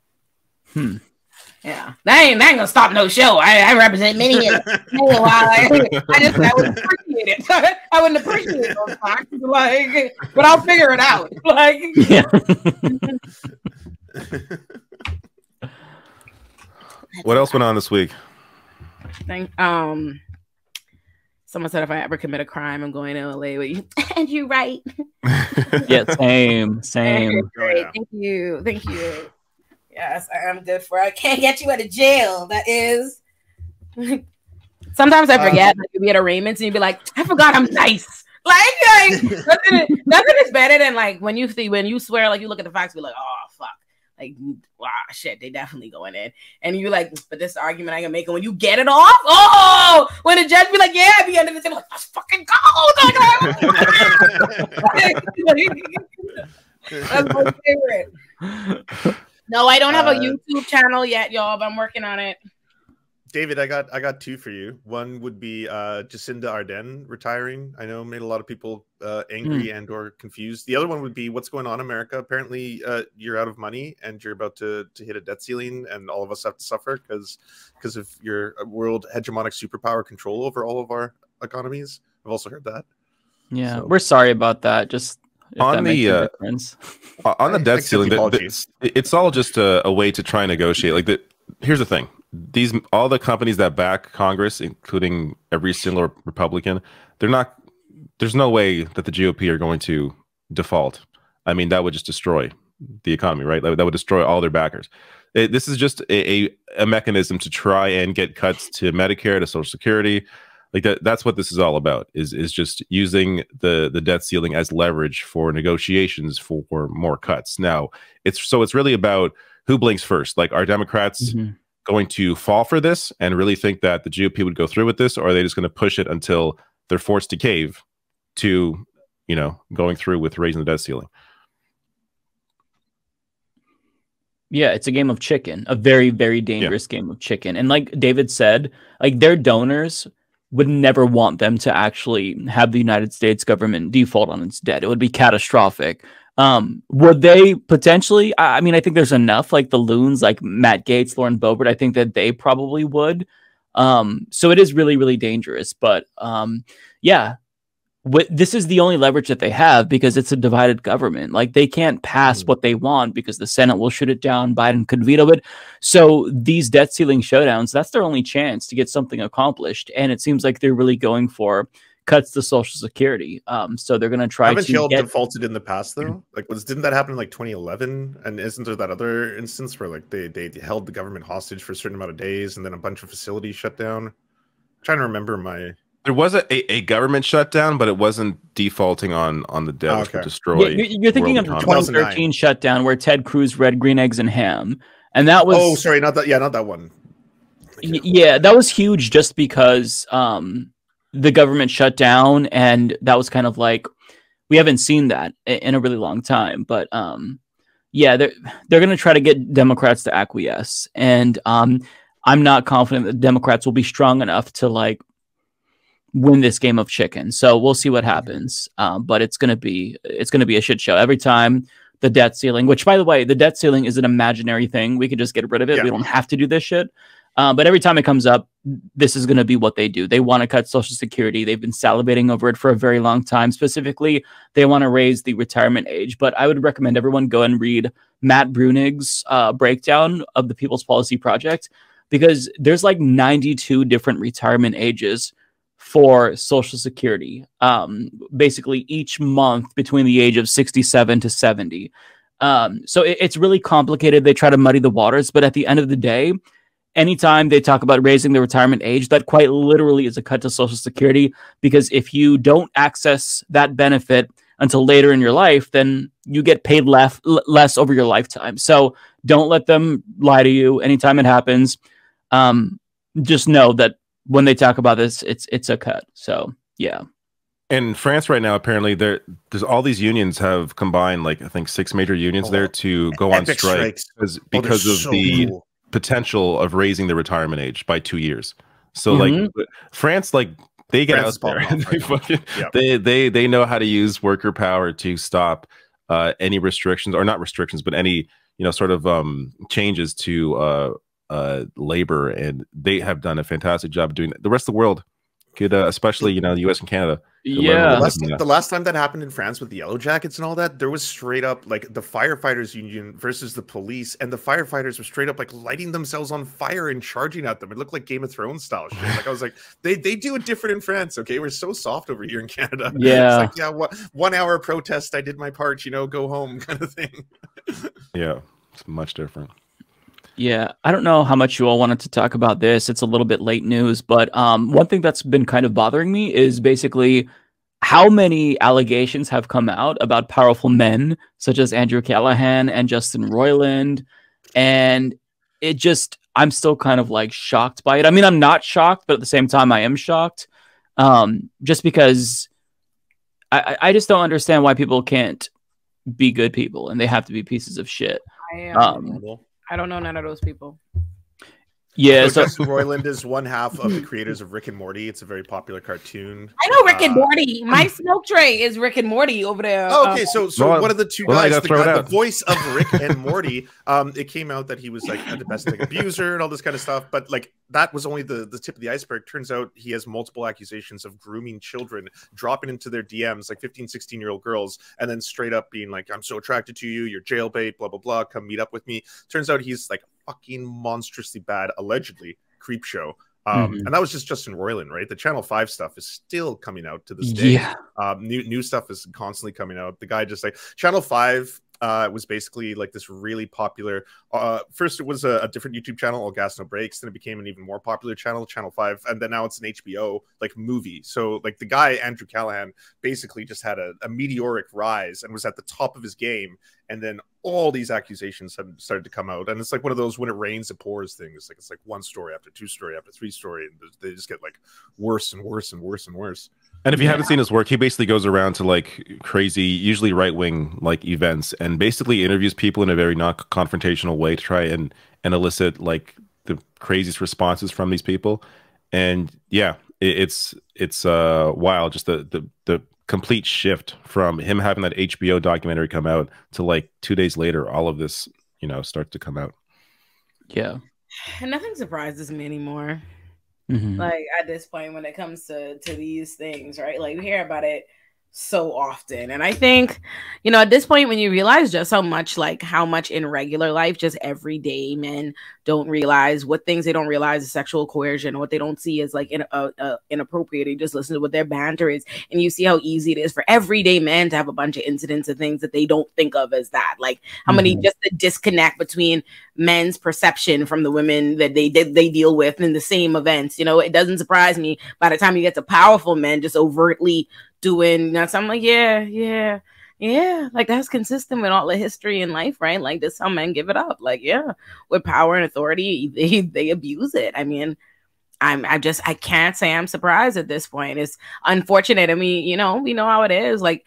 Hmm. Yeah, that ain't that ain't gonna stop no show. I, I represent many. of them. I, I just I wouldn't appreciate it. I wouldn't appreciate those facts, like, but I'll figure it out. Like, yeah. What else went on this week? Thank, um, someone said if I ever commit a crime, I'm going to LA with you. and you right. yeah, same, same. Great. Thank you. Thank you. Yes, I am good for. I can't get you out of jail. That is. Sometimes I um, forget. like, you'll be at arraignments and you'd be like, I forgot I'm nice. Like, like nothing, nothing is better than like when you see when you swear, like you look at the facts, be like, oh fuck, like wow, ah, shit, they definitely going in, and you're like, but this argument I can make, and when you get it off, oh, when the judge be like, yeah, at the end of it, they're like, let's fucking go. That's my favorite. No, I don't have a YouTube channel yet, y'all, but I'm working on it. David, I got I got two for you. One would be uh, Jacinda Ardern retiring. I know made a lot of people uh, angry and or confused. The other one would be what's going on America. Apparently, uh, you're out of money and you're about to to hit a debt ceiling, and all of us have to suffer because because of your uh, world hegemonic superpower control over all of our economies. I've also heard that. Yeah, we're sorry about that. Just if on the uh, on the debt ceiling, the the- the- it's all just a, a way to try and negotiate. Like the here's the thing: these all the companies that back Congress, including every single Republican, they're not. There's no way that the GOP are going to default. I mean, that would just destroy the economy, right? That, would- destroy all their backers. It- this is just a, a, a mechanism to try and get cuts to Medicare, to Social Security. Like that, that's what this is all about. Is is just using the the debt ceiling as leverage for negotiations for more cuts. Now, it's so it's really about who blinks first. Like, are Democrats Mhm. Going to fall for this and really think that the GOP would go through with this, or are they just going to push it until they're forced to cave to, you know, going through with raising the debt ceiling? Yeah, it's a game of chicken, a very, very dangerous game of chicken. And like David said, like their donors would never want them to actually have the United States government default on its debt. It would be catastrophic. Um, would they potentially? I I mean, I think there's enough like the loons, like Matt Gaetz, Lauren Boebert. I think that they probably would. Um, so it is really, really dangerous. But um, yeah, Wh- this is the only leverage that they have because it's a divided government. Like they can't pass what they want because the Senate will shoot it down. Biden could veto it. So these debt ceiling showdowns, that's their only chance to get something accomplished. And it seems like they're really going for cuts to Social Security. Um, so they're going to try Haven't to y'all get. defaulted in the past though? Like, was didn't that happen in like 2011? And isn't there that other instance where like they they held the government hostage for a certain amount of days, and then a bunch of facilities shut down? I'm trying to remember my. There was a, a, a government shutdown, but it wasn't defaulting on on the debt, which would Okay. destroy. Yeah, you're, you're thinking of the 2013 shutdown where Ted Cruz read green eggs and ham, and that was oh, sorry, not that. Yeah, not that one. Yeah that was huge just because um the government shut down and that was kind of like we haven't seen that in a really long time but um yeah they're they're going to try to get democrats to acquiesce and um i'm not confident that democrats will be strong enough to like win this game of chicken. So we'll see what happens um but it's going to be it's going to be a shit show. Every time the debt ceiling which by the way the debt ceiling is an imaginary thing. We could just get rid of it. Yeah. we don't have to do this shit uh, but every time it comes up, this is going to be what they do. They want to cut Social Security. They've been salivating over it for a very long time. Specifically, they want to raise the retirement age. But I would recommend everyone go and read Matt Bruenig's uh, breakdown of the People's Policy Project because there's like 92 different retirement ages for Social Security. Um, basically, each month between the age of 67 to 70. Um, so it- it's really complicated. They try to muddy the waters, but at the end of the day, anytime they talk about raising the retirement age, that quite literally is a cut to Social Security. Because if you don't access that benefit until later in your life, then you get paid less less over your lifetime. So don't let them lie to you. Anytime it happens, um, just know that when they talk about this, it's it's a cut. So yeah. In France right now, apparently there there's all these unions have combined like I think six major unions there to go on strike strikes. because, Oh, because of so the cool. Potential of raising the retirement age by two years. So Mhm. like France, like they get France out there and they, fucking, Yeah. they they they know how to use worker power to stop uh, any restrictions or not restrictions, but any you know sort of um, changes to uh, uh, labor, and they have done a fantastic job doing that. The rest of the world could, uh, especially you know the U.S. and Canada. could learn a Yeah. The last, the last time that happened in France with the Yellow Jackets and all that, there was straight up like the firefighters union versus the police, and the firefighters were straight up like lighting themselves on fire and charging at them. It looked like Game of Thrones style shit. Like I was like, they they do it different in France. Okay, we're so soft over here in Canada. Yeah. it's like yeah, what, one hour protest, I did my part. You know, go home kind of thing. Yeah, it's much different. Yeah, I don't know how much you all wanted to talk about this. It's a little bit late news, but um, one thing that's been kind of bothering me is basically how many allegations have come out about powerful men such as Andrew Callaghan and Justin Roiland, and it just I'm still kind of like shocked by it. I mean, I'm not shocked, but at the same time, I am shocked, um, just because I, I I just don't understand why people can't be good people and they have to be pieces of shit. I, Um, I don't know none of those people. Yeah, so so Justin Roiland is one half of the creators of Rick and Morty. It's a very popular cartoon. I know Rick and Uh, Morty. My smoke tray is Rick and Morty over there. Oh, okay, so so Well, one of the two well, guys, the, guy, the voice of Rick and Morty, um, it came out that he was like a domestic abuser and all this kind of stuff. But like that was only the the tip of the iceberg. Turns out he has multiple accusations of grooming children, dropping into their DMs like 15, 16 year old girls, and then straight up being like, "I'm so attracted to you. You're jailbait. Blah blah blah. Come meet up with me." Turns out he's like fucking monstrously bad, allegedly creep show. Um, Mhm. And that was just Justin Roiland, right? The Channel Five stuff is still coming out to this day. Yeah. Um, new new stuff is constantly coming out. The guy just like Channel Five uh, it was basically like this really popular. Uh, first, it was a, a different YouTube channel, All Gas No Breaks. Then it became an even more popular channel, Channel Five, and then now it's an HBO like movie. So like the guy Andrew Callaghan basically just had a, a meteoric rise and was at the top of his game, and then all these accusations have started to come out, and it's like one of those when it rains it pours things. Like it's like one story after two story after three story, and they just get like worse and worse and worse and worse. And if you haven't seen his work, he basically goes around to like crazy, usually right wing like events, and basically interviews people in a very non confrontational way to try and and elicit like the craziest responses from these people. And yeah, it, it's it's uh wild, just the the the complete shift from him having that HBO documentary come out to like two days later, all of this you know starts to come out. Yeah. And nothing surprises me anymore. Mhm. Like at this point, when it comes to to these things, right? Like we hear about it so often, and I think you know at this point when you realize just how much like how much in regular life, just everyday men don't realize what things they don't realize is sexual coercion, what they don't see is like in, uh, uh, inappropriate. You just listen to what their banter is, and you see how easy it is for everyday men to have a bunch of incidents and things that they don't think of as that. Like how many Mhm. just the disconnect between men's perception from the women that they they, they deal with in the same events. You know, it doesn't surprise me by the time you get to powerful men just overtly doing. Know, so I'm like, yeah, yeah. Yeah, like that's consistent with all the history in life, right? Like this how men give it up. Like, yeah, with power and authority, they they abuse it. I mean, I'm I just I can't say I'm surprised at this point. It's unfortunate. I mean, you know, we know how it is. Like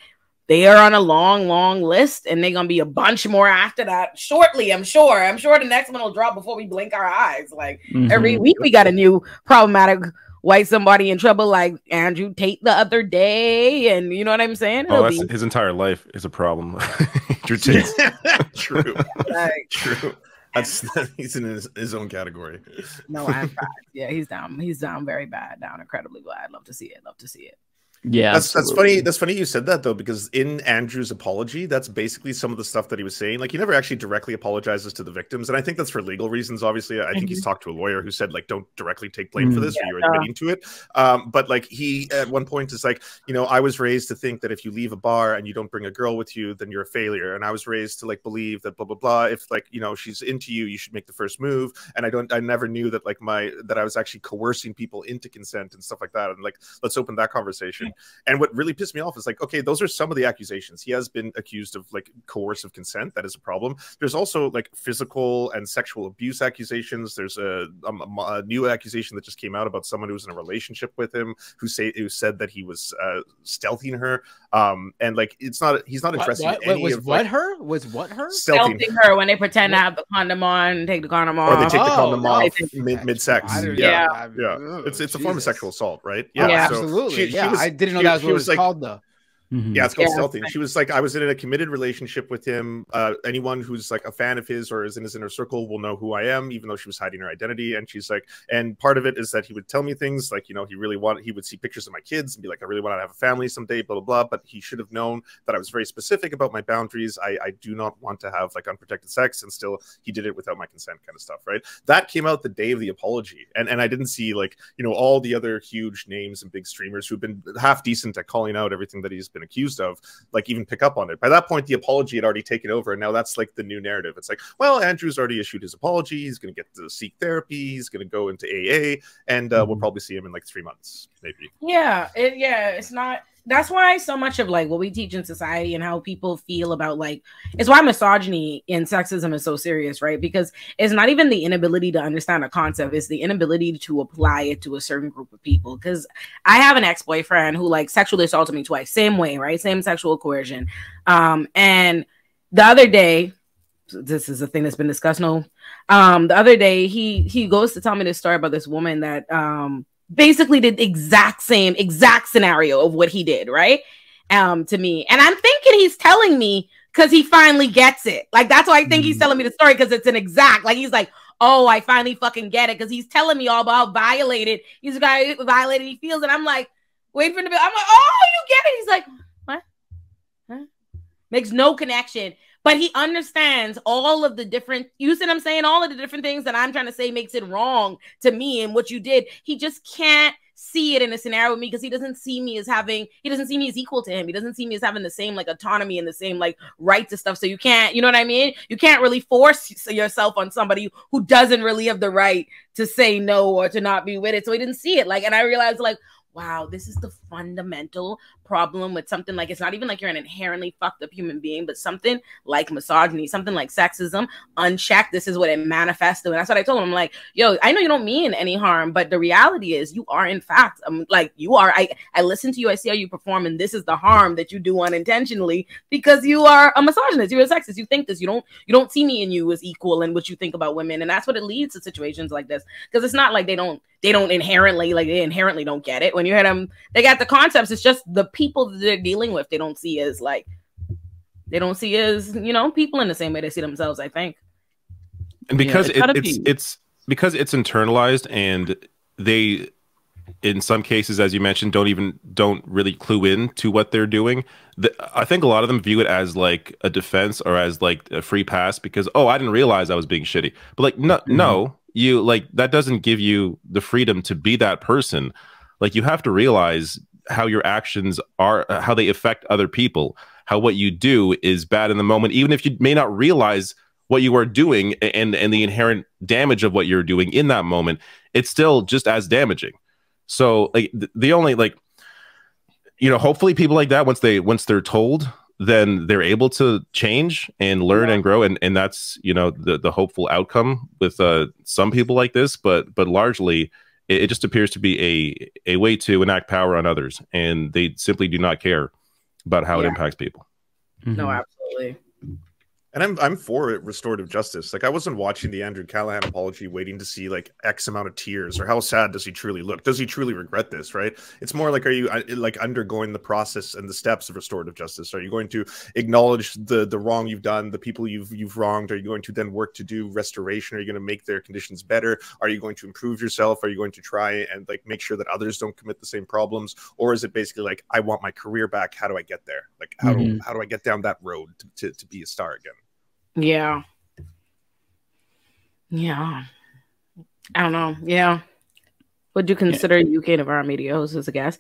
they are on a long, long list, and they're gonna be a bunch more after that shortly. I'm sure. I'm sure the next one will drop before we blink our eyes. Like every Mhm. week, we got a new problematic white somebody in trouble, like Andrew Tate the other day, and you know what I'm saying? Oh, It'll that's be his entire life is a problem. Drew Tate. True. like, True. That's he's in his, his own category. no, I'm fine. Yeah, he's down. He's down very bad, down incredibly bad. Love to see it. Love to see it. Yeah. that's that's funny. That's funny you said that though, because in Andrew's apology, that's basically some of the stuff that he was saying. Like he never actually directly apologizes to the victims, and I think that's for legal reasons. Obviously, I think he's talked to a lawyer who said like, don't directly take blame for Mhm. this. Yeah, you're no. admitting to it. Um, but like he at one point is like, you know, I was raised to think that if you leave a bar and you don't bring a girl with you, then you're a failure. And I was raised to like believe that blah blah blah. If like you know she's into you, you should make the first move. And I don't, I never knew that like my that I was actually coercing people into consent and stuff like that. And like, let's open that conversation. And what really pissed me off is like, okay, those are some of the accusations. He has been accused of like coercive consent. That is a problem. There's also like physical and sexual abuse accusations. There's a, um, a, a new accusation that just came out about someone who was in a relationship with him who say who said that he was uh, stealthing her. Um, and like, it's not he's not What, addressing what, any what was of what like, her was what her? stealthing. Helping her when they pretend to have the condom on, take the condom off. Or they take the Oh, condom no, off mid mid sex. I Yeah, yeah, yeah. It's it's a form of sexual assault, right? Oh, Yeah. so absolutely. she- she yeah, was- I didn't know that was what it was was like- called though. Yeah, it's called Yeah. stealthing. She was like, I was in a committed relationship with him. Uh, anyone who's like a fan of his or is in his inner circle will know who I am, even though she was hiding her identity. And she's like, and part of it is that he would tell me things like, you know, he really wanted, he would see pictures of my kids and be like, I really want to have a family someday, blah, blah, blah. But he should have known that I was very specific about my boundaries. I, I do not want to have like unprotected sex. And still, he did it without my consent, kind of stuff, right? That came out the day of the apology. And, and I didn't see like, you know, all the other huge names and big streamers who've been half decent at calling out everything that he's been accused of like even pick up on it. By that point, the apology had already taken over, and now that's like the new narrative. It's like, well, Andrew's already issued his apology. He's going to get to seek therapy. He's going to go into AA, and uh, we'll probably see him in like three months, maybe. Yeah, it, yeah, it's not. That's why so much of like what we teach in society and how people feel about like it's why misogyny and sexism is so serious, right? Because it's not even the inability to understand a concept; it's the inability to apply it to a certain group of people. Because I have an ex boyfriend who like sexually assaulted me twice, same way, right? Same sexual coercion. Um, and the other day, this is a thing that's been discussed. No, um, the other day he he goes to tell me this story about this woman that um basically did the exact same exact scenario of what he did, right? Um, to me, and I'm thinking he's telling me because he finally gets it. Like that's why I think he's telling me the story because it's an exact. Like he's like, oh, I finally fucking get it because he's telling me all about violated He's a guy violated he feels, and I'm like, waiting for be. I'm like, oh, you get it? He's like, what? Huh? Makes no connection. But he understands all of the different, you see I'm saying? All of the different things that I'm trying to say makes it wrong to me and what you did. He just can't see it in a scenario with me because he doesn't see me as having, he doesn't see me as equal to him. He doesn't see me as having the same like autonomy and the same like right to stuff. So you can't, you know what I mean? You can't really force yourself on somebody who doesn't really have the right to say no or to not be with it. So he didn't see it. Like, and I realized like, wow, this is the fundamental problem with something like it's not even like you're an inherently fucked up human being, but something like misogyny, something like sexism, unchecked. This is what it manifests. And that's what I told him. I'm like, yo, I know you don't mean any harm, but the reality is you are in fact, I'm like you are. I I listen to you, I see how you perform, and this is the harm that you do unintentionally because you are a misogynist, you're a sexist. You think this, you don't you don't see me and you as equal in what you think about women, and that's what it leads to situations like this. Because it's not like they don't they don't inherently like they inherently don't get it. When you hear them, they got the concepts. It's just the people that they're dealing with. They don't see as like they don't see as you know people in the same way they see themselves. I think. and because it's it, gotta it's be- it's because it's internalized and they in some cases as you mentioned don't even don't really clue in to what they're doing the, i think a lot of them view it as like a defense or as like a free pass because oh i didn't realize i was being shitty but like no mm-hmm. no you like that doesn't give you the freedom to be that person like you have to realize how your actions are uh, how they affect other people how what you do is bad in the moment even if you may not realize what you are doing and and the inherent damage of what you're doing in that moment it's still just as damaging. So like th- the only like you know hopefully people like that once they once they're told then they're able to change and learn and grow and and that's you know the the hopeful outcome with uh some people like this but but largely it, it just appears to be a a way to enact power on others and they simply do not care about how it impacts people. No, mm-hmm. absolutely. And I'm I'm for restorative justice. Like I wasn't watching the Andrew Callaghan apology, waiting to see like X amount of tears or how sad does he truly look? Does he truly regret this? Right? It's more like are you uh, like undergoing the process and the steps of restorative justice? Are you going to acknowledge the the wrong you've done, the people you've you've wronged? Are you going to then work to do restoration? Are you going to make their conditions better? Are you going to improve yourself? Are you going to try and like make sure that others don't commit the same problems? Or is it basically like I want my career back? How do I get there? Like how do Mhm. how do I get down that road to, to, to be a star again? Yeah. Yeah. I don't know. Yeah. Would you consider UK Novara Media host as a guest?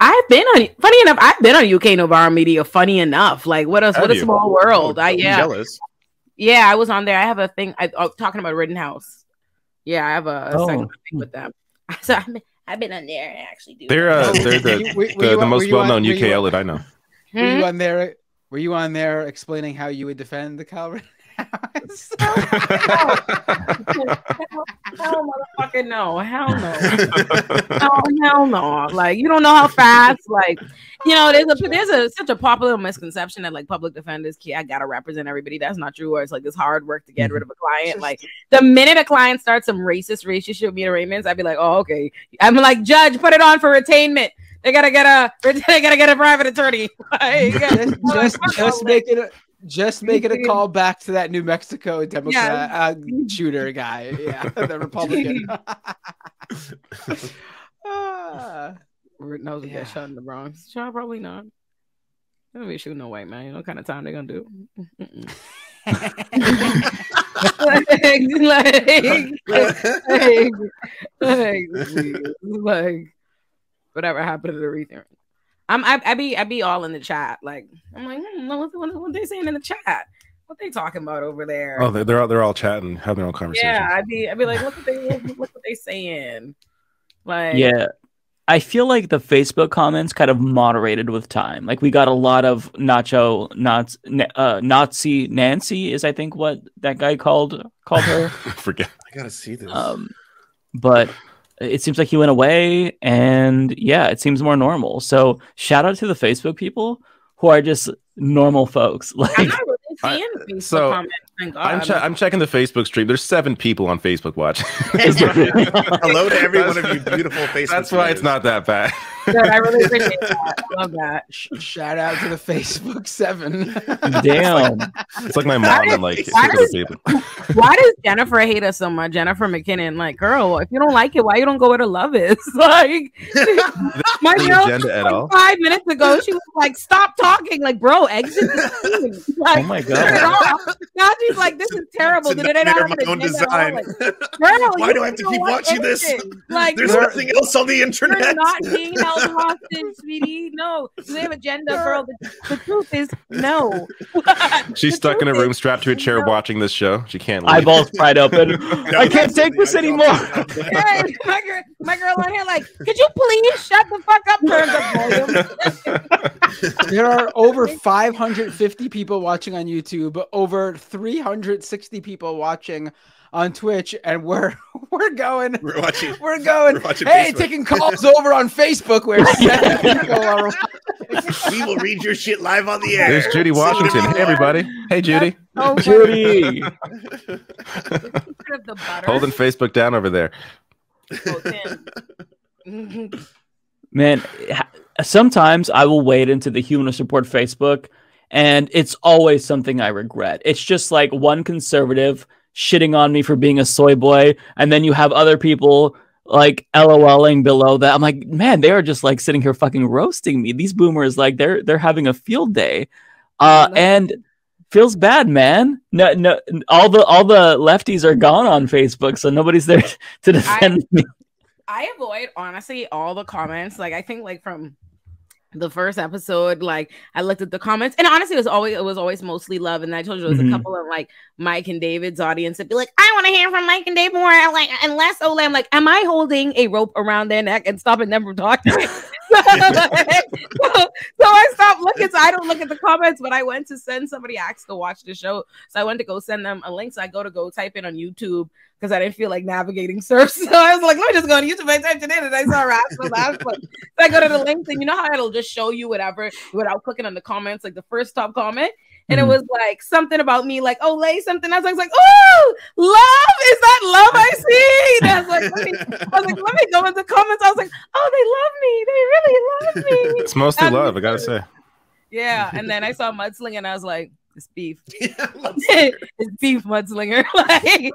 I've been on funny enough, I've been on UK Novara Media funny enough. Like what else? Have what a small world. Oh, I I'm yeah. jealous. Yeah, I was on there. I have a thing I oh, talking about Rittenhouse. Yeah, I have a, a Oh. segment thing with them. So I've been, I've been on there and actually do they're uh they're the, You- were- were the, you the on- most were you on- well-known uk you outlet i know Were Hmm? you on there? Were you on there explaining how you would defend the Cal? Hell motherfucking no. Hell no. no, oh, hell no. Like you don't know how fast. Like you know, there's a there's a such a popular misconception that like public defenders, "Key, I gotta represent everybody. That's not true. Or it's like this hard work to get rid mm-hmm. of a client. Like the minute a client starts some racist racist shit with me arraignments, I'd be like, oh okay. I'm like, judge, put it on for retainment. They gotta get a. They gotta get a private attorney. Like, just just, just make it a, just making a call back to that New Mexico Democrat uh, shooter guy. Yeah, the Republican. Ah. Rittenhouse will get shot in the Bronx. Child, probably not. They're gonna be shooting no white man. You know what kind of time they're gonna do? Like, like, like, like, like, whatever happened to the Aretha? I'm I, I be I be all in the chat. Like I'm like, hmm, what, what, what they saying in the chat? What they talking about over there? Oh, they're they're all, they're all chatting, having their own conversation. yeah, I'd be I'd be like, look what they look what they saying. Like Yeah. I feel like the Facebook comments kind of moderated with time. Like we got a lot of Nacho Nazi, uh, Nazi Nancy is I think what that guy called called her. I Forget. I gotta see this. Um, but it seems like he went away, and yeah, it seems more normal. So shout out to the Facebook people who are just normal folks. Like I'm not really seeing Facebook so, comments. Thank God. I'm, che- I'm checking the Facebook stream. There's seven people on Facebook watching. Hello to every one of you beautiful Facebook. That's why it's not that bad. Good, I really appreciate that. I love that. Shout out to the Facebook Seven. Damn. It's like my mom and like Why does- Why does Jennifer hate us so much? Jennifer McKinnon, like, girl, if you don't like it, why you don't go where the love is? Like, my girl, agenda at like, all? five minutes ago, she was like, "Stop talking!" Like, bro, exit the scene. Like, Oh my God. turn it off. Now she's like, "This is terrible." It's Did they not nightmare of my own agenda at all? design. Like, girl, Why do I have to keep want watching this? Like, There's you're- nothing else on the internet. You're not being held hostage, sweetie. No, you have agenda, girl. The, the truth is, no. She's stuck in a room strapped to a chair watching this show. She can't leave. eyeballs pried open. I can't take this anymore. Yeah, my girl, my girl on here, like, could you please shut the fuck up? Turns up volume. there are over 550 people watching on YouTube, over 360 people watching on Twitch, and we're we're going. We're watching. We're going. We're watching hey, Facebook. taking calls over on Facebook Where are... we will read your shit live on the air. There's Judy Washington. Hey everybody. Hey Judy. Oh, Judy. Holding Facebook down over there. Man, sometimes I will wade into the humanist report Facebook, and it's always something I regret. It's just like one conservative shitting on me for being a soy boy, and then you have other people like LOLing below that. I'm like, man, they are just like sitting here fucking roasting me. These boomers, like they're they're having a field day, uh, and feels bad, man. No, no, all the all the lefties are gone on Facebook, so nobody's there to defend me. I avoid honestly all the comments. Like I think like from the first episode, like I looked at the comments, and honestly, it was always it was always mostly love. And I told you there was Mhm. a couple of like Mike and David's audience that'd be like, I want to hear from Mike and Dave more. I'm like, unless Ole, I'm like, am I holding a rope around their neck and stopping them from talking? so, I stopped looking, so I don't look at the comments. But I went to send somebody asked to watch the show, so I went to go send them a link. So I go to go type in on YouTube because I didn't feel like navigating search. So I was like, let me just go on YouTube. I typed it in and I saw Rascal Last So I go to the links and you know how it'll just show you whatever without clicking on the comments, like the first top comment. And Mm-hmm. it was like something about me, like, oh, lay something else. I was like, oh, love, is that love I see? And I was like, let me, I was like, let me go into comments. I was like, oh, they love me. They really love me. It's mostly And- love, I gotta say. Yeah. And then I saw Mudslinger and I was like, it's beef. it's beef, Mudslinger. like,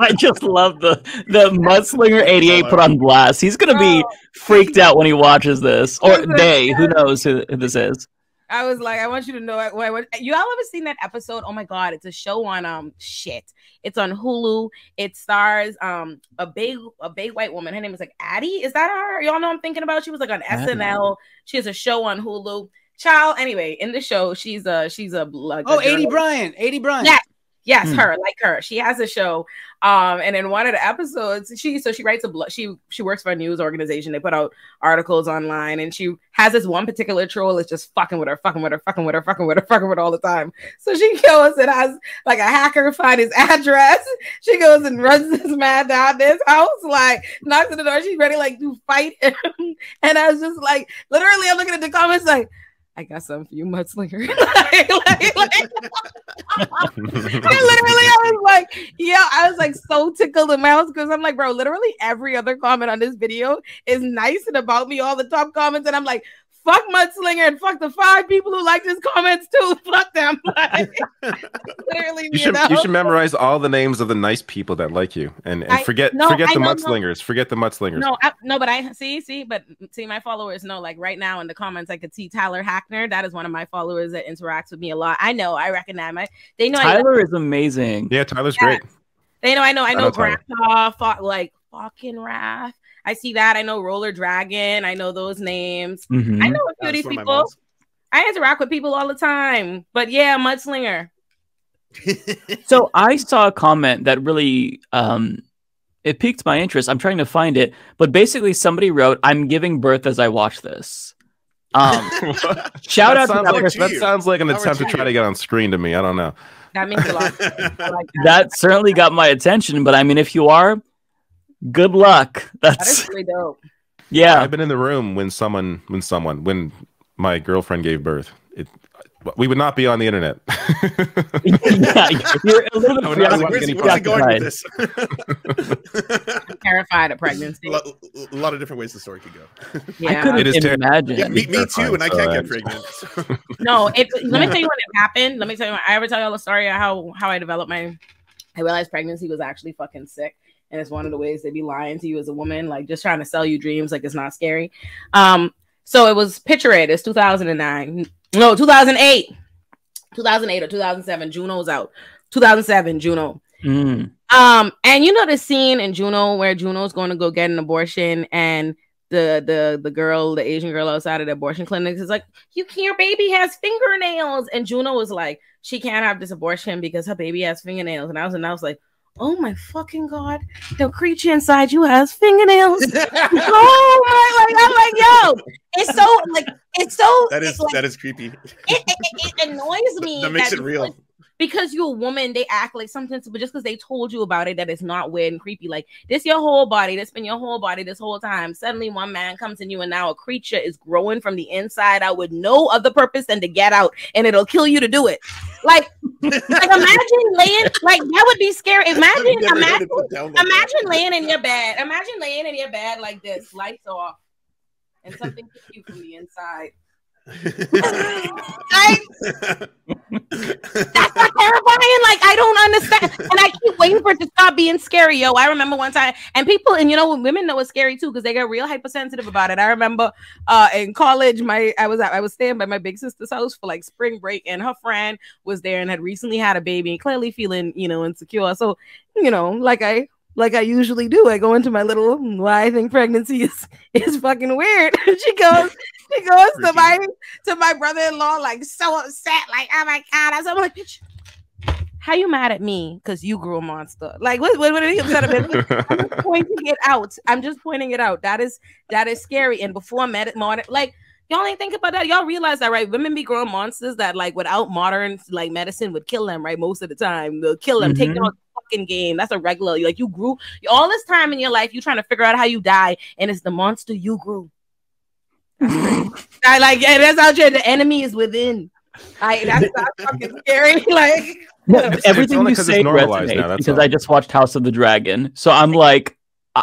I just love the the Mudslinger 88 put on blast. He's gonna be freaked out when he watches this, or they. Who knows who, who this is? I was like, I want you to know. I, I, you all ever seen that episode? Oh my god, it's a show on um shit. It's on Hulu. It stars um a big a big white woman. Her name is like Addie. Is that her? Y'all know I'm thinking about. She was like on. SNL. She has a show on Hulu. Child. Anyway, in the show, she's a she's a like Oh, a 80 journalist. Bryant. Aidy Bryant. Yes, yes, Hmm. her, like her. She has a show. Um, and in one of the episodes, she so she writes a blog. She she works for a news organization. They put out articles online, and she has this one particular troll that's just fucking with her, fucking with her, fucking with her, fucking with her, fucking with her all the time. So she goes and has like a hacker find his address. She goes and runs this man down this house, like knocks on the door. She's ready like to fight him. And I was just like, literally, I'm looking at the comments like. I got something for you, mudslinger. like, like, like, literally, I was like, yeah, I was like so tickled in my house because I'm like, bro, literally every other comment on this video is nice and about me, all the top comments, and I'm like, fuck Mudslinger and fuck the five people who like his comments too. Fuck them. Like, literally, You you, should know? you should memorize all the names of the nice people that like you, and, and I- forget no, forget I the know, no. Forget the mudslingers. No, I, no, but I see, see, but see, my followers know. Like right now in the comments, I could see Tyler Hackner. That is one of my followers that interacts with me a lot. I know, I recognize my. They know. I, Tyler is amazing. Yeah, Tyler's great. they know. I know. I I know. know Tyler. Grandpa, fought, like fucking Wrath. I see that. I know Roller Dragon. I know those names. Mhm. I know a few That's of these one of people. I interact with people all the time. But yeah, Mudslinger. So I saw a comment that really um it piqued my interest. I'm trying to find it, but basically somebody wrote, "I'm giving birth as I watch this." Um, shout that out to sounds that like, person. that sounds like an How attempt to try to get on screen to me. I don't know. That means a lot. Like that. That certainly got my attention. But I mean, if you are, good luck. that That's is really dope. yeah. I've been in the room when someone when someone when my girlfriend gave birth. It we would not be on the internet. yeah, you're a little I would bit not Where's, be where's he going with preoccupied. this? I'm terrified of pregnancy. a, lot, a lot of different ways the story could go. Yeah. I couldn't It is ter- imagine. Yeah, me, me too, and I can't get Terrifying. pregnant. No, it, let me tell you when it happened. Let me tell you. I ever tell y'all a story of how how I developed my. I realized pregnancy was actually fucking sick, and it's one of the ways they be lying to you as a woman, like just trying to sell you dreams, like it's not scary. Um, so it was picture it. It's 2009, no, 2008, 2008 or 2007. Juno's out. 2007, Juno. Mm. Um, and you know the scene in Juno where Juno's going to go get an abortion, and the the the girl, the Asian girl outside of the abortion clinic, is like, "You can your baby has fingernails," and Juno was like, "She can't have this abortion because her baby has fingernails," and I was and I was like. Oh my fucking god! The creature inside you has fingernails. oh my! Like I'm like, yo, it's so like it's so. that is like, that is creepy. it, it, it, annoys me. That makes it real. Because you're a woman, they act like sometimes, but just because they told you about it, that it's not weird and creepy. Like this, your whole body, that's been your whole body this whole time. Suddenly, one man comes in you, and now a creature is growing from the inside out with no other purpose than to get out, and it'll kill you to do it. Like, like imagine laying, like that would be scary. Imagine, imagine, it put down like that. imagine laying in your bed. Imagine laying in your bed like this, lights off, and something hits you from the inside. I, that's not terrifying. Like I don't understand, and I keep waiting for it to stop being scary. Yo, I remember one time, and people, and you know, women know it's scary too because they get real hypersensitive about it. I remember uh in college, my I was I was staying by my big sister's house for like spring break, and her friend was there and had recently had a baby and clearly feeling you know insecure. So you know, like I like I usually do. I go into my little why I think pregnancy is is fucking weird. she goes, she goes to my to my brother-in-law, like so upset, like, oh my god. I was I'm like, bitch, how you mad at me? Because you grew a monster. Like, what what, what are you upset about? I'm just pointing it out. I'm just pointing it out. That is that is scary. And before med- modern, like y'all ain't think about that. Y'all realize that, right? Women be growing monsters that, like, without modern like medicine, would kill them, right? Most of the time, they'll kill them, take mm-hmm. them out the fucking game. That's a regular. Like, you grew all this time in your life, you trying to figure out how you die, and it's the monster you grew. I like, yeah, that's out there. The enemy is within. Like, that's, that's fucking scary. Like, No, It's- it's everything only you 'cause it's say resonates now, because all. I just watched House of the Dragon, so I'm like, I-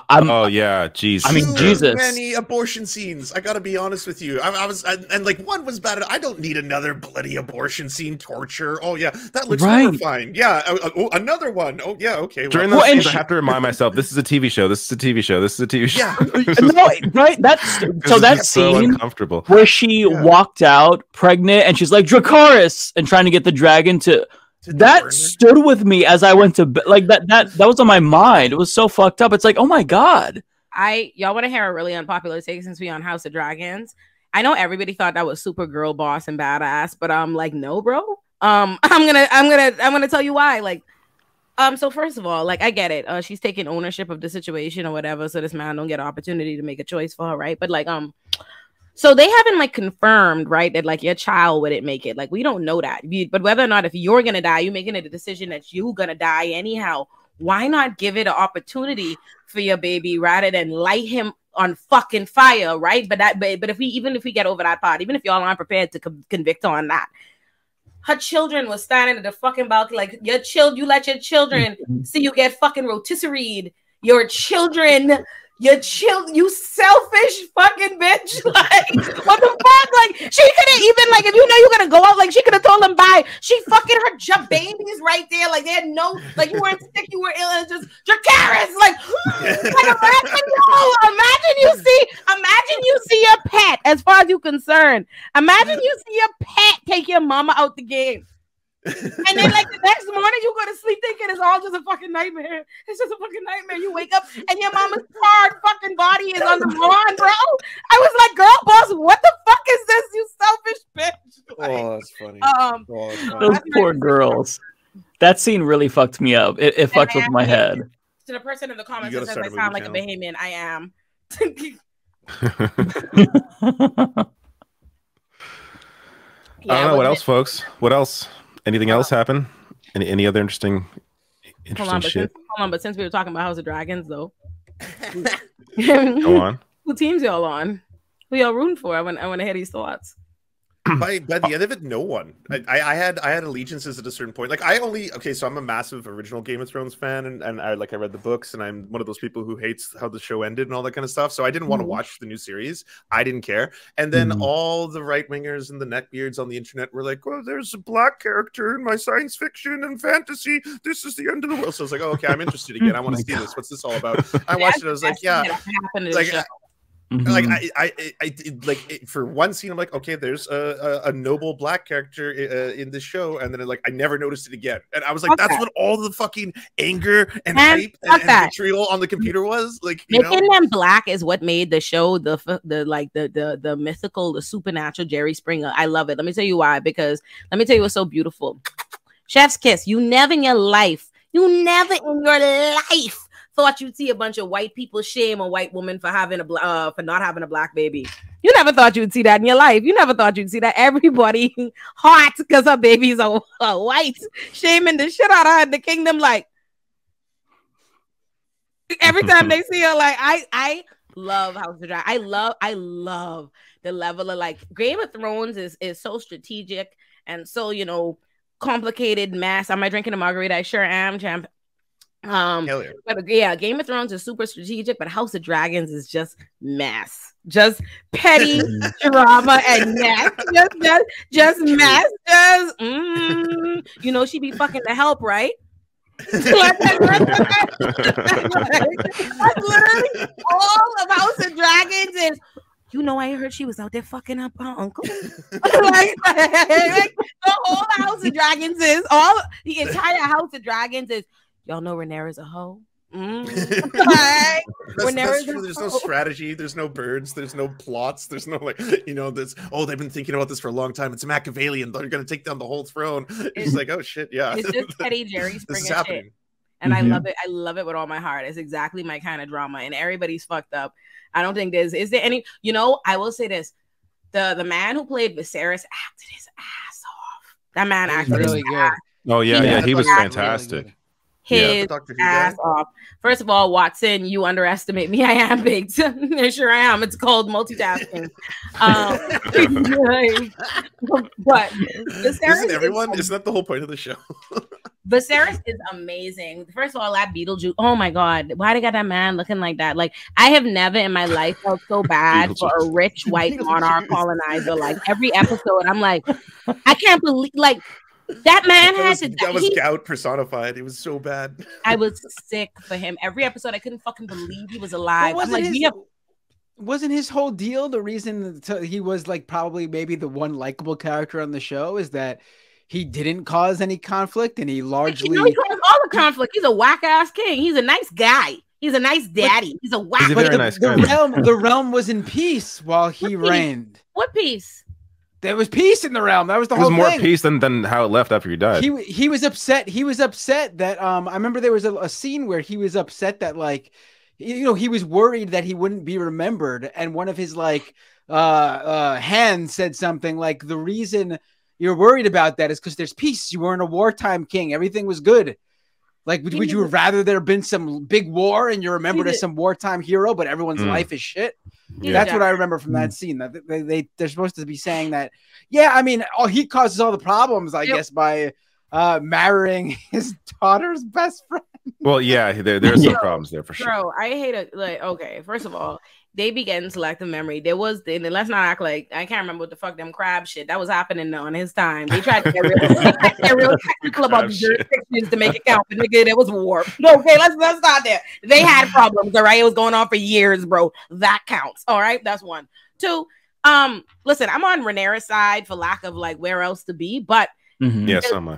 I'm. oh yeah, jeez. I mean, Too Jesus. many abortion scenes. I gotta be honest with you. I, I was, and, and like one was bad. I don't need another bloody abortion scene, torture. Oh yeah, that looks Right. horrifying. Yeah, uh, oh, another one. Oh yeah, okay. During well, those Well, and scenes, I have to remind myself this is a TV show. This is a TV show. This is a TV show. Yeah. no, right? That's so This that is so scene uncomfortable. where she walked out pregnant and she's like Dracarys and trying to get the dragon to. To burn That her. stood with me as I went to bed. Like that. That that was on my mind. It was so fucked up. It's like, oh my god. I y'all want to hear a really unpopular take since we on House of Dragons. I know everybody thought that was super girl boss and badass, but I'm like, no, bro. Um, I'm gonna, I'm gonna, I'm gonna tell you why. Like, um, so first of all, like I get it. Uh, she's taking ownership of the situation or whatever, so this man don't get an opportunity to make a choice for her, right? But like, um, so they haven't like confirmed, right, that like your child wouldn't make it. Like we don't know that. But whether or not if you're gonna die, you're making a decision that you're gonna die anyhow. Why not give it an opportunity for your baby rather than light him on fucking fire, right? But that, but, but if we even if we get over that part, even if y'all aren't prepared to con- convict her on that, her children was standing at the fucking balcony, like your child, you let your children mm-hmm. see you get fucking rotisserie. Your children, your chill, you selfish fucking bitch. Like, what the fuck? Like, she could have even like if you know you're gonna go out, like she could have told them bye. She fucking her j- babies right there, like they had no, like you weren't sick, you were ill, and just Dracarys, like, like imagine, no, imagine you see, imagine you see your pet, as far as you're concerned. Imagine you see your pet take your mama out the game. And then like the next morning you go to sleep thinking it's all just a fucking nightmare. It's just a fucking nightmare. You wake up and your mama's hard fucking body is on the lawn, bro. I was like, girl boss, what the fuck is this? You selfish bitch. Oh, that's funny. Um, Oh, that's funny. Those poor girls. That scene really fucked me up. It, it fucked with my head. To the person in the comments You that says I sound like movie a Bahamian, I am. I don't know what the- else, folks. What else? Anything else happen? Any any other interesting Hold interesting on, but shit? since, hold on, but since we were talking about House of Dragons, though, Go on. Who teams y'all on? Who y'all rooting for? I want I want to hear these thoughts. by by the end of it, no one. I, I had I had allegiances at a certain point. Like I only okay, so I'm a massive original Game of Thrones fan, and, and I like I read the books, and I'm one of those people who hates how the show ended and all that kind of stuff. So I didn't want to Mhm. watch the new series. I didn't care. And then Mhm. all the right wingers and the neckbeards on the internet were like, "Well, there's a black character in my science fiction and fantasy. This is the end of the world." So I was like, "Oh, okay, I'm interested again. I want to see this. What's this all about?" I watched it. I was like, "Yeah." happened Like, I- like. I, I, I, I did, like it, for one scene, I'm like, okay, there's a, a, a noble black character uh, in this show, and then like I never noticed it again, and I was like, Fuck that's that. what all the fucking anger and Man, hype and, and vitriol on the computer was, like, you know, Making them black is what made the show the the like the the the mythical, the supernatural Jerry Springer. I love it. Let me tell you why. Because let me tell you what's so beautiful. Chef's kiss. You never in your life, you never in your life thought you'd see a bunch of white people shame a white woman for having a uh, for not having a black baby. You never thought you'd see that in your life. You never thought you'd see that. Everybody hot because her babies are, are white, shaming the shit out of her in the kingdom. Like every time they see her, like I I love House of Dragon. I love I love the level of like Game of Thrones is is so strategic and so you know complicated mass. Am I drinking a margarita? I sure am, champ. Um, yeah. but yeah, Game of Thrones is super strategic, but House of Dragons is just mess, just petty drama and mess, just just, just mess, just mm, you know she be fucking the help, right? Like, that's literally all of House of Dragons is. You know, I heard she was out there fucking up her uncle. like, like, the whole House of Dragons is all the entire House of Dragons is. Y'all know Rhaenyra's a hoe. Mm. Like, That's, that's a true. There's no strategy. There's no birds. There's no plots. There's no like, you know, this. Oh, they've been thinking about this for a long time. It's Machiavellian. They're gonna take down the whole throne. It's like, oh shit, yeah. It's just petty Jerry this Springer is shit. and I Mhm. love it. I love it with all my heart. It's exactly my kind of drama, and everybody's fucked up. I don't think there's is there any. You know, I will say this: the the man who played Viserys acted his ass off. That man acted really his good. ass, Oh yeah, He yeah, was he was really fantastic. His Doctor Who ass guy? off. First of all, Watson, you underestimate me. I am big. I sure I am. It's called multitasking. Um, but Viserys Isn't is everyone? Isn't that the whole point of the show? Viserys is amazing. First of all, that Beetlejuice. Oh my god, why they got that man looking like that? Like I have never in my life felt so bad for a rich white monarch colonizer. Like every episode, I'm like, I can't believe like that man that had was, to. that was he- gout personified. It was so bad. I was sick for him. Every episode, I couldn't fucking believe he was alive. I'm wasn't like, his- we have wasn't his whole deal the reason that he was like probably maybe the one likable character on the show is that he didn't cause any conflict and he largely You know, he caused all the conflict. He's a whack ass king. He's a nice guy. He's a nice daddy. He's a whack. He's a But very the, nice the guy. realm the realm was in peace while he What peace? reigned. What piece? There was peace in the realm. That was the whole thing. There was more thing. peace than, than how it left after he died. He he was upset. He was upset that um I remember there was a, a scene where he was upset that like you know he was worried that he wouldn't be remembered and one of his like uh uh hands said something like the reason you're worried about that is because there's peace. You weren't a wartime king. Everything was good. Like, would, would you rather there have been some big war and you're remembered as some wartime hero, but everyone's Mm. life is shit? He That's what I remember from that scene. That they, they they're supposed to be saying that. Yeah, I mean, oh, he causes all the problems, I Yep. guess, by uh marrying his daughter's best friend. Well, yeah, there, there's some Yeah. problems there for sure. Bro, I hate it. Like, okay, first of all, they began selective memory. There was, and let's not act like I can't remember what the fuck them crab shit that was happening on his time. They tried to get real, to get real technical about Crab the shit. jurisdictions to make it count, but nigga, there was war. Okay, let's let's start there. They had problems, all right. It was going on for years, bro. That counts. All right, that's one. Two. Um, listen, I'm on Rhaenyra's side for lack of like where else to be, but Mhm. Yeah, some. uh,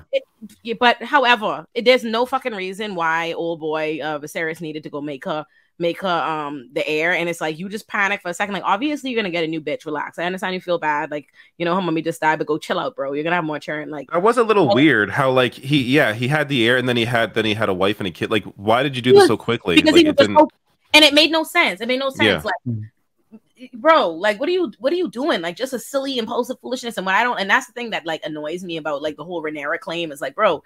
it, but however, it, there's no fucking reason why old boy uh Viserys needed to go make her make her um the heir, and it's like you just panic for a second. Like obviously you're gonna get a new bitch. Relax. I understand you feel bad. Like you know her mommy just died, but go chill out, bro. You're gonna have more children. Like I was a little weird. How like he, yeah, he had the heir, and then he had then he had a wife and a kid. Like, why did you do this so quickly? because Like, he was didn't. so, and it made no sense. It made no sense. Yeah. Like bro like what are you what are you doing like just a silly impulsive foolishness and what i don't and that's the thing that like annoys me about like the whole Rhaenyra claim is like bro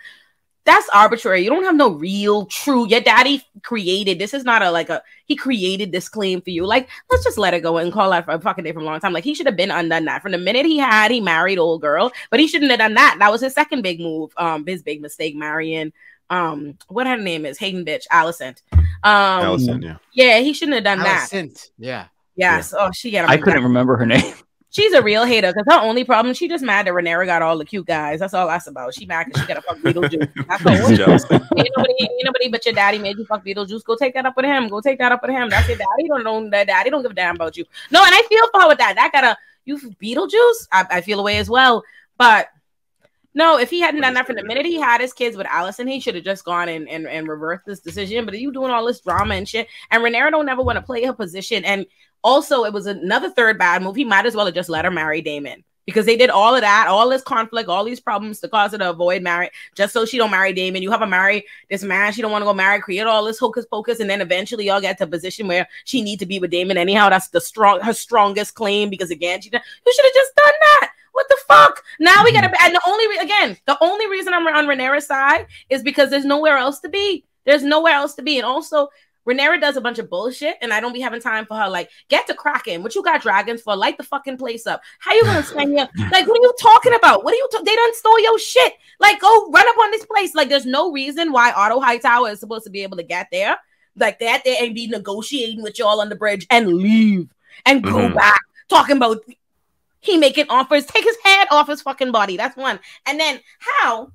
that's arbitrary you don't have no real true your daddy created this is not a like a he created this claim for you like let's just let it go and call that for a fucking day from a long time like he should have been undone that from the minute he had he married old girl but he shouldn't have done that that was his second big move um his big mistake marrying um what her name is hayden bitch Alicent um Alicent, yeah. yeah he shouldn't have done that Alicent, Yeah. Yes. Oh, she got. I couldn't remember her name. She's a real hater because her only problem, she just mad that Rhaenyra got all the cute guys. That's all that's about. She mad because she got to fuck Beetlejuice. That's all. Ain't nobody, ain't nobody but your daddy made you fuck Beetlejuice. Go take that up with him. Go take that up with him. That's your daddy. Don't know that daddy don't give a damn about you. No, and I feel for her with that. That got a you Beetlejuice. I, I feel away as well. But no, if he hadn't done that from the minute he had his kids with Alicent, he should have just gone and, and, and reversed this decision. But you doing all this drama and shit, and Rhaenyra don't ever want to play her position. And also, it was another third bad move. He might as well have just let her marry Daemon because they did all of that, all this conflict, all these problems to cause her to avoid marriage, just so she don't marry Daemon. You have her marry this man she don't want to go marry, create all this hocus pocus, and then eventually y'all get to a position where she need to be with Daemon anyhow. That's the strong her strongest claim because again, she you should have just done that. What the fuck? Now we gotta and the only re- again, the only reason I'm on Rhaenyra's side is because there's nowhere else to be. There's nowhere else to be, and also Rhaenyra does a bunch of bullshit, and I don't be having time for her. Like, get to cracking. What you got dragons for? Light the fucking place up. How you gonna spend your like? What are you talking about? What are you? Ta- they done stole your shit. Like, go run up on this place. Like, there's no reason why Otto Hightower is supposed to be able to get there like that there and be negotiating with y'all on the bridge and leave and go Mhm. back talking about he making offers. Take his head off his fucking body. That's one. And then how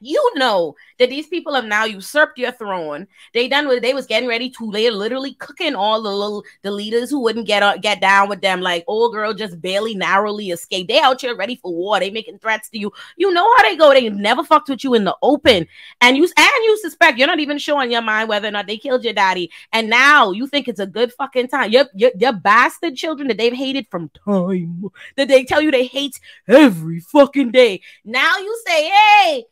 you know that these people have now usurped your throne. They done with they was getting ready to they are literally cooking all the little the leaders who wouldn't get uh, get down with them. Like old girl just barely narrowly escaped. They out here ready for war. They making threats to you. You know how they go. They never fucked with you in the open. And you and you suspect you're not even sure in your mind whether or not they killed your daddy. And now you think it's a good fucking time. Your your, your bastard children that they've hated from time that they tell you they hate every fucking day. Now you say, hey.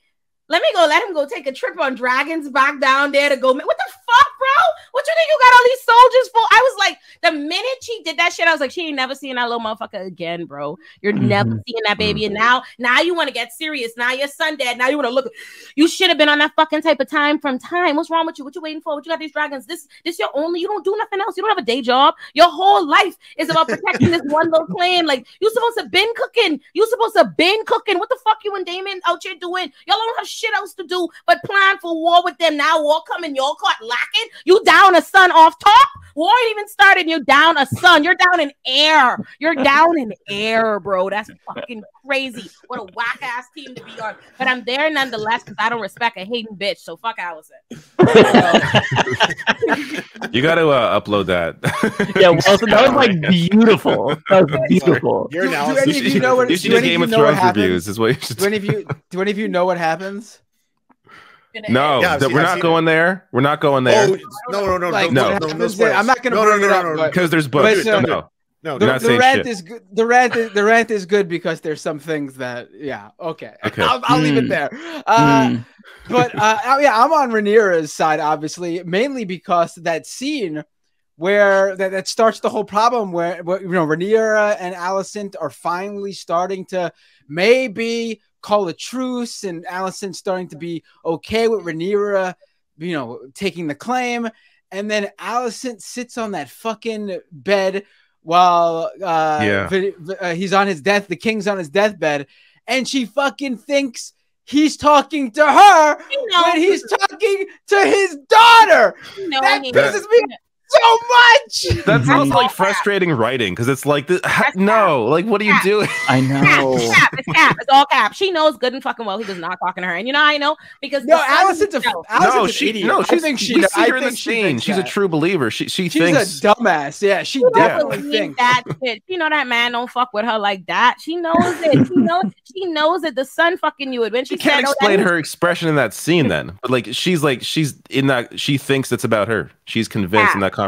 Let me go. Let him go take a trip on dragons back down there to go. What the fuck, bro? What you think you got all these soldiers for? I was like, the minute she did that shit, I was like, she ain't never seeing that little motherfucker again, bro. You're never Mhm. seeing that baby. And now, now you want to get serious. Now your son dead. Now you want to look. You should have been on that fucking type of time from time. What's wrong with you? What you waiting for? What you got these dragons? This, this your only. You don't do nothing else. You don't have a day job. Your whole life is about protecting this one little clan. Like you supposed to been cooking. You supposed to been cooking. What the fuck you and Daemon out here doing? Y'all don't have shit else to do but plan for war with them. Now war coming, y'all caught lacking. You down a son off top. War ain't even started. You're down a son. You're down in air. You're down in air, bro. That's fucking crazy. What a whack ass team to be on. But I'm there nonetheless because I don't respect a hating bitch. So fuck Alicent. You got to uh, upload that. Yeah, Wilson, that was like beautiful. That was beautiful. Your Do- do analysis. any of you know what- You should do do any of Game you of know what Thrones happens? reviews. Is what you should Do any of you do any of you know what happens? No, Yeah, I've seen- we're I've not seen going there. We're not going there Oh no no no Like, no no no, no happens spoilers. there- I'm not gonna no, bring no, it up, no, no, but- because there's books. But, uh, no, no, The, the rant shit. is good. The rant is the rant is good because there's some things that yeah okay. Okay. I'll, I'll leave it Mm. there. Uh, Mm. but uh, oh, yeah, I'm on Rhaenyra's side, obviously, mainly because that scene where that, that starts the whole problem where, where you know Rhaenyra and Alicent are finally starting to maybe call a truce, and Alicent starting to be okay with Rhaenyra you know, taking the claim. And then Alicent sits on that fucking bed while uh, Yeah. Vi- Vi- uh, he's on his death. The king's on his deathbed, and she fucking thinks he's talking to her when he's talking to his daughter. know that he- pisses me so much. That's also like frustrating writing because it's like, this, no, like, what are you doing? I know. It's cap. It's cap. It's all cap. She knows good and fucking well he was not talking to her. And you know I know? Because No, the son Alicent's a- himself- Alicent's no, she idiot. no, I she's, think she we kn- see I her in the think she scene. thinks She's a true believer. She she She's thinks a dumbass. Yeah, she She definitely thinks that shit. She know that man don't fuck with her like that. She knows it. She knows. She knows it. The son fucking knew it when she you can't said, "Oh, explain is- her expression in that scene then. But like she's like she's in that she thinks it's about her. She's convinced in that conversation.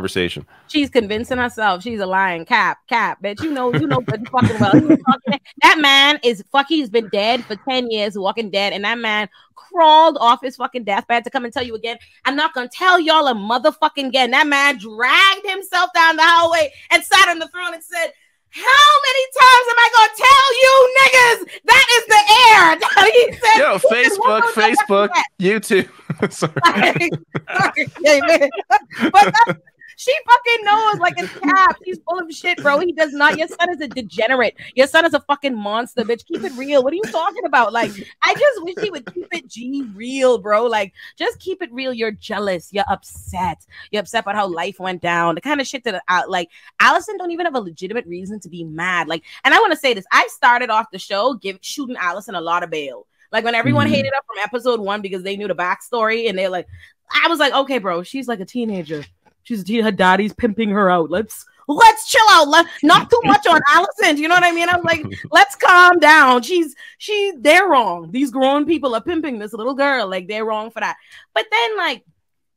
She's convincing herself she's a lying cap, cap, bitch. You know, you know and fucking well. Fucking- that man is fuck. He's been dead for ten years, walking dead, and that man crawled off his fucking deathbed to come and tell you again. I'm not gonna tell y'all a motherfucking again. That man dragged himself down the hallway and sat on the throne and said. How many times am I gonna tell you niggas that is the air? he said, Yo, Facebook, "What the fuck is Facebook. YouTube. Sorry. Yeah, man. but she fucking knows, like it's cap. He's full of shit, bro. He does not. Your son is a degenerate. Your son is a fucking monster, bitch. Keep it real. What are you talking about? Like, I just wish he would keep it G real, bro. Like, just keep it real. You're jealous. You're upset. You're upset about how life went down. The kind of shit that uh, like Alicent don't even have a legitimate reason to be mad. Like, and I want to say this. I started off the show give shooting Alicent a lot of bail. Like when everyone Mhm. hated her from episode one because they knew the backstory and they're like, I was like, okay, bro, she's like a teenager. She's. Her daddy's pimping her out. Let's let's chill out. Let, not too much on Alicent. Do you know what I mean? I'm like, let's calm down. She's she they're wrong. These grown people are pimping this little girl. Like they're wrong for that. But then like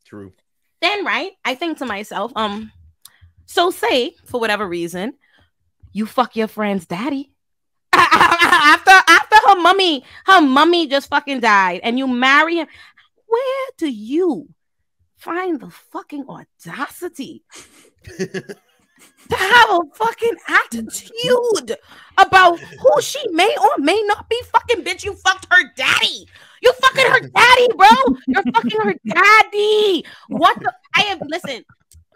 True. then right, I think to myself, um, so say for whatever reason, you fuck your friend's daddy. after after her mummy, her mummy just fucking died, and you marry him. Where do you find the fucking audacity to have a fucking attitude about who she may or may not be fucking bitch? You fucked her daddy. You fucking her daddy, bro. You're fucking her daddy. What the? I have listen.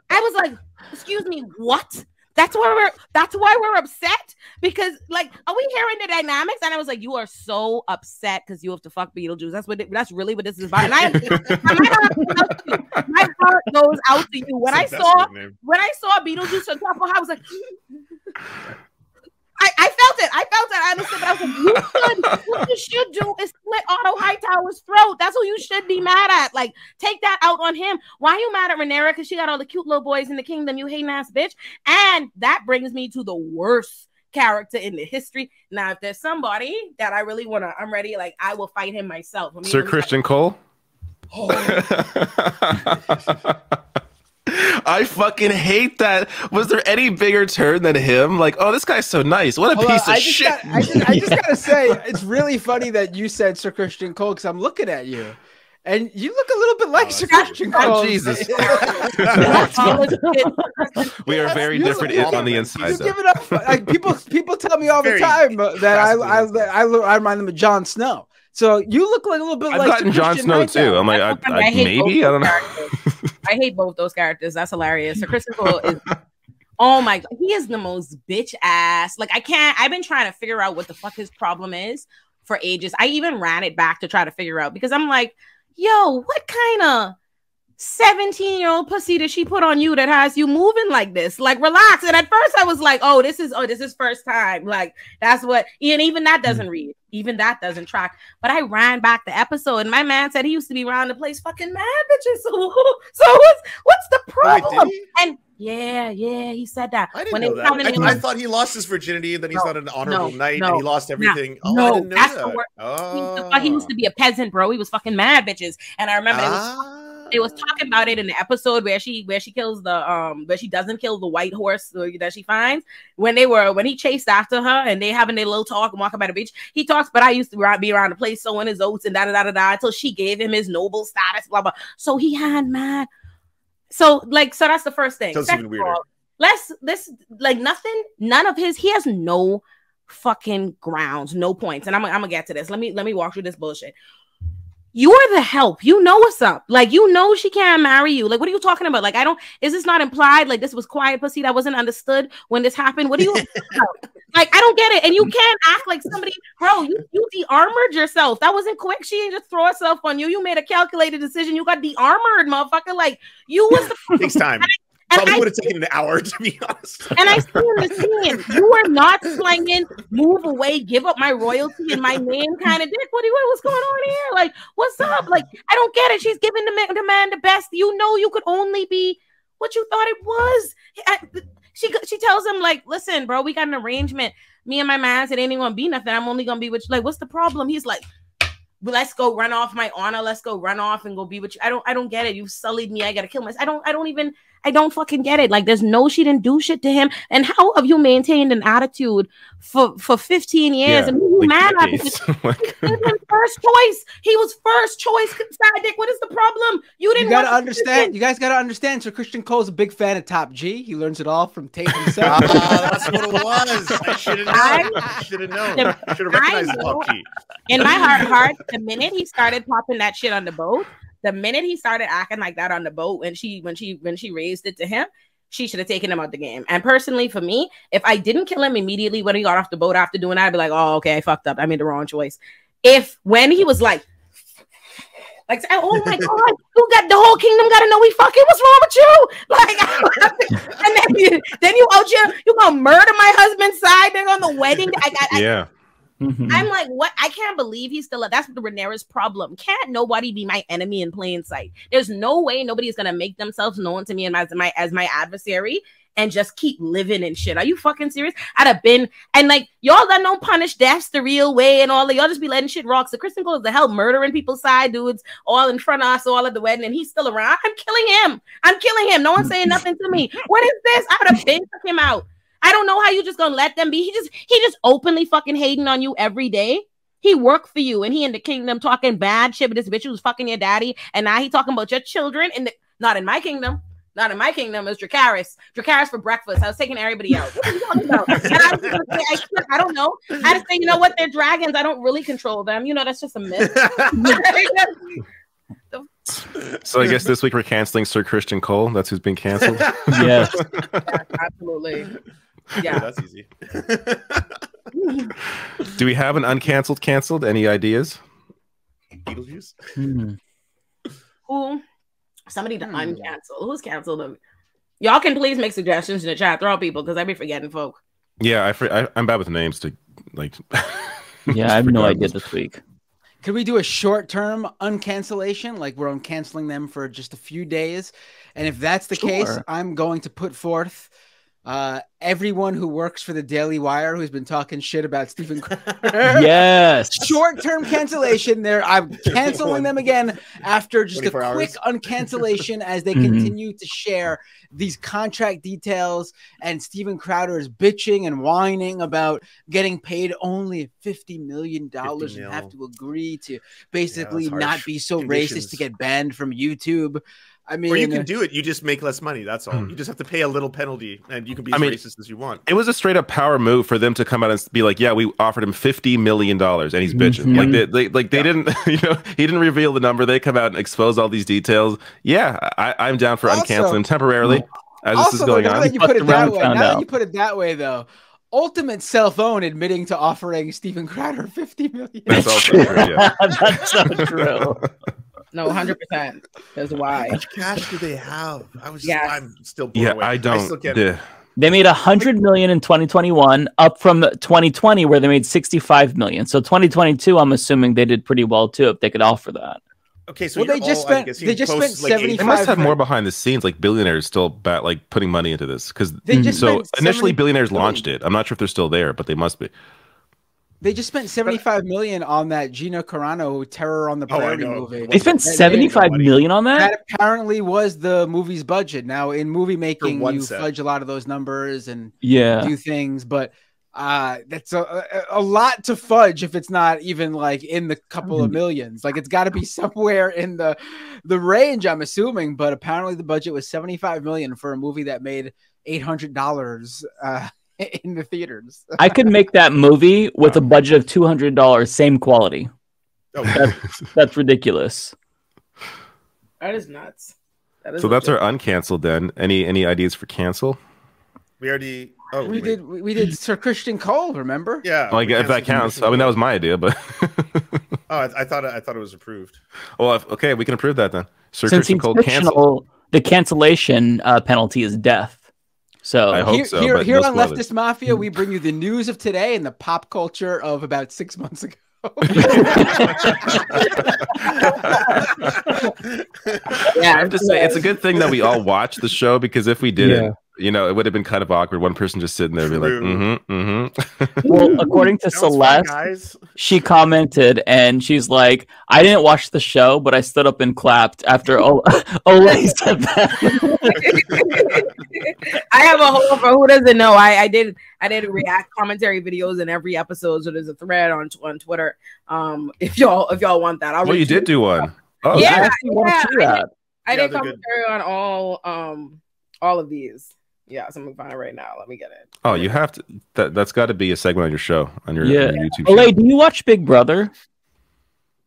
I was like, excuse me, what? That's why we're that's why we're upset because like are we hearing the dynamics? And I was like, you are so upset because you have to fuck Beetlejuice. That's what it- that's really what this is about. And I my heart goes out to you. My heart goes out to you. When I saw when I saw Beetlejuice on top of her, I was like. I, I felt it. I felt it. I understood, but I was like, you should, what you should do is slit Otto Hightower's throat. That's who you should be mad at. Like, take that out on him. Why are you mad at Rhaenyra? Because she got all the cute little boys in the kingdom, you hating ass bitch. And that brings me to the worst character in the history. Now, if there's somebody that I really want to, I'm ready, like, I will fight him myself. Sir Criston Cole. Oh. I fucking hate that. Was there any bigger turn than him? Like, oh, this guy's so nice. What a Hold on, piece of I just shit. Got, I, just, I just gotta say, it's really funny that you said Sir Criston Cole because I'm looking at you, and you look a little bit like oh, Sir Criston Oh, Cole. Jesus. we are very You different look- on the inside. You though. give it up. Like people, people tell me all the Very time that I, I, I, I remind them of Jon Snow. So you look like a little bit I've like gotten Jon Snow Hightower. too. I'm like, I, I I, hate maybe I don't know. I hate both those characters. That's hilarious. So Criston Cole is oh my god, he is the most bitch ass. Like I can't. I've been trying to figure out what the fuck his problem is for ages. I even ran it back to try to figure out because I'm like, yo, what kind of 17 year old pussy that she put on you that has you moving like this? Like, relax. And at first I was like, oh, this is oh, this is first time. Like, that's what and even that doesn't read, even that doesn't track. But I ran back the episode, and my man said he used to be around the place fucking mad bitches. So, so what's what's the problem? and yeah, yeah, he said that. I didn't when know that. in- I, I thought he lost his virginity and then he's No, not an honorable no, knight no, and he lost everything. No, oh, no, I didn't know that's that. the word. He used, to, Oh. he used to be a peasant, bro. He was fucking mad bitches. And I remember it Ah. was they was talking about it in the episode where she where she kills the um where she doesn't kill the white horse that she finds when they were when he chased after her and they having their little talk and walking by the beach. He talks, but I used to be around the place sowing his oats and da da da da da until she gave him his noble status, blah blah. So he had mad. So like so that's the first thing. That's Second weirder. all, Let's this like nothing, none of his, he has no fucking grounds, no points. And I'm, I'm gonna get to this. Let me let me walk through this bullshit. You're the help. You know what's up. Like you know she can't marry you. Like what are you talking about? Like I don't. Is this not implied? Like this was quiet pussy that wasn't understood when this happened. What are you? like I don't get it. And you can't act like somebody, bro. You you de-armored yourself. That wasn't quick. She didn't just throw herself on you. You made a calculated decision. You got de-armored, motherfucker. Like you was the Takes time. Probably would have taken an hour to be honest. and I still understand you are not slanging, move away, give up my royalty and my name kind of dick. What, do you- what's going on here? Like, what's up? Like, I don't get it. She's giving the man, the man the best. You know, you could only be what you thought it was. I- she she tells him like, listen, bro, we got an arrangement. Me and my man said, ain't even gonna be nothing. I'm only gonna be with you. Like, what's the problem? He's like, let's go run off my honor. Let's go run off and go be with you. I don't I don't get it. You've sullied me. I gotta kill myself. I don't I don't even I don't fucking get it. Like there's no she didn't do shit to him. And how have you maintained an attitude for for 15 years Yeah, and who you like mad at decades. because he was first choice. He was first choice side dick. What is the problem? You didn't You gotta want- understand. You guys gotta understand. So Criston Cole's a big fan of Top G. He learns it all from Tate himself. Ah, that's what it was. I should have known. I should have known. The- Should have I recognized the know. top key. in my heart of hearts, the minute he started popping that shit on the boat, the minute he started acting like that on the boat, when she when she when she raised it to him, she should have taken him out the game. And personally, for me, if I didn't kill him immediately when he got off the boat after doing that, I'd be like, oh, okay, I fucked up. I made the wrong choice. If when he was like, like, oh, oh my god, you got the whole kingdom got to know we fucking. What's wrong with you? Like, and then you, then you out here, you gonna murder my husband's side? They're on the wedding. I got, I, Yeah. I'm like, what? I can't believe he's still. That's the Rhaenyra's problem. Can't nobody be my enemy in plain sight? There's no way nobody is gonna make themselves known to me and as my as my adversary and just keep living and shit. Are you fucking serious? I'd have been and like y'all that don't punish deaths the real way and all that. Y'all just be letting shit rock. So Criston Cole is the hell murdering people's side dudes all in front of us, all at the wedding, and he's still around. I'm killing him. I'm killing him. No one's saying nothing to me. What is this? I would have been took him out. I don't know how you just gonna let them be. He just he just openly fucking hating on you every day. He worked for you and he in the kingdom talking bad shit with this bitch who was fucking your daddy. And now he talking about your children in the not in my kingdom. Not in my kingdom. It's Dracarys. Dracarys for breakfast. I was taking everybody out. What are you talking about? And I was gonna say, I, I don't know. I just say, you know what? They're dragons. I don't really control them. You know, that's just a myth. So I guess this week we're canceling Sir Criston Cole. That's who's been canceled. Yes. Absolutely. Yeah, that's easy. Do we have an uncanceled canceled? Any ideas? Beetlejuice. Hmm. Who? Somebody to uncancel. Hmm. Who's canceled them? Y'all can please make suggestions in the chat. Throw people because I be forgetting folk. Yeah, I, fr- I I'm bad with names to like. Yeah, I have no idea this week. Could we do a short term uncancellation? Like we're uncanceling them for just a few days. And if that's the case, I'm going to put forth uh, everyone who works for the Daily Wire who's been talking shit about Steven Crowder. Yes. Short term cancellation there. I'm canceling them again after just a 24 quick hours. uncancellation as they Mhm. continue to share these contract details. And Steven Crowder is bitching and whining about getting paid only $50 million and mil. have to agree to basically that's not be so conditions. racist to get banned from YouTube. I mean, or you can do it. You just make less money. That's Hmm. all. You just have to pay a little penalty, and you can be I as mean- racist as you want. It was a straight up power move for them to come out and be like, "Yeah, we offered him fifty million dollars, and he's bitching." Mhm. Like they, they like they didn't, you know, he didn't reveal the number. They come out and expose all these details. Yeah, I, I'm down for Also- uncanceling temporarily as this is also, though, going now on. that you put it that way, found now that you put it that way, though, Ultimate Cell Phone admitting to offering Steven Crowder fifty million. That's also true. Yeah. That's so true. No, hundred percent. That's why. How much cash do they have? I was. Yeah. I'm still. Blown Yeah, away. I don't. still can't. yeah. They made a hundred million in 2021, up from 2020 where they made 65 million. So 2022, I'm assuming they did pretty well too if they could offer that. Okay, so Well, they you're just all, spent- guessing, they just spent posts, like, eight- 75 They must have more behind the scenes, like billionaires still bat, like putting money into this because They just so initially billionaires launched it. I'm not sure if they're still there, but they must be. They just spent seventy-five million on that Gina Carano Terror on the Oh, Prairie know. movie. They spent That- that- 75 million on that. That apparently was the movie's budget. Now, in movie making, you set. fudge a lot of those numbers and Yeah. do things, but uh, that's a, a, a lot to fudge if it's not even like in the couple of millions. Like it's got to be somewhere in the the range. I'm assuming, but apparently the budget was 75 million for a movie that made 800 dollars uh, in the theaters. I could make that movie with a budget of $200, same quality. That's, that's ridiculous. That is nuts. That is So that's legit. our uncanceled then. Any any ideas for cancel? We already. Oh, we wait. did we we did Sir Criston Cole, remember? Yeah. Like if that counts. I mean that was my idea, but Oh, I, I thought I thought it was approved. well, if, okay, we can approve that then. Sir Since Criston he's Cole cancel. fictional, the cancellation uh, penalty is death. So I hope here, so, here, here no on spoilers. Leftist Mafia, we bring you the news of today and the pop culture of about six months ago. yeah, I have to say it's a good thing that we all watch the show because if we didn't, Yeah. You know, it would have been kind of awkward. One person just sitting there, be like, mm-hmm, mm-hmm. well, according to That was fun, Celeste, she commented and she's like, "I didn't watch the show, but I stood up and clapped after o- Olay said that." I have a whole for who doesn't know. I, I did I did react commentary videos in every episode. So there's a thread on on Twitter. Um, if y'all if y'all want that, I'll well, you did do one. Oh, yeah, I actually want to yeah, I did. I Yeah, did they're good. commentary on all um all of these. Yeah, so I'm gonna find it right now. Let me get it. Oh, you have to. That that's got to be a segment on your show on your, Yeah. on your YouTube. channel. Olay, do you watch Big Brother?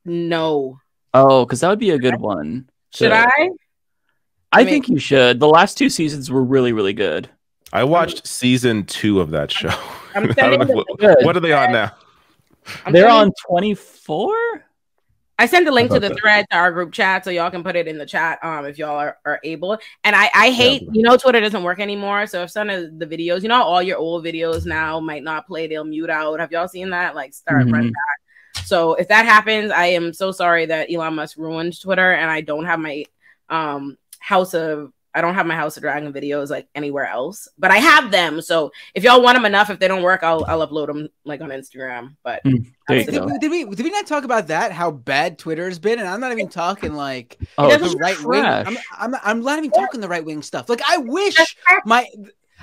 No, Oh, because that would be a good one. should to- I? I I mean- think you should. The last two seasons were really, really good. I watched season two of that show. I'm I don't sending know the- what, what are they on now? I'm They're on twenty four. I sent the link to the that- thread to our group chat so y'all can put it in the chat um if y'all are, are able. And I I hate you know Twitter doesn't work anymore. So if some of the videos, you know, all your old videos now might not play, they'll mute out. Have y'all seen that? Like start run Mhm. back. So if that happens, I am so sorry that Elon Musk ruined Twitter and I don't have my um house of I don't have my House of Dragon videos like anywhere else, but I have them. So if y'all want them enough, if they don't work, I'll I'll upload them like on Instagram. But mm, There you that's Did, did we did we not talk about that? How bad Twitter's been, and I'm not even talking like Oh, the it's right wing. I'm, I'm I'm not even talking the right wing stuff. Like I wish my.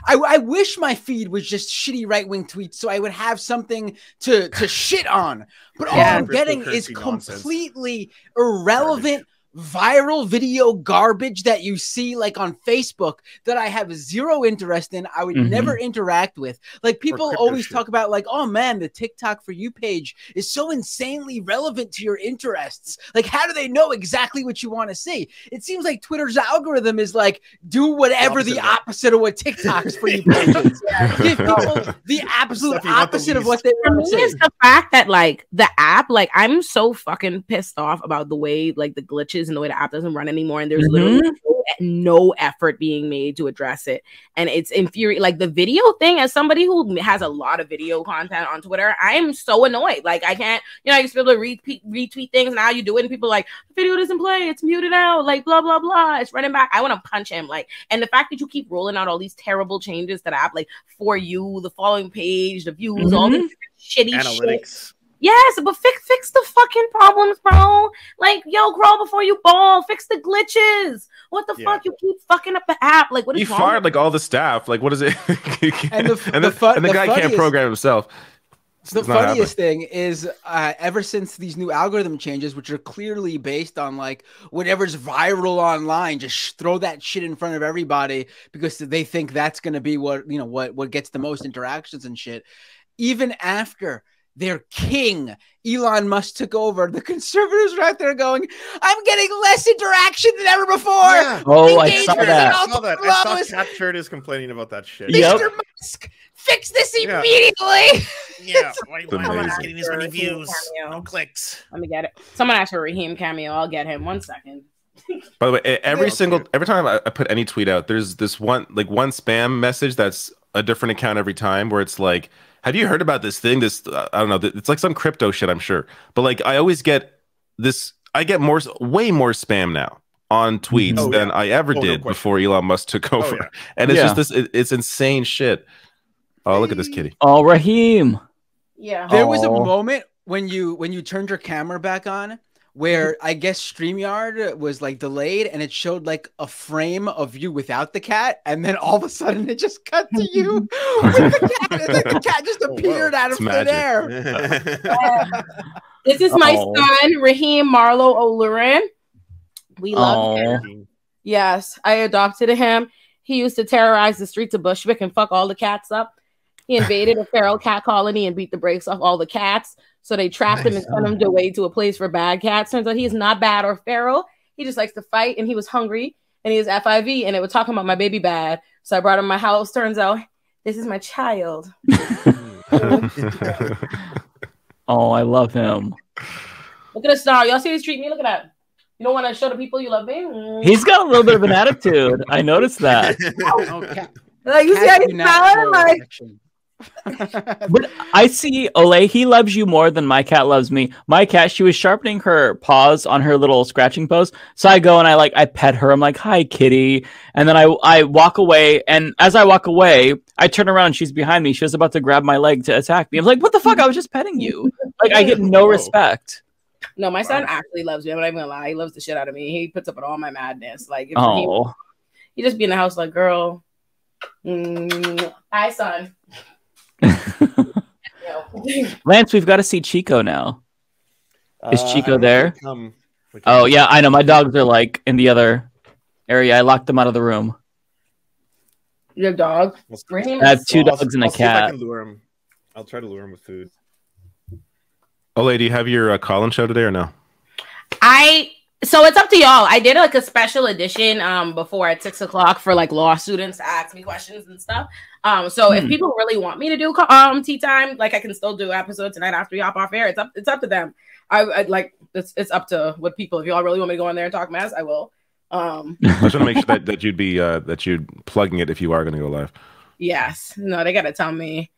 I, I wish my feed was just shitty right wing tweets so I would have something to to shit on. But all Yeah. I'm getting is Cryptocurrency nonsense. completely irrelevant viral video garbage that you see like on Facebook that I have zero interest in. I would Mhm. never interact with. Like people always shit. talk about like, oh man, the TikTok for you page is so insanely relevant to your interests. Like, how do they know exactly what you want to see? It seems like Twitter's algorithm is like, do whatever the Opposite opposite of what TikTok's for you page is. Give people the absolute Stuff you the opposite of what they for want me to it's see. the fact that like the app like i'm so fucking pissed off about the way like the glitches and the way the app doesn't run anymore and there's literally mm-hmm. no, no effort being made to address it. And it's infuriating like the video thing as somebody who has a lot of video content on twitter i am so annoyed. Like i can't you know i used to be able to retweet, retweet things now you do it and people are like the video doesn't play. It's muted out. Like blah blah blah. It's running back. I want to punch him. Like and the fact that you keep rolling out all these terrible changes to the app like for you the following page the views all mm-hmm. this shitty shit. Analytics. Yes, but fix fix the fucking problems, bro. Like, yo, crawl before you ball. Fix the glitches. What the Yeah. fuck? You keep fucking up the app. Like, what is You wrong? fired like all the staff. Like, what is it? And the- and the the, fu- and the the guy can't program himself. It's The not happening. funniest thing is, uh, ever since these new algorithm changes, which are clearly based on like whatever's viral online, just sh- throw that shit in front of everybody because they think that's going to be what you know what what gets the most interactions and shit. Even after their king Elon Musk took over, the conservatives are out there going, "I'm getting less interaction than ever before." Yeah. Oh, I saw that. I saw that. I saw levels. Catturd is complaining about that shit. Yep. Mr. Musk, fix this Yeah. immediately. Yeah. Why, It's amazing. getting this many views? No clicks. Let me get it. Someone asked for Raheem cameo. I'll get him. One second. By the way, every Yeah. single every time I, I put any tweet out, there's this one like one spam message that's a different account every time where it's like, "Have you heard about this thing? This uh, I don't know. It's like some crypto shit, I'm sure." But like, I always get this. I get more, way more spam now on tweets Oh, than yeah. I ever Oh, did question. before Elon Musk took over, yeah. and it's Yeah. just this. It, it's insane shit. Oh, look at this kitty. Oh, Raheem. Yeah. There was a moment when you when you turned your camera back on where I guess StreamYard was like delayed and it showed like a frame of you without the cat, and then all of a sudden it just cut to you with the cat. It's like the cat just Oh, whoa. appeared out of It's thin magic. air. This is my Oh. son, Raheem Marlowe Olurin. We love Oh. him. Yes, I adopted him. He used to terrorize the streets of Bushwick and fuck all the cats up. He invaded a feral cat colony and beat the brakes off all the cats. So they trapped him and Nice. sent him away to a place for bad cats. Turns out he's not bad or feral. He just likes to fight, and he was hungry, and he has FIV, and it was talking about my baby bad. So I brought him my house. Turns out this is my child. Oh, I love him. Look at the star. Y'all see this treat me? Look at that. You don't want to show the people you love me? He's got a little bit of an attitude. I noticed that. Like, you see how he's smiling? Like, But I see Ole, he loves you more than my cat loves me. My cat, she was sharpening her paws on her little scratching post. So I go and I like I pet her. I'm like, hi kitty. And then I I walk away. And as I walk away, I turn around and she's behind me. She was about to grab my leg to attack me. I'm like, what the fuck? I was just petting you. Like I get no respect. no, my son actually loves me. I'm not even gonna lie. He loves the shit out of me. He puts up with all my madness. Like, if Oh. he, he just be in the house like, girl. Mm, hi, son. Lance, we've got to see Chico now. Is Uh, Chico don't know if there? come- Oh yeah, I know. My dogs are like in the other area. I locked them out of the room. Your dog. Bring. I have two Well, I'll- dogs and a I'll see if I cat. can lure him. I'll try to lure him with food. Ole, do you have your uh, call-in show today or no? I so it's up to y'all. I did like a special edition um before at six o'clock for like law students to ask me questions and stuff. Um, so if Hmm. people really want me to do um tea time, like I can still do episode tonight after you hop off air. It's up. It's up to them. I, I like it's it's up to what people. If y'all really want me to go in there and talk mess, I will. Um, I just want to make sure that, that you'd be uh, that you'd plugging it if you are going to go live. yes. No, they gotta tell me.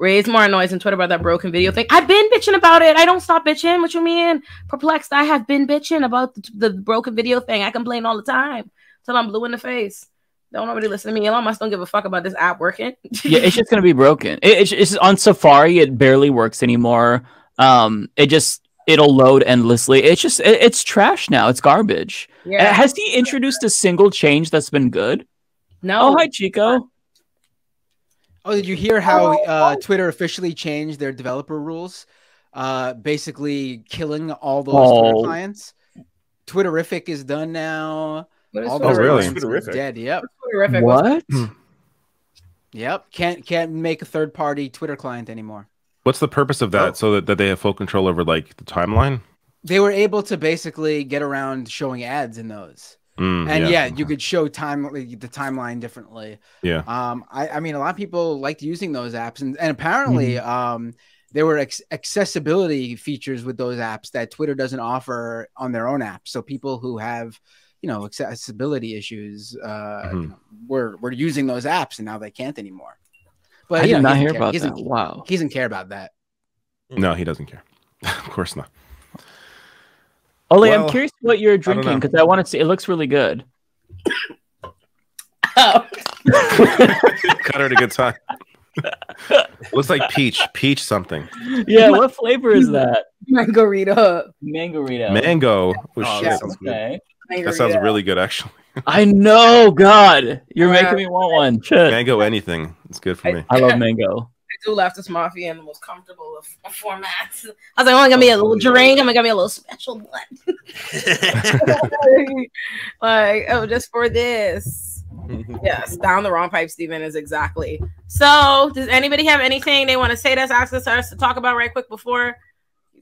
Raise more noise on Twitter about that broken video thing. I've been bitching about it. I don't stop bitching. What you mean? Perplexed. I have been bitching about the, the broken video thing. I complain all the time till I'm blue in the face. Don't nobody listen to me. Elon Musk don't give a fuck about this app working. yeah, it's just gonna be broken. It, it's, it's on Safari. It barely works anymore. Um, it just it'll load endlessly. It's just it, it's trash now. It's garbage. Yeah. Uh, Has he introduced a single change that's been good? No. Oh, hi Chico. Oh, did you hear how uh, Twitter officially changed their developer rules? Uh, basically killing all those Oh. Twitter clients. Twitterrific is done now. What is all Oh, those really? clients Twitterrific? dead. Yep. Twitterrific. What? Yep. Can't can't make a third party Twitter client anymore. What's the purpose of that? So that, that they have full control over like the timeline? They were able to basically get around showing ads in those. Mm, and yeah. yeah. you could show time like, the timeline differently. Yeah. Um, I, I mean, a lot of people liked using those apps, and, and apparently, Mm-hmm. um, there were ex- accessibility features with those apps that Twitter doesn't offer on their own apps. So people who have, you know, accessibility issues, uh, Mm-hmm. you know, were were using those apps, and now they can't anymore. But I did know, not he hear doesn't care. about He doesn't- that. Wow. he doesn't care about that. No, he doesn't care. of course not. Ole, Well, I'm curious what you're drinking because I want to see. It looks really good. Oh. Cut her at a good time. Looks like peach, peach something. Yeah, what flavor is that? Margarita. Mangarito. Mango. Oh, Oh, shit. that sounds good. Okay. That sounds really good, actually. I know. God, you're Yeah. making me want one. Shit. Mango, anything. It's good for me. I love mango. I do love this mafia in the most comfortable of, of formats. I was like, oh, I'm gonna get me a little drink. I'm gonna get me a little special one. like, oh, just for this. yes, down the wrong pipe, Steven, is exactly. So, does anybody have anything they want to say that's access to us to talk about right quick before?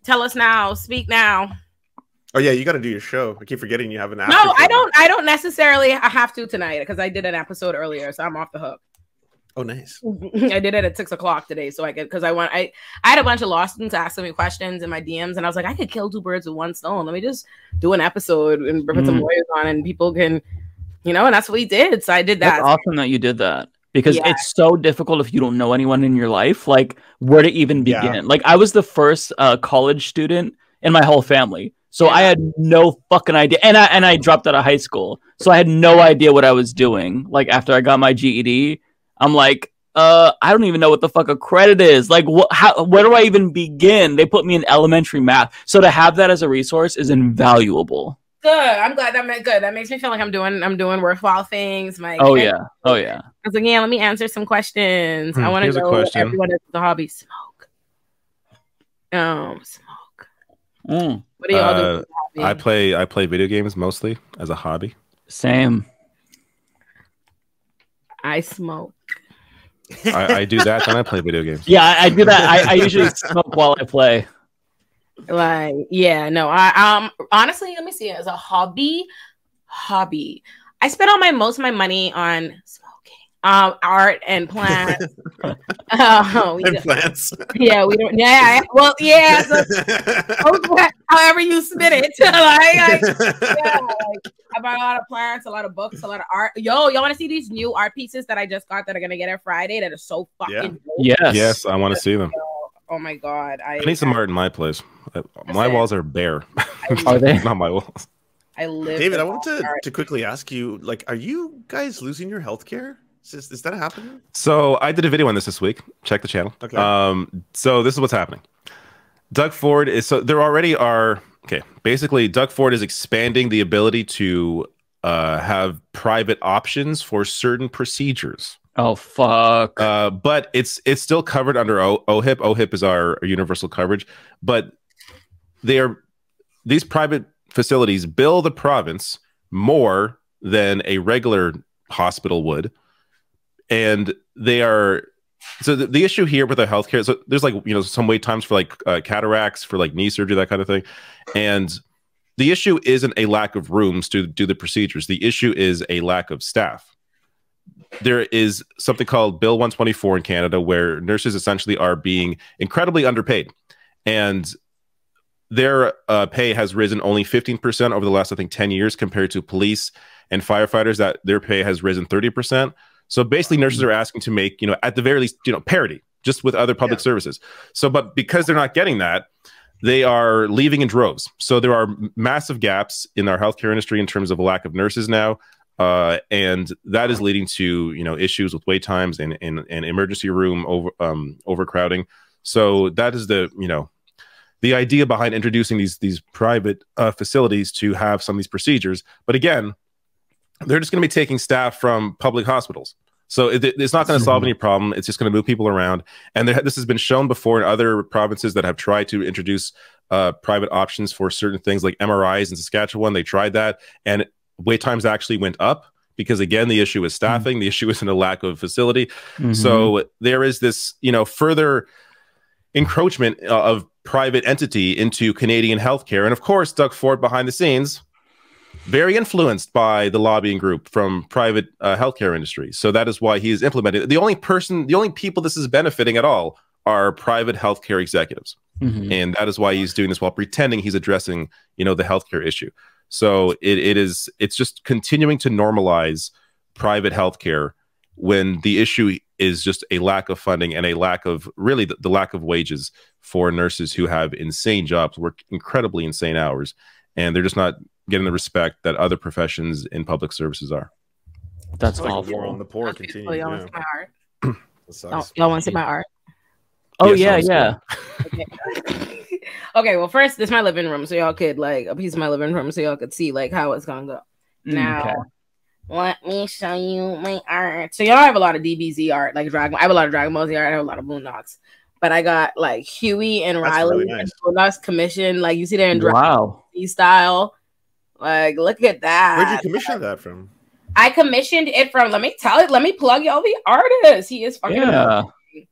Tell us now. Speak now. Oh yeah, you got to do your show. I keep forgetting you have an. App no, after I don't. I don't necessarily have to tonight because I did an episode earlier, so I'm off the hook. Oh, nice. I did it at six o'clock today, so I could because I want I I had a bunch of law students asking me questions in my DMs, and I was like, I could kill two birds with one stone. Let me just do an episode and put some Mm. lawyers on, and people can, you know, and that's what we did. So I did that. That's awesome that you did that because Yeah. it's so difficult if you don't know anyone in your life, like where to even Yeah. begin. Like I was the first uh, college student in my whole family, so I had no fucking idea, and I and I dropped out of high school, so I had no idea what I was doing. Like after I got my GED, I'm like. Uh, I don't even know what the fuck a credit is. Like, what? How? Where do I even begin? They put me in elementary math, so to have that as a resource is invaluable. Good. I'm glad that meant good. That makes me feel like I'm doing I'm doing worthwhile things. My Oh yeah, oh yeah. I was like, yeah, let me answer some questions. I Hmm, want to here's a know question. everyone has the hobby. Smoke. Um, smoke. Mm, What do y'all do? Uh, for a I hobby? play I play video games mostly as a hobby. same. I smoke. I, I do that, then I play video games. Yeah, I, I do that. I, I usually smoke while I play. Like, yeah, no, I um honestly, let me see. As a hobby, hobby, I spend all my most of my money on smoking, um, art and plants. Oh, we And plants. Yeah, we don't. Yeah, well, yeah. So, however you spin it, like, like, yeah, like, I buy a lot of plants, a lot of books, a lot of art. Yo, y'all want to see these new art pieces that I just got that are gonna get it Friday? That are so fucking. Yeah. dope. Yes. Yes, I want to see them. Oh my god, I I need some art in my place. Uh, My walls are bare. Are they? Not my walls. I live. David, I wanted to, art. to quickly ask you, like, are you guys losing your health care? Is, is that happening? So I did a video on this this week. Check the channel. Okay. Um, so this is what's happening. Doug Ford is so there already are okay. Basically, Doug Ford is expanding the ability to uh, have private options for certain procedures. Oh fuck! Uh, but it's it's still covered under o- OHIP. OHIP is our universal coverage, but they are these private facilities bill the province more than a regular hospital would, and they are so the, the issue here with the healthcare. So there's like you know some wait times for like uh, cataracts, for like knee surgery, that kind of thing, and the issue isn't a lack of rooms to do the procedures. The issue is a lack of staff there is something called Bill 124 in Canada where nurses essentially are being incredibly underpaid. And their uh, pay has risen only 15% over the last, I think, 10 years compared to police and firefighters that their pay has risen 30%. So basically, nurses are asking to make, you know, at the very least, you know, parity just with other public services. So, but because they're not getting that, they are leaving in droves. So there are massive gaps in our healthcare industry in terms of a lack of nurses now. Uh, and that is leading to you know issues with wait times and and, and emergency room over um, overcrowding. So that is the you know the idea behind introducing these these private uh, facilities to have some of these procedures. But again, they're just going to be taking staff from public hospitals. So it, it's not going to solve any problem. It's just going to move people around. And there, this has been shown before in other provinces that have tried to introduce uh, private options for certain things like MRIs in Saskatchewan. They tried that, and wait times actually went up because again, the issue is staffing. The issue isn't a lack of facility. So there is this, you know, further encroachment uh, of private entity into Canadian healthcare, and of course, Doug Ford behind the scenes very influenced by the lobbying group from private uh, healthcare industry. So that is why he is implementing. The only person, the only people this is benefiting at all are private healthcare executives, Mhm. and that is why he's doing this while pretending he's addressing, you know, the healthcare issue. So it, it is it's just continuing to normalize private healthcare when the issue is just a lack of funding and a lack of really the, the lack of wages for nurses who have insane jobs, work incredibly insane hours, and they're just not getting the respect that other professions in public services are. That's It's like awful. war on the poor That's continues. Y'all want to see my art? That Y'all, sucks. y'all want to see my art? Oh Yeah, yeah, yeah. Okay, well, first, this is my living room, so y'all could like a piece of my living room, so y'all could see like how it's gonna go. Mm, now, okay. let me show you my art. So y'all have a lot of DBZ art, like Dragon. I have a lot of Dragon Ball Z art. I have a lot of Boondocks, but I got like Huey and Riley really and. Boondocks commission. Like you see there in Dragon Wow. Ball Z style. Like, look at that. Where'd you commission that from? I commissioned it from. Let me tell it. Let me plug y'all the artist. He is fucking. Yeah. amazing.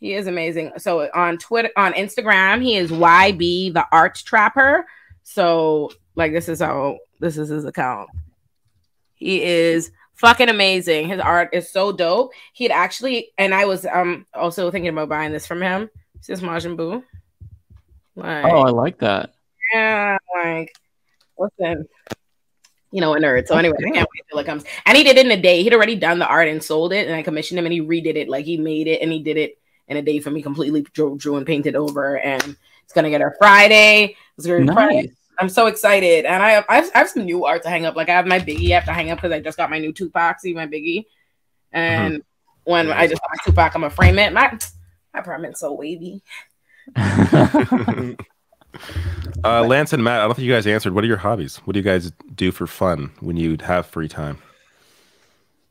He is amazing. So on Twitter, on Instagram, he is YB the Art Trapper. So like this is how this is his account. He is fucking amazing. His art is so dope. He'd actually, and I was um also thinking about buying this from him. This is Majin Buu. Like, Oh, I like that. yeah, like listen, you know, a nerd. So anyway, I can't wait till it comes. And he did it in a day. He'd already done the art and sold it, and I commissioned him, and he redid it. Like he made it, and he did it in a day for me, completely drew, drew and painted over. And it's gonna get her Friday. It's gonna be Friday. Nice. I'm so excited, and I have, I have I have some new art to hang up. Like I have my Biggie I have to hang up because I just got my new Tupac. See my Biggie, and mm-hmm. when I just got my Tupac, I'm gonna frame it. My my apartment's so wavy. Uh, Lance and Matt, I don't think you guys answered. What are your hobbies? What do you guys do for fun when you have free time?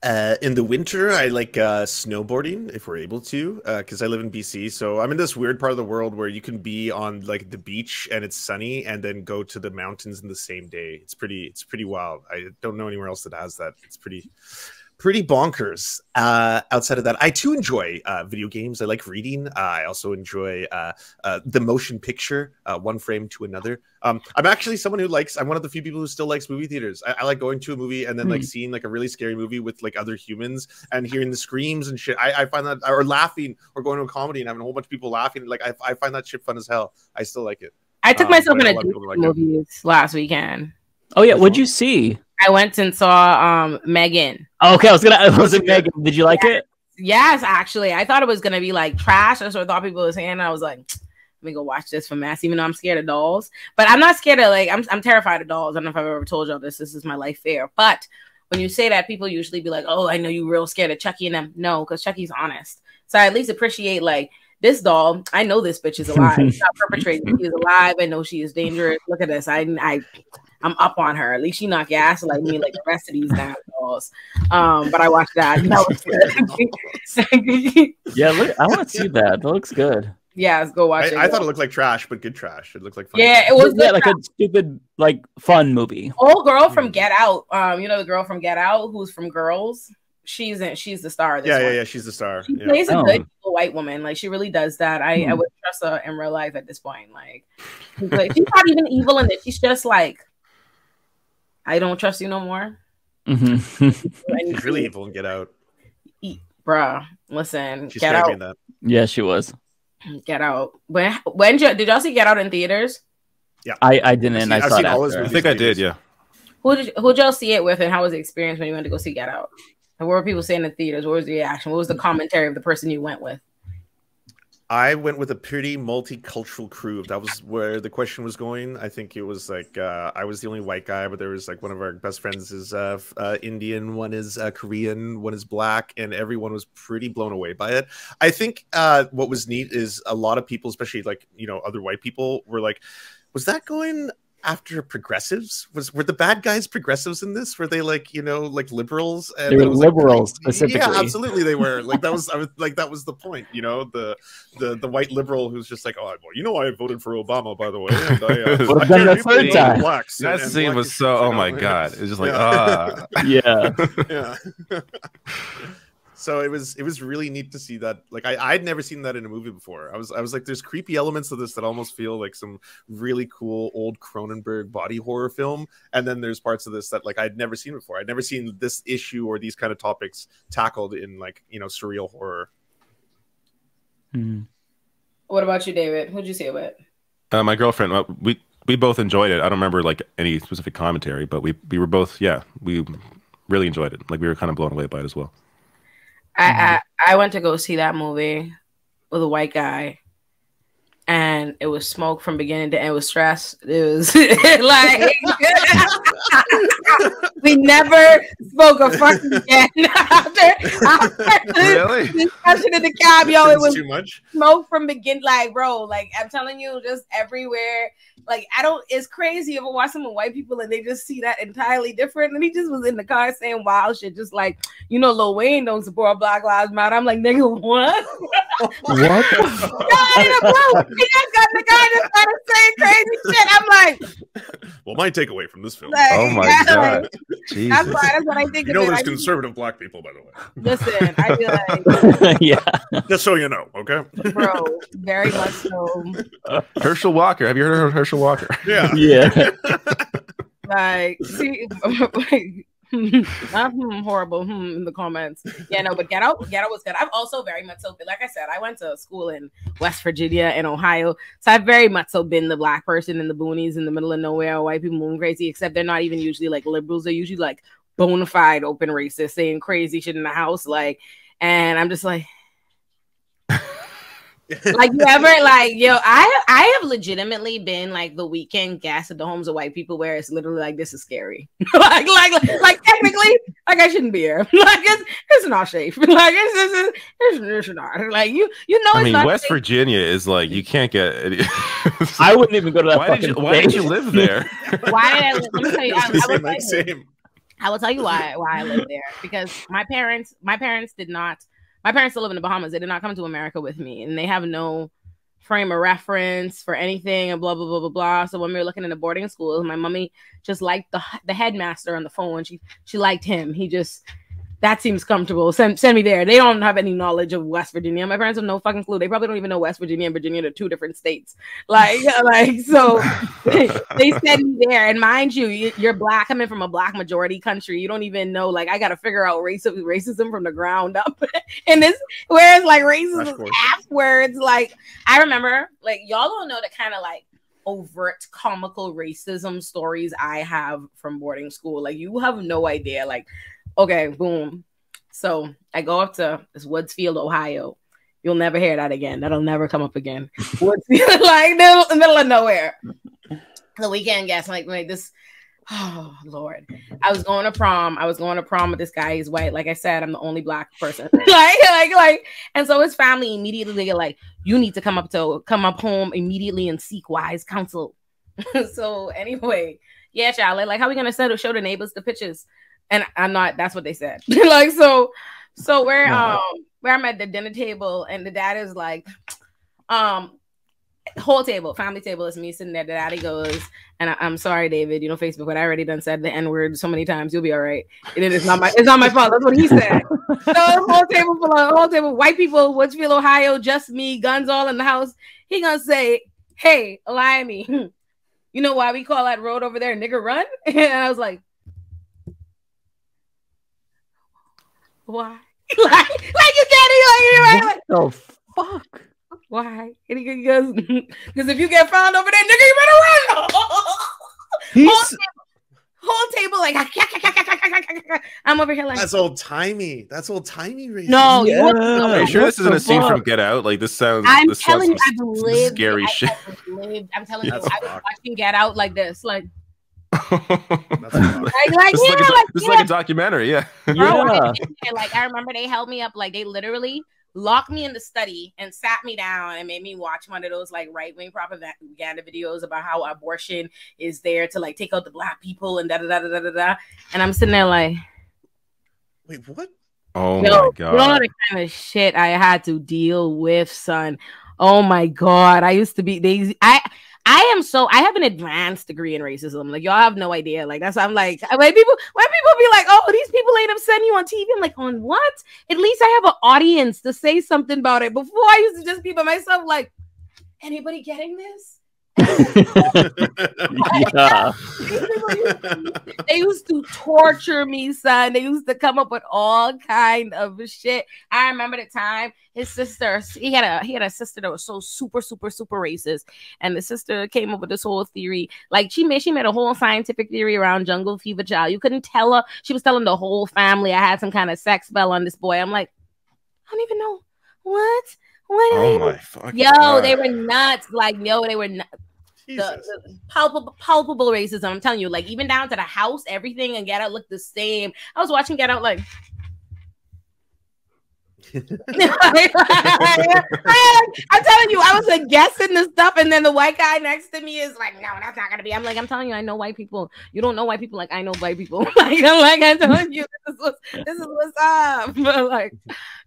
Uh, in the winter, I like uh, snowboarding if we're able to, because I live in BC. So I'm in this weird part of the world where you can be on like the beach and it's sunny, and then go to the mountains in the same day. It's pretty, it's pretty wild. I don't know anywhere else that has that. It's pretty, pretty bonkers. Uh, outside of that, I too enjoy uh, video games. I like reading. Uh, I also enjoy uh, uh, the motion picture, uh, one frame to another. Um, I'm actually someone who likes. I'm one of the few people who still likes movie theaters. I, I like going to a movie and then like Hmm. seeing like a really scary movie with like other humans and hearing the screams and shit. I, I find that or laughing or going to a comedy and having a whole bunch of people laughing. Like I, I find that shit fun as hell. I still like it. I took Um, myself in a a lot of date people to like it. movies last weekend. Oh yeah, what'd you see? I went and saw um Megan. Oh, okay, I was gonna. Was like, Megan, did you like it? Yes, actually, I thought it was gonna be like trash. That's what I thought people were saying. I was like, let me go watch this for mass, even though I'm scared of dolls. But I'm not scared of like I'm I'm terrified of dolls. I don't know if I've ever told y'all this. This is my life fear. But when you say that, people usually be like, "Oh, I know you real scared of Chucky and them." No, because Chucky's honest. So I at least appreciate like this doll. I know this bitch is alive. She's not perpetrating. She is alive. I know she is dangerous. Look at this. I I I'm up on her. At least she not ass like me, like the rest of these damn dolls. Um, but I watched that. That was good. Yeah, look, I want to see that. That looks good. yes, go watch it. I, I thought it looked like trash, but good trash. It looked like fun. Yeah, it was yeah, good like a stupid, like fun movie. old girl from Get Out. Um, you know the girl from Get Out who's from Girls. She's in. She's the star. Of this Yeah, yeah, one. yeah. She's the star. She yeah. plays a Oh. good white woman. Like she really does that. I, I Hmm. would trust her in real life at this point. Like, she's, like, she's not even evil in it. She's just like, I don't trust you no more. Mm-hmm. She's really evil and Get Out. Bruh, listen, She Get Out, that. yeah, she was. Get Out. When when did, did y'all see Get Out in theaters? Yeah, I I didn't. I've I I've saw seen it after. I think I did. Yeah. Who did who y'all see it with, and how was the experience when you went to go see Get Out? And what were people saying in the theaters? What was the reaction? What was the commentary of the person you went with? I went with a pretty multicultural crew. That was where the question was going, I think it was like uh, I was the only white guy, but there was like one of our best friends is uh, uh, Indian, one is uh, Korean, one is black, and everyone was pretty blown away by it. I think uh, what was neat is a lot of people, especially like you know other white people, were like, "Was that going?" After progressives, was were the bad guys progressives in this? Were they like you know like liberals? They were I was like, liberals yeah, absolutely they were. Like that was I was like that was the point, you know, the the the white liberal who's just like, oh, well, you know, I voted for Obama, by the way. And I, uh, Would've I done care it a deeply third about time. Blacks That and- and scene black was so. Oh my god! It's just like Yeah. ah. Yeah. yeah. So it was it was really neat to see that. Like I I'd never seen that in a movie before. I was I was like, there's creepy elements of this that almost feel like some really cool old Cronenberg body horror film, and then there's parts of this that like I'd never seen before. I'd never seen this issue or these kind of topics tackled in like you know surreal horror. Mhm. What about you, David? Who'd you see it with? Uh, my girlfriend, uh, we we both enjoyed it. I don't remember like any specific commentary, but we we were both yeah we really enjoyed it. Like we were kind of blown away by it as well. I, I mm-hmm. I went to go see that movie with a white guy, and it was smoke from beginning to end. It was stress. It was like we never spoke a fucking again after, after Really? the discussion in the cab. Yo, it was too much. smoke from begin. Like, bro, like I'm telling you, just everywhere. Like, I don't. It's crazy if I watch some white people and they just see that entirely different. And he just was in the car saying wild shit, just like you know, Lil Wayne don't support Black Lives Matter. I'm like, nigga, what? What? Yo, in the blue, he just got the guy just started saying crazy shit. I'm like, Well, my takeaway from this film. Like, Oh my yeah, god! like, Jesus. that's why. That's what I think. You know, there's I just- conservative black people, by the way. Listen, I feel like, yeah. Just so you know, okay? bro, very much so. Herschel Walker. Have you heard of Herschel Walker? Yeah. Yeah. Like, see, not hmm, horrible hmm, in the comments. Yeah, no, but Get Out was good. I've also very much so been, like I said, I went to school in West Virginia and Ohio, so I've very much so been the black person in the boonies in the middle of nowhere, white people moving crazy. Except they're not even usually like liberals; they're usually like bona fide open racists saying crazy shit in the house, like. And I'm just like, like you ever like yo i i have legitimately been like the weekend gas at the homes of white people where it's literally like this is scary like like like technically like i shouldn't be here like it's it's not safe like it's it's, it's, it's, it's not like you you know I mean, not West safe. Virginia is like you can't get. Any... I wouldn't even go to that Why did you Why did you live there? why did I, let me tell you I, I, will tell like, you same. I will tell you why why I live there because my parents my parents did not my parents still live in the Bahamas. They did not come to America with me, and they have no frame of reference for anything and blah blah blah blah blah. So when we were looking into boarding schools, my mommy just liked the the headmaster on the phone. She she liked him. He just that seems comfortable. Send send me there. They don't have any knowledge of West Virginia. My parents have no fucking clue. They probably don't even know West Virginia and Virginia are two different states. Like like so they send me there. And mind you, you- you're black coming from a black majority country. You don't even know. Like I got to figure out racism racism from the ground up. and this whereas like racism afterwards. Like I remember like y'all don't know the kind of like overt comical racism stories I have from boarding school. Like you have no idea. Like, okay, boom. So I go up to this Woodsfield, Ohio. You'll never hear that again. That'll never come up again. Woodsfield, like middle, middle of nowhere. The weekend guest, like, like this. Oh Lord, I was going to prom. I was going to prom with this guy. He's white. Like I said, I'm the only black person. like, like, like, and so his family immediately get like, you need to come up to come up home immediately and seek wise counsel. so anyway, yeah, child. Like, how we gonna settle show the neighbors the pictures? And I'm not. That's what they said. like, so, so we're No. um where I'm at the dinner table, and the dad is like, um, whole table, family table is me sitting there. The daddy goes, and I, am sorry, David. You know, Facebook, but I already done said the N word so many times. You'll be all right. And it is not my, it's not my fault. That's what he said. so whole table full of whole table, white people, Woodsfield, Ohio, just me, guns all in the house. He gonna say, "Hey, allow me." You know why we call that road over there nigger run? And I was like, why? like, like you get it, like, like, the fuck? why? And he goes, because if you get found over there, nigga, you better run. whole, He's- table, whole table, like, I'm over here like, That's old timey. That's old timey racist. No, you- Are you sure this isn't a scene fuck? from Get Out? Like this sounds. I'm this sounds telling you, I've lived, scary I, shit. I've lived. I'm telling That's you, I was watching Get Out like this, like, like, like, like, this yeah, is like, a, like, this is yeah. like a documentary. Yeah. Bro, I did it. like I remember they held me up, like they literally locked me in the study and sat me down and made me watch one of those like right wing propaganda videos about how abortion is there to like take out the black people and da da da da da da. da. And I'm sitting there like, wait, what? Oh Yo, my you don't know the kind of shit I had to deal with, son. Oh my god, I used to be they. I I am so I have an advanced degree in racism. Like y'all have no idea. Like that's I'm like when people when people be like, oh, these people ain't upsetting you on TV. I'm like, on what? At least I have an audience to say something about it. Before I used to just be by myself, like, anybody getting this? Yeah. they used to torture me, son. They used to come up with all kind of shit. I remember the time his sister, he had a he had a sister that was so super, super, super racist. And the sister came up with this whole theory. Like she made she made a whole scientific theory around jungle fever child. You couldn't tell her. She was telling the whole family I had some kind of sex spell on this boy. I'm like, I don't even know what. What? Oh my fucking Yo, God. they were nuts. Like, yo, they were not. The, the palpable, palpable racism. I'm telling you, like even down to the house, everything and Get Out looked the same. I was watching Get Out, like. I'm telling you, I was like guessing the stuff, and then the white guy next to me is like, "No, that's not gonna be." I'm like, I'm telling you, I know white people. You don't know white people like I know white people. like I'm like I'm telling you, this is what's, this is what's up. But like,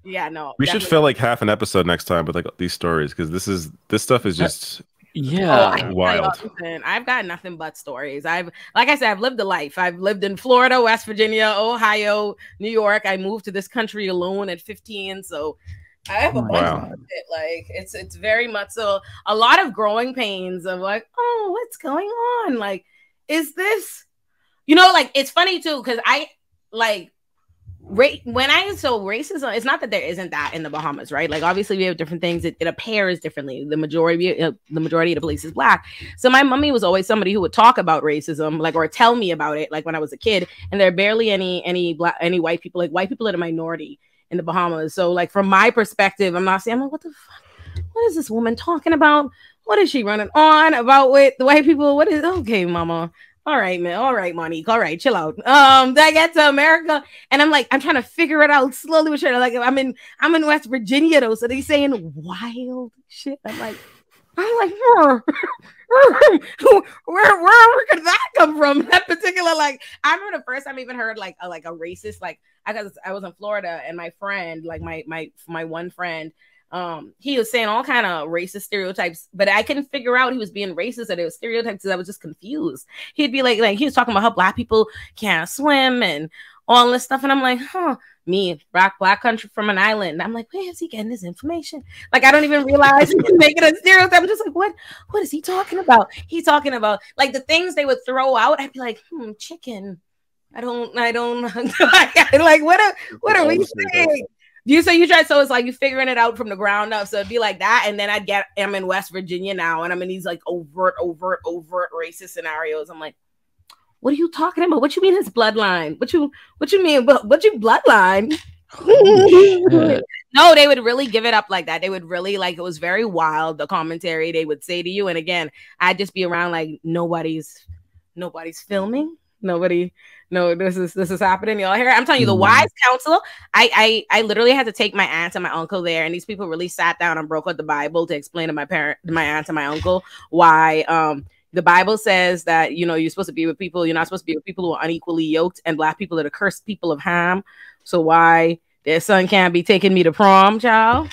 yeah, no. We should definitely. fill like half an episode next time with like these stories because this is this stuff is just Oh, wild. Listen, I've got nothing but stories. I've, like I said, I've lived a life. I've lived in Florida, West Virginia, Ohio, New York. I moved to this country alone at 15, so I have a mm, bunch Wow. of it. Like it's it's very much so a lot of growing pains of like, oh, what's going on? Like, is this, you know, like it's funny too because I like When I so racism, it's not that there isn't that in the Bahamas, right? Like obviously we have different things. It, it appears differently. The majority, the majority of the police is black. So my mummy was always somebody who would talk about racism, like or tell me about it, like when I was a kid. And there are barely any any black any white people. Like white people are the minority in the Bahamas. So like from my perspective, I'm not saying I'm like, what the fuck? What is this woman talking about? What is she running on about with the white people? What is okay, mama? All right, man. All right, Monique. All right, chill out. Um, then I get to America, and I'm like, I'm trying to figure it out slowly but surely. Like, I'm in, I'm in West Virginia though, so they saying wild shit. I'm like, I'm like, where, where, where, where could that come from? That particular, like, I remember the first time I even heard like a, like a racist, like, I was I was in Florida, and my friend, like my my my one friend, um, he was saying all kind of racist stereotypes, but I couldn't figure out he was being racist or it was stereotypes. 'cause I was just confused. He'd be like, like he was talking about how black people can't swim and all this stuff, and I'm like, huh, me, rock Black Country from an island. I'm like, where is he getting this information? Like, I don't even realize he's making a stereotype. I'm just like, what? What is he talking about? He's talking about like the things they would throw out. I'd be like, hmm, chicken. I don't, I don't like what are what are we saying? You so you try so it's like you figuring it out from the ground up. So it'd be like that, and then I'd get I'm in West Virginia now, and I'm in these like overt, overt, overt racist scenarios. I'm like, what are you talking about? What you mean his bloodline? What you what you mean? What, what you bloodline? no, they would really give it up like that. They would really like it was very wild. The commentary they would say to you, and again, I'd just be around like nobody's nobody's filming. Nobody, no, this is this is happening. Y'all hear? it? I'm telling you, the Mm-hmm. wise counsel. I I I literally had to take my aunt and my uncle there, and these people really sat down and broke out the Bible to explain to my parent, my aunt and my uncle why um the Bible says that you know you're supposed to be with people, you're not supposed to be with people who are unequally yoked, and black people are the cursed people of Ham. So why their son can't be taking me to prom, child?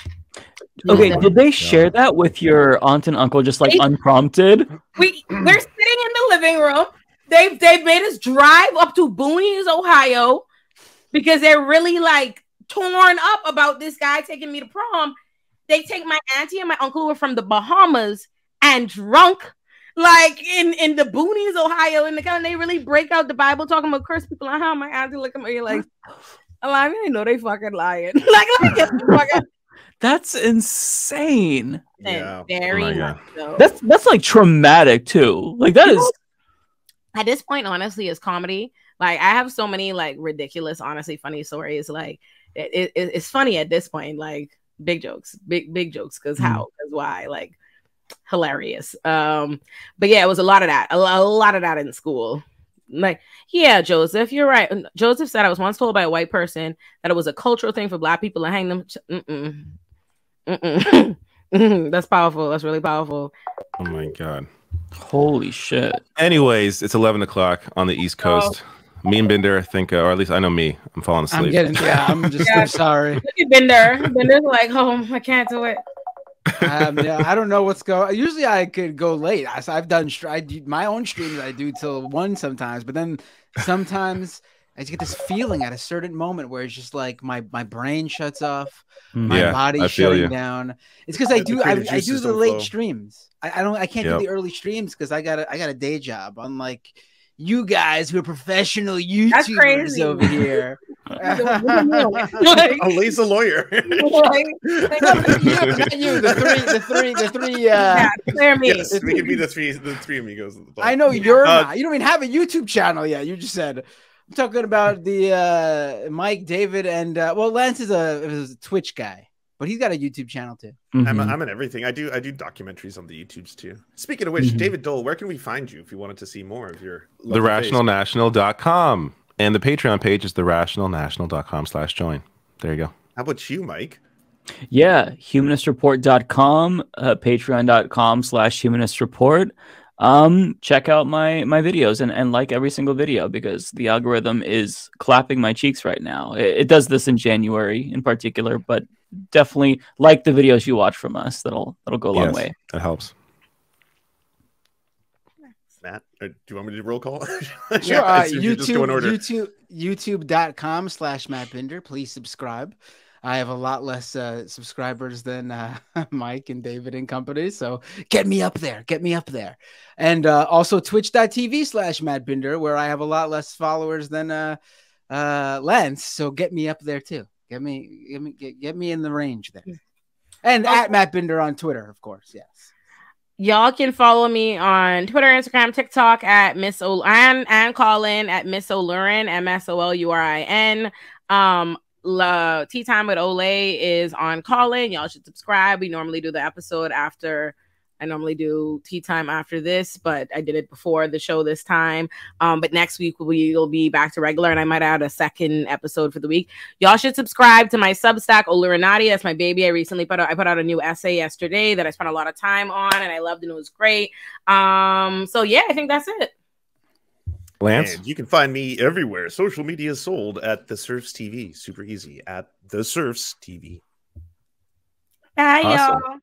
Okay, did they share that with your aunt and uncle just like unprompted? We we're sitting in the living room. They've they've made us drive up to Boonies, Ohio, because they're really like torn up about this guy taking me to prom. They take my auntie and my uncle who are from the Bahamas and drunk, like in in the Boonies, Ohio, in the kind. They really break out the Bible talking about cursed people and how my auntie look at me like, I'm like, I know they fucking lying. like, let me get the fucking That's insane. thing. Very Oh my much so. That's that's like traumatic too. Like that is at this point honestly is comedy. Like i have so many like ridiculous honestly funny stories. Like it, it- it's funny at this point like big jokes big big jokes because how because why? Like hilarious. Um but yeah it was a lot of that a, a lot of that in school. Like yeah joseph you're right. Joseph said i was once told by a white person that it was a cultural thing for black people to hang them. Mm-mm. Mm-mm. that's powerful. That's really powerful. Oh my god. Holy shit. Anyways, it's eleven o'clock on the East Coast. Me and Binder, I think, uh, or at least I know me. I'm falling asleep. I'm getting yeah. I'm just Yeah. I'm sorry. Look at Binder. Binder's like, oh, I can't do it. um, yeah, I don't know what's going. Usually, I could go late. I, have done I do, my own streams. I do till one sometimes, but then sometimes I just get this feeling at a certain moment where it's just like my my brain shuts off, my Yeah, body's shutting you. down. It's because I do I, I do the late flow. streams. I, I don't I can't Yep. do the early streams because I got a, I got a day job. Unlike you guys who are professional YouTubers over here. Oh, Lee's a lawyer. you, not you, the three, the three, the three. Uh, clear me. yes, we can be the three, the three amigos. at the. I know you're Uh, not. You don't even have a YouTube channel yet. You just said. I'm talking about the uh, Mike, David, and uh, well, Lance is a, is a Twitch guy, but he's got a YouTube channel too. I'm, Mhm. I'm in everything. I do. I do documentaries on the YouTubes too. Speaking of which, Mhm. David Doel, where can we find you if you wanted to see more of your lovely face? TheRationalNational.com. And the Patreon page is therationalnational.com slash join. There you go. How about you, Mike? Yeah, humanistreport.com, uh, patreon.com slash humanistreport. Um, check out my my videos and, and like every single video because the algorithm is clapping my cheeks right now. It, it does this in January in particular, but definitely like the videos you watch from us. That'll that'll go a long Yes, way. That helps. Matt, uh, do you want me to do roll call? Sure. Yeah, uh, I you just in YouTube, order. YouTube, YouTube.com slash Matt Binder. Please subscribe. I have a lot less uh, subscribers than uh, Mike and David and company. So get me up there. Get me up there. And uh, also twitch.tv slash Matt Binder, where I have a lot less followers than uh, uh, Lance. So get me up there too. Get me, get me, get, get me in the range there. And at Matt Binder on Twitter, of course. Yes. Y'all can follow me on Twitter, Instagram, TikTok at Miss O and and Callin at Miss Olurin, M S O L U R I N. Um, La Tea Time with Olay is on Callin. Y'all should subscribe. We normally do the episode after. I normally do tea time after this, but I did it before the show this time. Um, but next week we will be back to regular, and I might add a second episode for the week. Y'all should subscribe to my Substack, Olurinati. That's my baby. I recently put out, I put out a new essay yesterday that I spent a lot of time on, and I loved, and it was great. Um, so yeah, I think that's it. Lance? And you can find me everywhere. Social media is sold at the Serfs TV. Super easy at the Serfs TV. Bye, Awesome. y'all.